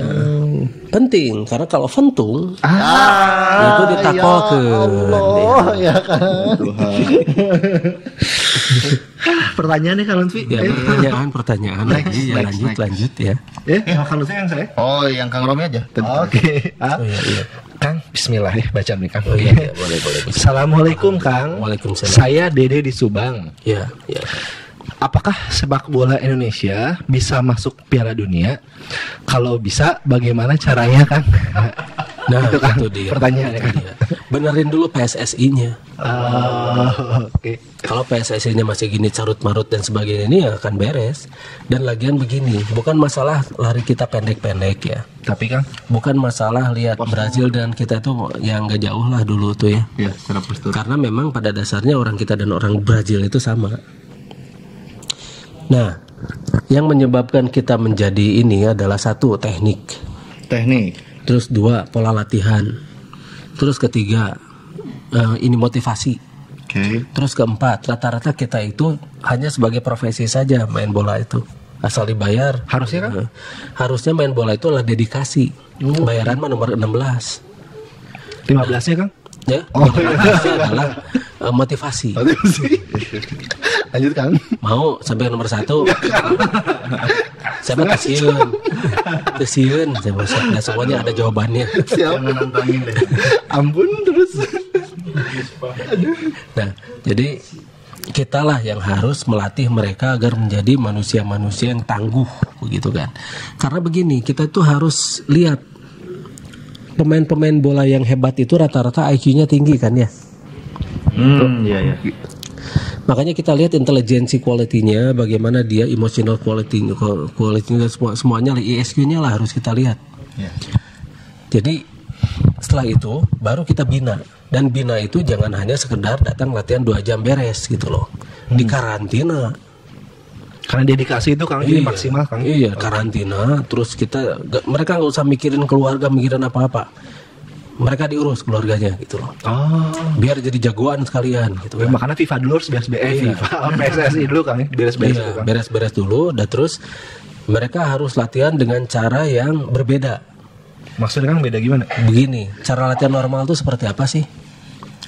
penting karena kalau ventung Ah, itu ditakolkan. Oh ya kan. <laughs> Pertanyaannya kalau Lutfi. Ya, pertanyaan, pertanyaan lagi, ya next, lanjut, next. lanjut ya. Eh, kalau Lutfi yang saya. Oh, yang Kang Romi aja. Oke. Ah, Oh, iya, iya. Kang, Bismillah ya baca nih Kang. Oh, iya, iya, boleh, boleh. Assalamualaikum Kang. Waalaikumsalam. Saya Dede di Subang. Ya, ya. Apakah sepak bola Indonesia bisa masuk Piala Dunia? Kalau bisa, bagaimana caranya, Kang? Nah, Itu kan itu dia. pertanyaannya, Itu dia. Benerin dulu PSSI-nya. Oh, Oke. Kalau PSSI-nya masih gini carut-marut dan sebagainya ini ya akan beres. Dan lagian begini, bukan masalah lari kita pendek-pendek ya. Tapi Kang, Bukan masalah lihat Brazil dan kita itu yang nggak jauh lah dulu tuh ya. Ya, secara postur. Karena memang pada dasarnya orang kita dan orang Brazil itu sama. Nah, yang menyebabkan kita menjadi ini adalah satu teknik, Teknik. terus dua pola latihan, terus ketiga eh, ini motivasi, Oke. terus keempat rata-rata kita itu hanya sebagai profesi saja main bola itu asal dibayar. Harusnya kan? Harusnya main bola itu adalah dedikasi. Bayaran mah nomor 16 15 ya Kang? ya. Dedikasi adalah eh, motivasi. Lanjut Kang. mau sampai nomor satu saya kesiun kesiun saya mau nah, semuanya ada jawabannya Siap. Jangan nantangin deh. Ampun terus. nah jadi kita lah yang harus melatih mereka agar menjadi manusia-manusia yang tangguh begitu kan karena begini kita tuh harus lihat pemain-pemain bola yang hebat itu rata-rata IQ-nya tinggi kan ya Hmm, iya ya. Makanya kita lihat intelijensi quality-nya, bagaimana dia emotional quality, quality semua semuanya lah, ESQ-nya lah harus kita lihat. Ya. Jadi setelah itu baru kita bina dan bina itu jangan hanya sekedar datang latihan dua jam beres gitu loh, di karantina. Karena dedikasi itu Kang jadi Iya. maksimal Kang. Iya karantina, terus kita gak- mereka nggak usah mikirin keluarga, mikirin apa-apa. Mereka diurus keluarganya gitu loh. Oh. Biar jadi jagoan sekalian gitu. kan. Makanya FIFA dulu harus beres-beres eh, Iya. FIFA. Oh, PSSI dulu Kang ya, beres-beres Iya, dulu, beres-beres dulu dan terus mereka harus latihan dengan cara yang berbeda. Maksudnya Kang beda gimana? Begini, cara latihan normal itu seperti apa sih?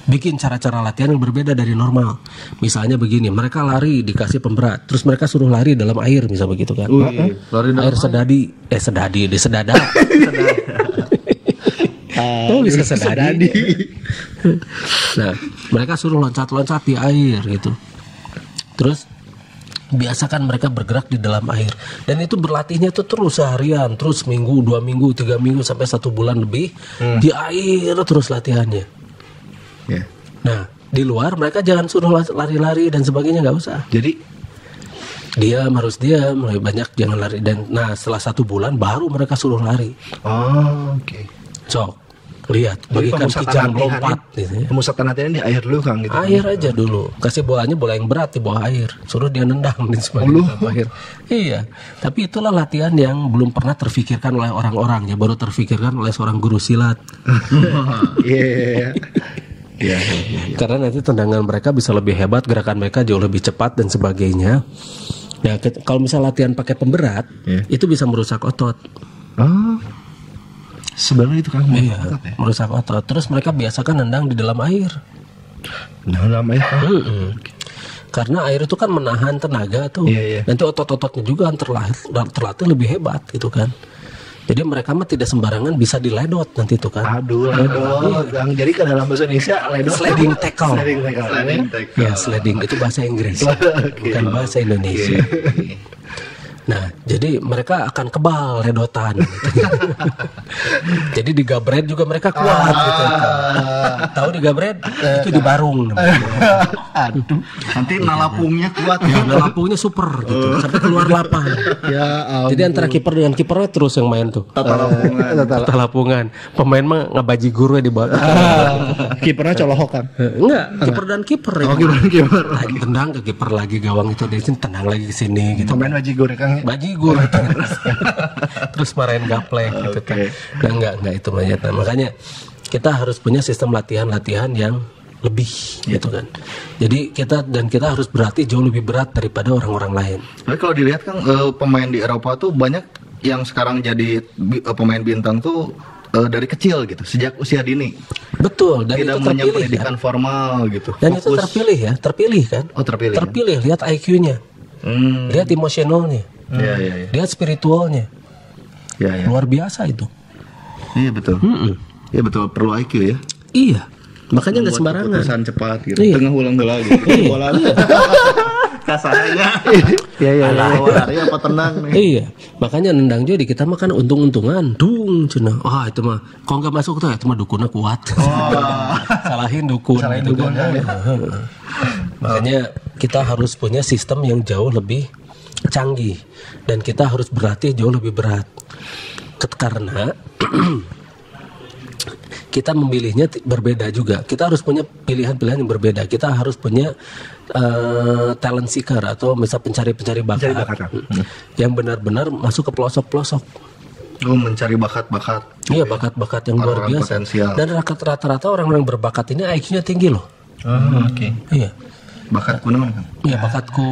Bikin cara-cara latihan yang berbeda dari normal. Misalnya begini, mereka lari dikasih pemberat, terus mereka suruh lari dalam air, misal begitu kan? Wih, lari air sedadi, eh sedadi, di sedada. <laughs> Oh bisa sedadi. nah, mereka suruh loncat-loncat di air gitu. Terus biasakan mereka bergerak di dalam air dan itu berlatihnya tuh terus seharian terus minggu dua minggu tiga minggu sampai satu bulan lebih di air terus latihannya Ya. nah di luar mereka jangan suruh lari-lari dan sebagainya nggak usah. Jadi? Diam harus diam lebih banyak jangan lari. Dan nah setelah satu bulan baru mereka suruh lari. Oh, oke. cok lihat Jadi bagikan kijang lompat gitu ya. Pemusatan latihan di air dulu Kang gitu. air aja dulu. Kasih bolanya bola yang berat di bawah air. Suruh dia nendang dan sebagainya di bawah air iya. Tapi itulah latihan yang belum pernah terfikirkan oleh orang-orang. Ya baru terfikirkan oleh seorang guru silat. <laughs> Iya. Iya. karena nanti tendangan mereka bisa lebih hebat gerakan mereka jauh lebih cepat dan sebagainya Nah, ke- kalau misal latihan pakai pemberat, Iya. itu bisa merusak otot. Oh. Sebenarnya itu Kang. Iya, merusak otot. Terus mereka biasakan nendang di dalam air. Nah, namanya Kang. Mm-mm. Karena air itu kan menahan tenaga tuh. Iya, iya. Nanti otot-ototnya juga kan terlatih, terlatih lebih hebat gitu kan. Jadi mereka mah tidak sembarangan bisa diledot nanti tuh kan. Aduh, ledot. Kang. Jadi ke dalam bahasa Indonesia ledot. Sliding tackle. Sliding tackle. Sliding tackle. Ya, sliding itu bahasa Inggris, <laughs> bukan bahasa Indonesia. Nah, jadi mereka akan kebal redotan. gitu. <laughs> jadi di gabret juga mereka kuat gitu. Tahu di gabret itu di barung. <laughs> Aduh, nanti nalapungnya kuat ya. Nah, lapungnya super gitu sampai keluar lapangan. Ya Jadi antara kiper dengan kipernya terus yang main tuh. Tata lapungan. Tata lapungan. Pemain mah ngabaji guru di bawah. kipernya colohokan. Eh, Enggak, kiper dan kiper. Oh, kiper dan kiper. Lagi tendang ke kiper lagi gawang itu dari sini tendang lagi ke sini gitu. Pemain bajigur kan. Bajigur gitu. <laughs> Terus marahin gaplek gitu kan. Nah, enggak, enggak itu banyak. Nah, makanya kita harus punya sistem latihan-latihan yang lebih gitu kan. Jadi kita dan kita harus berarti jauh lebih berat daripada orang-orang lain. Tapi kalau dilihat kan eh, pemain di Eropa tuh banyak yang sekarang jadi eh, pemain bintang tuh eh, dari kecil gitu, sejak usia dini. Betul, dan Tidak itu punya terpilih pendidikan kan. formal gitu. Dan itu Fokus. terpilih ya, terpilih kan. Oh, terpilih, ya? Terpilih, lihat IQ-nya, Hmm. lihat emosionalnya, Iya, iya, iya. lihat spiritualnya. Iya, iya. Luar biasa itu. Iya betul. Mm-mm. Iya betul, perlu IQ ya. Iya. Makanya nggak sembarangan. Keputusan cepat gitu. Iya. Tengah ulang dulu lagi. <laughs> Bola. <laughs> Kasarnya. <laughs> Iya iya. Alah, lari apa tenang nih. Iya, makanya nendang juga di kita mah kan untung-untungan, dung cina. Wah itu mah, kalau nggak masuk tuh itu mah dukunnya kuat. Salahin dukun. Salahin gitu dukun, kan. ya. makanya kita harus punya sistem yang jauh lebih canggih dan kita harus berlatih jauh lebih berat. Karena <clears throat> kita memilihnya berbeda juga. Kita harus punya pilihan-pilihan yang berbeda. Kita harus punya eh, talent seeker atau misal pencari-pencari bakat, Pencari bakat. Hmm. yang benar-benar masuk ke pelosok-pelosok. Oh, mencari bakat-bakat. Iya bakat-bakat yang luar biasa. potensial. Dan rata-rata orang-orang berbakat ini IQ-nya tinggi loh. Oh, oke. Iya. Bakat kunaon kan? Iya bakatku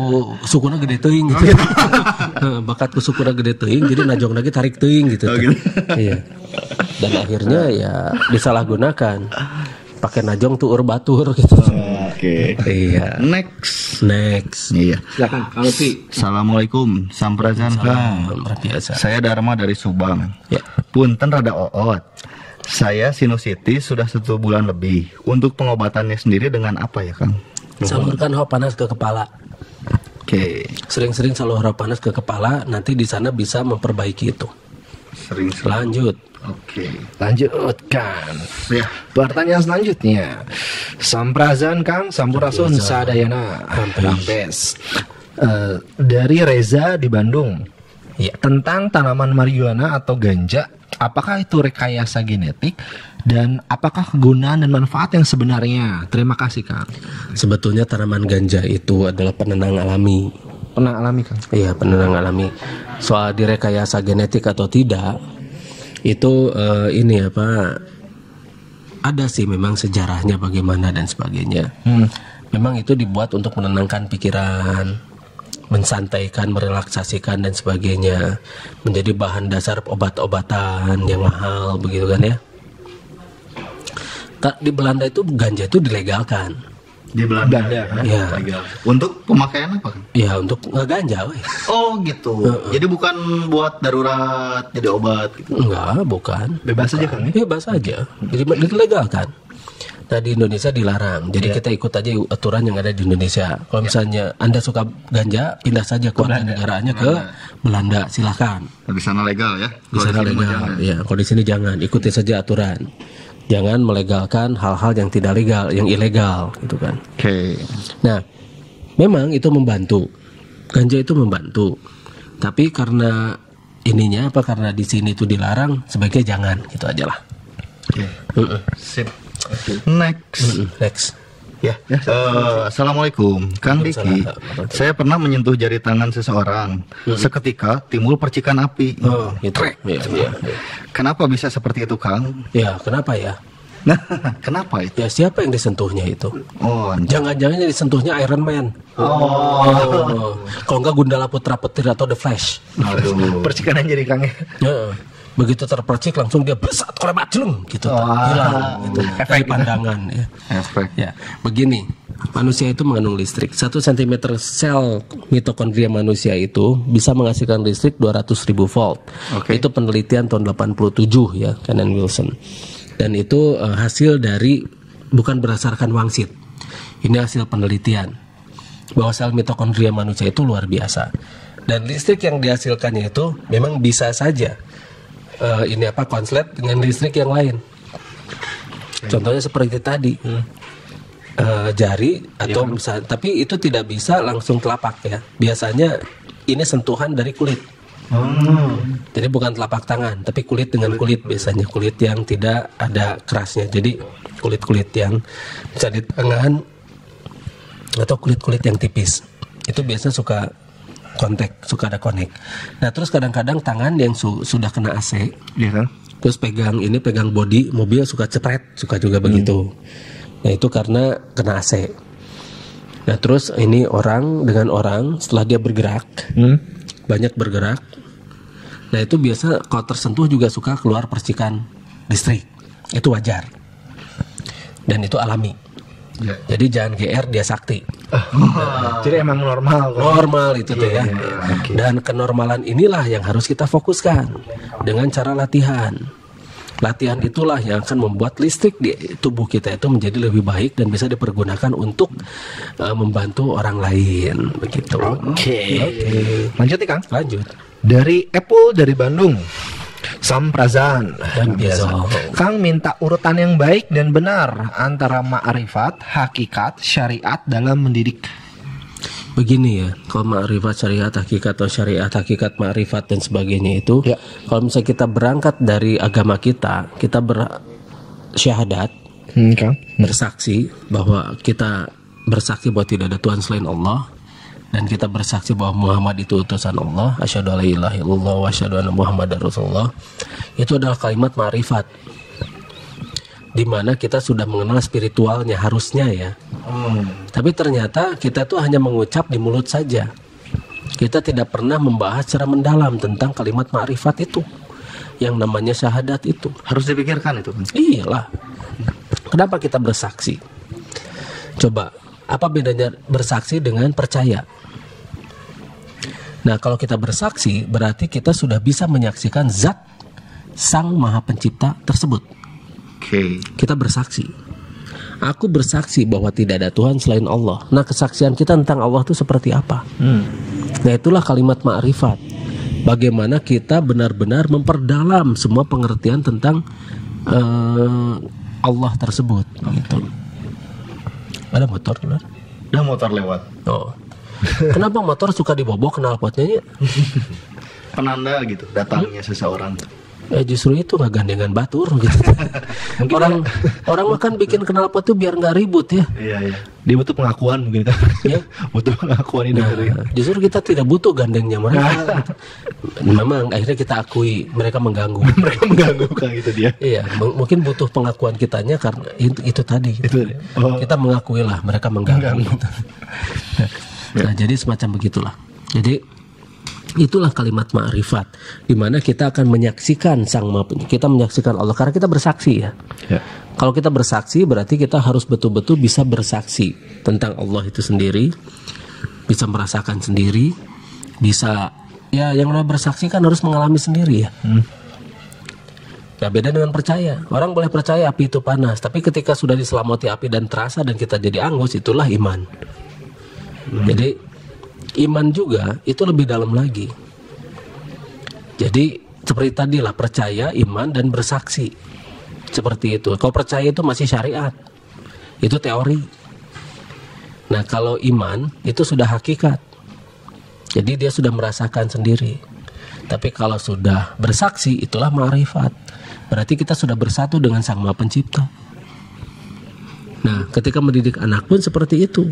sukuna gede teuing gitu. <laughs> Heeh, bakatku sukuna gede teuing jadi najong lagi tarik teuing gitu. Iya. Dan akhirnya ya disalahgunakan. Pakai najong tuh ur batur gitu. Oke. Iya. Next. Next. Iya. Silakan. Kalau Pi. Assalamualaikum, Samprazan Kang. Luar biasa. Saya Dharma dari Subang. Ya. Punten rada oot. Saya sinusitis sudah satu bulan lebih. Untuk pengobatannya sendiri dengan apa ya Kang? Salurkan hawa panas ke kepala. Oke. Sering-sering salur hawa panas ke kepala, nanti di sana bisa memperbaiki itu. Sering sering. Lanjut. Oke. Lanjutkan. Ya. Pertanyaan selanjutnya. Samprazan Kang Sampurasun Sadayana Rampes. Eh, dari Reza di Bandung. Ya. Tentang tanaman marijuana atau ganja, apakah itu rekayasa genetik dan apakah kegunaan dan manfaat yang sebenarnya? Terima kasih Kang. Sebetulnya tanaman ganja itu adalah penenang alami. Pernah alami Kang? Iya, penenang alami. Soal direkayasa genetik atau tidak, itu eh, ini apa? Ada sih memang sejarahnya bagaimana dan sebagainya. Hmm. Memang itu dibuat untuk menenangkan pikiran, mensantaikan, merelaksasikan dan sebagainya, menjadi bahan dasar obat-obatan yang mahal begitu kan ya. Di Belanda itu ganja itu dilegalkan. Di Belanda. Belanda, Ya, Untuk pemakaian apa Kang? ya untuk ngeganja, weh. Oh gitu. Jadi bukan buat darurat jadi obat gitu. Enggak, bukan. Bebas aja Kang ya? Bebas aja. Jadi dilegalkan. Nah di Indonesia dilarang. Jadi kita ikut aja aturan yang ada di Indonesia. Kalau misalnya Anda suka ganja, pindah saja ke negaraannya ke Belanda. Silahkan. Di sana legal ya. Di sana legal. Ya, kalau di sini jangan. Ikuti saja aturan. Jangan melegalkan hal-hal yang tidak legal, yang ilegal, gitu kan. Oke. Nah, memang itu membantu. Ganja itu membantu. Tapi karena ininya apa karena di sini itu dilarang, sebaiknya jangan, gitu aja lah. Oke. Mm-mm. Sip. Next. Mm-mm. Next. Ya. Eh, Assalamualaikum, Kang Diki. Saya pernah menyentuh jari tangan seseorang. Seketika timbul percikan api. Oh, gitu. Iya, iya. Kenapa bisa seperti itu, Kang? Ya, kenapa ya? Nah, <laughs> kenapa itu? Ya siapa yang disentuhnya itu? Oh. Jangan-jangan yang disentuhnya Iron Man. Oh. Kalau enggak Gundala Putra Petir atau The Flash. aduh. <laughs> Percikan aja di Kang ya. Begitu terpercik langsung dia besar oleh maclung gitu. Hilang gitu. Efek pandangan ya. Efek. Ya, begini. Manusia itu mengandung listrik. 1 cm sel mitokondria manusia itu bisa menghasilkan listrik 200 ribu volt. Oke. Itu penelitian tahun 87 ya, Kenan Wilson. Dan itu eh, hasil dari bukan berdasarkan wangsit. Ini hasil penelitian bahwa sel mitokondria manusia itu luar biasa. Dan listrik yang dihasilkannya itu memang bisa saja eh, ini apa konslet dengan listrik yang lain. Contohnya seperti tadi. Eh, jari atau misal, tapi itu tidak bisa langsung telapak ya. Biasanya ini sentuhan dari kulit. Jadi bukan telapak tangan, tapi kulit dengan kulit biasanya kulit yang tidak ada kerasnya. Jadi kulit-kulit yang bisa di tangan atau kulit-kulit yang tipis. Itu biasanya suka kontak, suka ada konek. Nah terus kadang-kadang tangan yang su- sudah kena AC, Iya kan? terus pegang ini pegang bodi mobil suka cepret, suka juga begitu. Nah itu karena kena AC. Nah terus ini orang dengan orang setelah dia bergerak Hmm. banyak bergerak. Nah itu biasa kalau tersentuh juga suka keluar percikan listrik. Itu wajar. Dan itu alami. Jadi jangan GR dia sakti. <laughs> Jadi emang normal kok. Normal itu tuh ya. Dan kenormalan inilah yang harus kita fokuskan dengan cara latihan. Latihan itulah yang akan membuat listrik di tubuh kita itu menjadi lebih baik dan bisa dipergunakan untuk eh, membantu orang lain begitu. Oke. Oke. Lanjut nih Kang. Lanjut. Dari Apple dari Bandung. Samprazan. Dan biasa. Kang minta urutan yang baik dan benar antara ma'rifat, hakikat, syariat dalam mendidik. Begini ya, kalau ma'rifat syariat hakikat atau syariat hakikat ma'rifat dan sebagainya itu, Ya. kalau misalnya kita berangkat dari agama kita, kita bersyahadat, Hmm, Kang. bersaksi bahwa kita bersaksi bahwa tidak ada Tuhan selain Allah dan kita bersaksi bahwa Muhammad itu utusan Allah, asyhadu alla ilaha illallah wa asyhadu anna Muhammadar Rasulullah. Itu adalah kalimat ma'rifat. Di mana kita sudah mengenal spiritualnya harusnya ya. Tapi ternyata kita tuh hanya mengucap di mulut saja. Kita tidak pernah membahas secara mendalam tentang kalimat ma'rifat itu. Yang namanya syahadat itu. Harus dipikirkan itu. Iyalah. Kenapa kita bersaksi? Coba, apa bedanya bersaksi dengan percaya? Nah, kalau kita bersaksi, berarti kita sudah bisa menyaksikan zat Sang Maha Pencipta tersebut. Oke. Kita bersaksi. Aku bersaksi bahwa tidak ada Tuhan selain Allah. Nah, kesaksian kita tentang Allah itu seperti apa? Nah, itulah kalimat ma'rifat. Bagaimana kita benar-benar memperdalam semua pengertian tentang eh, Allah tersebut. Gitu. Ada motor? Udah motor lewat. Oh. Kenapa motor suka dibobok knalpotnya? ya? Penanda gitu datangnya seseorang. Eh justru itu nggak gandengan batur gitu. <laughs> orang orang makan bikin knalpot tuh biar nggak ribut ya. Iya iya. Dia butuh pengakuan mungkin kan. Ya. <laughs> butuh pengakuan ini. Nah, justru kita tidak butuh gandengnya mereka. <laughs> Memang akhirnya kita akui mereka mengganggu. Mereka mengganggu Kang itu dia. iya, mungkin butuh pengakuan kitanya karena itu, itu tadi. Itu oh. Kita mengakui lah mereka mengganggu. Nah, jadi semacam begitulah. Jadi itulah kalimat ma'rifat di mana kita akan menyaksikan sang Pen- kita menyaksikan Allah karena kita bersaksi ya. Ya. Kalau kita bersaksi berarti kita harus betul-betul bisa bersaksi tentang Allah itu sendiri, bisa merasakan sendiri, bisa ya yang namanya bersaksi kan harus mengalami sendiri ya. Nah beda dengan percaya. Orang boleh percaya api itu panas, tapi ketika sudah diselamati api dan terasa dan kita jadi angus, itulah iman. Jadi iman juga itu lebih dalam lagi. Jadi seperti tadi lah percaya, iman dan bersaksi. Seperti itu. Kalau percaya itu masih syariat. Itu teori. Nah, kalau iman itu sudah hakikat. Jadi dia sudah merasakan sendiri. Tapi kalau sudah bersaksi itulah ma'rifat. Berarti kita sudah bersatu dengan Sang Maha Pencipta. Nah, ketika mendidik anak pun seperti itu.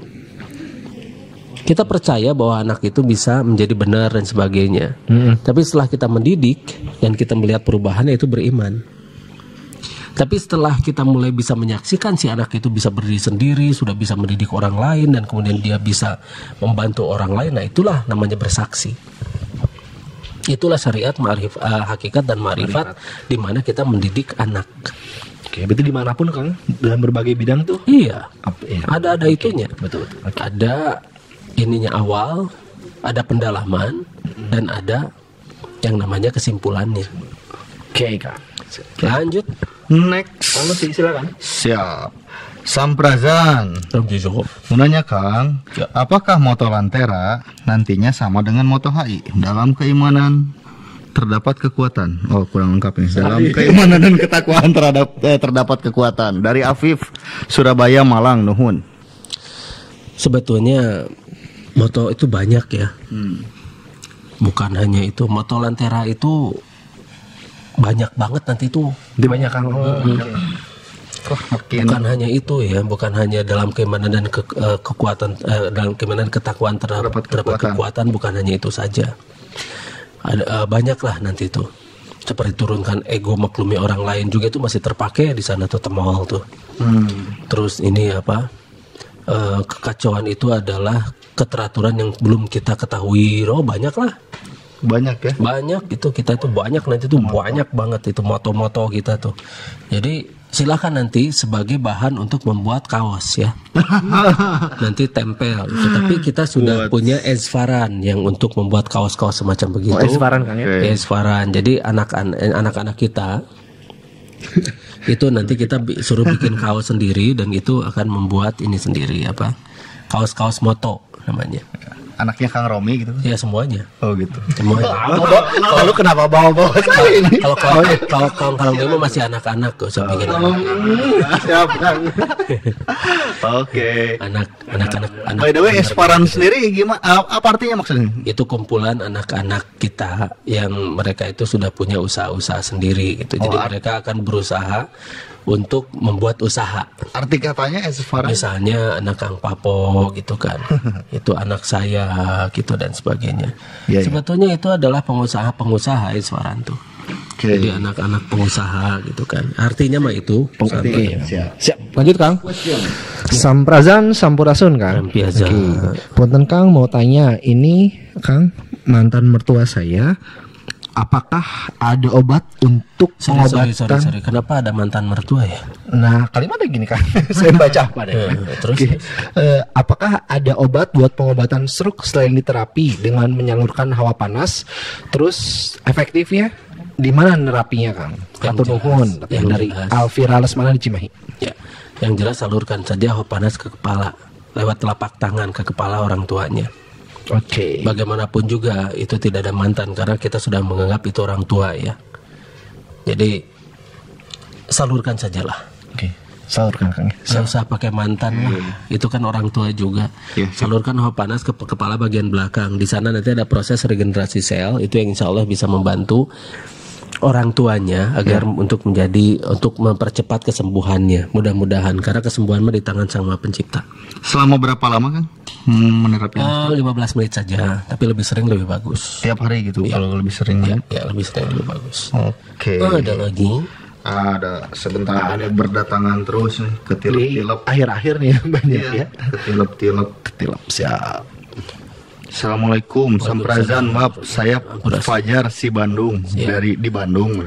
Kita percaya bahwa anak itu bisa menjadi benar dan sebagainya. Tapi setelah kita mendidik dan kita melihat perubahannya itu beriman. Tapi setelah kita mulai bisa menyaksikan si anak itu bisa berdiri sendiri, sudah bisa mendidik orang lain dan kemudian dia bisa membantu orang lain, nah itulah namanya bersaksi. Itulah syariat ma'rif, eh, hakikat dan ma'rifat di mana kita mendidik anak. Oke, berarti di mana pun Kang dalam berbagai bidang tuh. Iya, Apa, ya. ada ada itunya. Betul betul. Oke. Ada ininya awal, ada pendalaman dan ada yang namanya kesimpulannya. Oke Kang. Lanjut. Next. Kamu sih silakan. Siap. Samprazan. Jawab. Mau nanya Kang, Ya. apakah moto Lantera nantinya sama dengan moto HI dalam keimanan terdapat kekuatan? Oh kurang lengkap ini. Dalam keimanan dan ketakwaan terhadap eh, terdapat kekuatan. Dari Afif, Surabaya, Malang, Nuhun. Sebetulnya moto itu banyak ya. Bukan hanya itu, moto lantera itu banyak banget nanti itu. Di banyak kang. Oh, makin Bukan hanya itu ya, bukan hanya dalam keimanan dan ke- eh, kekuatan eh, dalam keimanan ketakwaan terhadap, Terdapat kekuatan. kekuatan bukan hanya itu saja. Ada eh, banyak lah nanti itu. Seperti turunkan ego maklumi orang lain juga itu masih terpakai di sana tuh temol tuh. Terus ini apa? Eh, kekacauan itu adalah keteraturan yang belum kita ketahui. Oh banyak lah, banyak ya. banyak itu kita itu banyak nanti itu banyak banget itu moto-moto kita tuh. Jadi silakan nanti sebagai bahan untuk membuat kaos ya. <laughs> nanti tempel. Tapi kita sudah punya Esfaran yang untuk membuat kaos-kaos semacam begitu. Oh, Esfaran, Kang, ya? Ya, Esfaran. Jadi anak-anak anak-anak kita <laughs> itu nanti kita suruh bikin kaos sendiri dan itu akan membuat ini sendiri apa kaos-kaos moto namanya Anaknya Kang Romi gitu. ya semuanya Oh gitu. semuanya Lalu kenapa bawa-bawa sekali ini? kalau kalau kalau kalau kalau masih anak-anak gak usah bikin anak Siap Kang. Oke. anak anak-anak anak By the way, Esparan sendiri gimana? Apa artinya maksudnya? itu kumpulan anak-anak kita yang mereka itu sudah punya usaha-usaha sendiri gitu jadi mereka akan berusaha untuk membuat usaha Arti katanya Esparan. misalnya anak Kang Papo gitu kan <laughs> itu anak saya gitu dan sebagainya Iya, iya. sebetulnya itu adalah pengusaha-pengusaha Iswaran tuh Oke. jadi anak-anak pengusaha gitu kan artinya mah itu Oke, siap. Siap. Lanjut Kang. Samprazan Sampurasun Kang. Rampiaza. Punten Kang mau tanya ini Kang mantan mertua saya apakah ada obat untuk sorry, sorry, pengobatan sorry, sorry. kenapa ada mantan mertua ya Nah, kalimatnya gini kan. <laughs> Saya baca apa deh. Eh, terus Oke. Eh, apakah ada obat buat pengobatan stroke selain diterapi dengan menyalurkan hawa panas? Terus efektifnya di mana nerapinya, Kang? Jelas, nuhun yang dari. Alvira Lesmana di Cimahi. Ya, yang jelas salurkan saja hawa panas ke kepala lewat telapak tangan ke kepala orang tuanya. Oke. Bagaimanapun juga itu tidak ada mantan karena kita sudah menganggap itu orang tua ya. Jadi salurkan sajalah. Oke. Salurkan, Kang. Nggak usah pakai mantan lah. Itu kan orang tua juga. Iya. Salurkan hawa panas ke kepala bagian belakang. Di sana nanti ada proses regenerasi sel. Itu yang insya Allah bisa membantu orang tuanya agar untuk menjadi untuk mempercepat kesembuhannya. Mudah-mudahan karena kesembuhan mah di tangan sang maha pencipta. Selama berapa lama kan menerapnya? Eh, 15 menit saja, tapi lebih sering lebih bagus. Tiap hari gitu kalau lebih sering ya. Ya, lebih sering lebih bagus. Oke. Oh, ada lagi. Ada sebentar ada berdatangan terus nih ketilep-tilep. Akhir-akhir nih <laughs> banyak ya. Ketilep-tilep, ketilep. Siap. Assalamualaikum, Samprazan, maaf saya Fajar si Bandung dari di Bandung.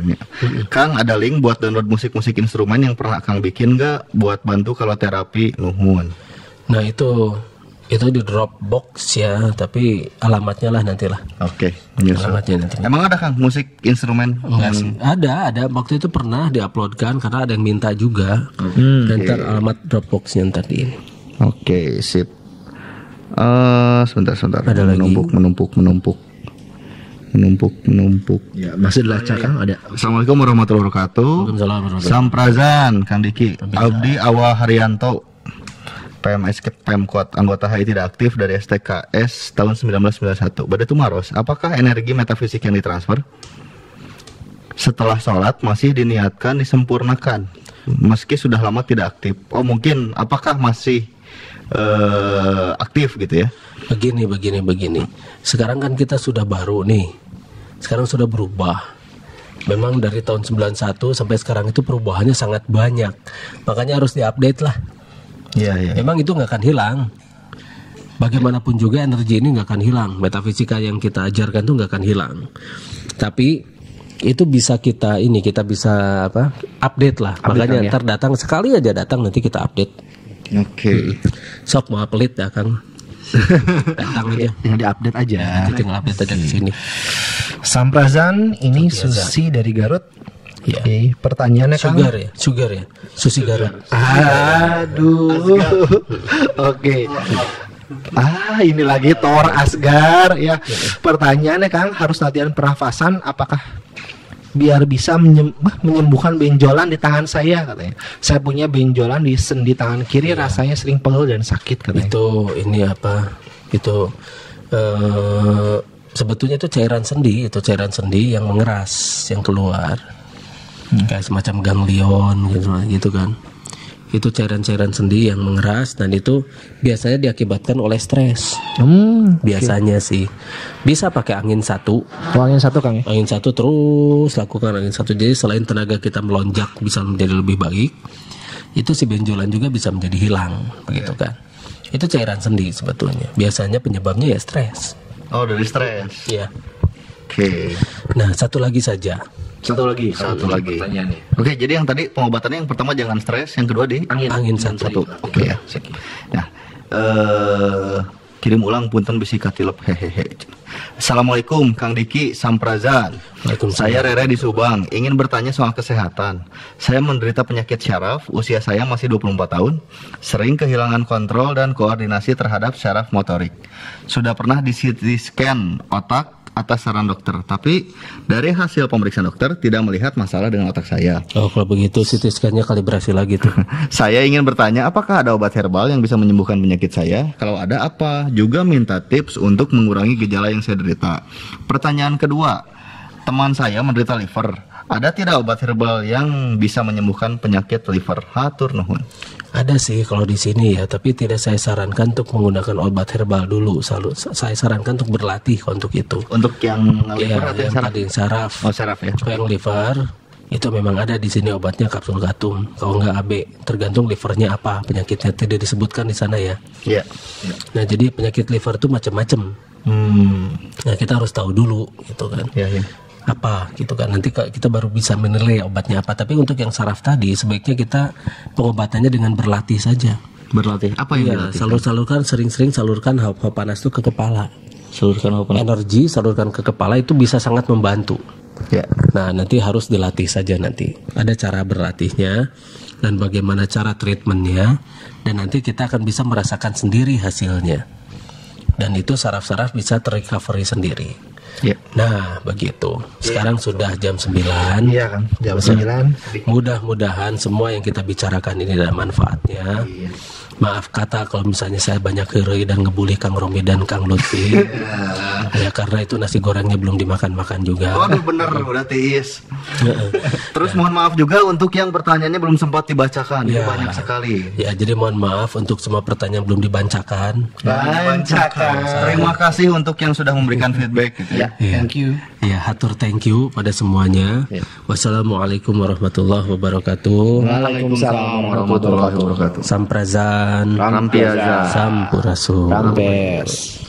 Kang ada link buat download musik-musik instrumen yang pernah Kang bikin nggak buat bantu kalau terapi nuhun. Nah, itu itu di Dropbox ya, tapi alamatnya lah nanti lah. Oke, menyusul. Alamatnya nanti. Emang ada Kang musik instrumen? Sih. Ada, ada. Waktu itu pernah diuploadkan karena ada yang minta juga. Hmm, Dan ntar alamat Dropboxnya tadi ini. Oke, sip. Eh, sebentar, sebentar. Ada lagi? menumpuk, menumpuk, menumpuk. Menumpuk, menumpuk. Ya, masih dilacak Kang ada. Assalamualaikum warahmatullahi wabarakatuh. Waalaikumsalam warahmatullahi Samprazan, Kang Diki. Abdi Awa Haryanto. PMS ke Pemkot anggota HI tidak aktif dari STKS tahun 1991. Badai Tumaros, apakah energi metafisik yang ditransfer setelah sholat masih diniatkan disempurnakan meski sudah lama tidak aktif? Oh mungkin apakah masih eh, aktif gitu ya? Begini, begini, begini. Sekarang kan kita sudah baru nih. Sekarang sudah berubah. Memang dari tahun 91 sampai sekarang itu perubahannya sangat banyak. Makanya harus diupdate lah. Iya iya. Memang itu nggak akan hilang. Bagaimanapun juga energi ini nggak akan hilang. Metafisika yang kita ajarkan itu nggak akan hilang. Tapi itu bisa kita ini kita bisa apa update lah. Makanya ntar datang sekali aja datang nanti kita update. Oke. Sok mau pelit ya Kang. datang aja. Yang diupdate aja. Nanti tinggal update aja di sini. Samprazan ini Susi dari Garut. Ya. Oke, pertanyaannya Kang. Sugar ya, sugar ya, susi garam. Aduh. Oke. Ah, ini lagi Thor Asgar ya. Pertanyaannya Kang, harus latihan pernafasan apakah biar bisa menyembuhkan benjolan di tangan saya katanya. Saya punya benjolan di sendi tangan kiri rasanya sering pegel dan sakit katanya. Itu ini apa? Itu eh sebetulnya itu cairan sendi, itu cairan sendi yang mengeras, yang keluar. Kayak semacam ganglion gitu, gitu kan. Itu cairan-cairan sendi yang mengeras dan itu biasanya diakibatkan oleh stres. Hmm, Biasanya sih bisa pakai angin satu, tuangin satu Kang ya. angin satu terus lakukan angin satu. Jadi selain tenaga kita melonjak bisa menjadi lebih baik, itu si benjolan juga bisa menjadi hilang, begitu kan? Itu cairan sendi sebetulnya. Biasanya penyebabnya ya stres. Oh, dari stres. Iya. Oke. Nah satu lagi saja. Satu lagi, Satu lagi. Oke, jadi yang tadi pengobatannya yang pertama jangan stres, yang kedua di Angin. Angin satu. satu. Oke ya. Nah, eh kirim ulang punten bisi katilep hehehe. Assalamualaikum Kang Diki Samprazan. Waalaikumsalam. Saya Rere di Subang, ingin bertanya soal kesehatan. Saya menderita penyakit syaraf, usia saya masih 24 tahun, sering kehilangan kontrol dan koordinasi terhadap syaraf motorik. Sudah pernah di CT scan otak atas saran dokter, tapi dari hasil pemeriksaan dokter tidak melihat masalah dengan otak saya. Oh kalau begitu CT scan-nya kalibrasi lagi tuh. <laughs> Saya ingin bertanya, apakah ada obat herbal yang bisa menyembuhkan penyakit saya? Kalau ada, apa? Juga minta tips untuk mengurangi gejala yang saya derita. Pertanyaan kedua, teman saya menderita liver. Ada tidak obat herbal yang bisa menyembuhkan penyakit liver? Hatur nuhun. Ada sih kalau di sini ya, tapi tidak saya sarankan untuk menggunakan obat herbal dulu. Selalu saya sarankan untuk berlatih untuk itu. Untuk yang liver Ya, atau yang saraf? tadi saraf. Oh, saraf ya. Kalau yang liver itu memang ada di sini obatnya kapsul gatum. Kalau nggak AB, tergantung livernya apa penyakitnya tidak disebutkan di sana ya. Iya. Nah jadi penyakit liver itu macam-macam. Hmm. Nah kita harus tahu dulu gitu kan. Ya, ya. Apa gitu kan. Nanti kita baru bisa menilai obatnya apa. Tapi untuk yang saraf tadi sebaiknya kita pengobatannya dengan berlatih saja. Berlatih. Apa yang Iya, dilatih? salur-salurkan sering-sering salurkan hawa panas itu ke kepala. Salurkan apa? Energi salurkan ke kepala itu bisa sangat membantu. Ya. Nah, nanti harus dilatih saja nanti. Ada cara berlatihnya dan bagaimana cara treatmentnya dan nanti kita akan bisa merasakan sendiri hasilnya. Dan itu saraf-saraf bisa terrecovery sendiri. Ya. Nah, begitu. Sekarang sudah jam 9. Iya kan, jam 9. Mudah-mudahan semua yang kita bicarakan ini ada manfaatnya. Maaf kata kalau misalnya saya banyak heri dan ngebully Kang Romi dan Kang Lutfi. <laughs> ya karena itu nasi gorengnya belum dimakan-makan juga. Waduh bener udah tiis. Terus mohon maaf juga untuk yang pertanyaannya belum sempat dibacakan. Ya. banyak sekali. Ya, jadi mohon maaf untuk semua pertanyaan belum dibancakan. Bancakan. Terima kasih untuk yang sudah memberikan feedback. Gitu ya. Thank you. Ya, hatur thank you pada semuanya. Wassalamualaikum warahmatullahi wabarakatuh. Waalaikumsalam warahmatullahi wabarakatuh. Samprazan. Rampiaza. Sampurasun. Rampes.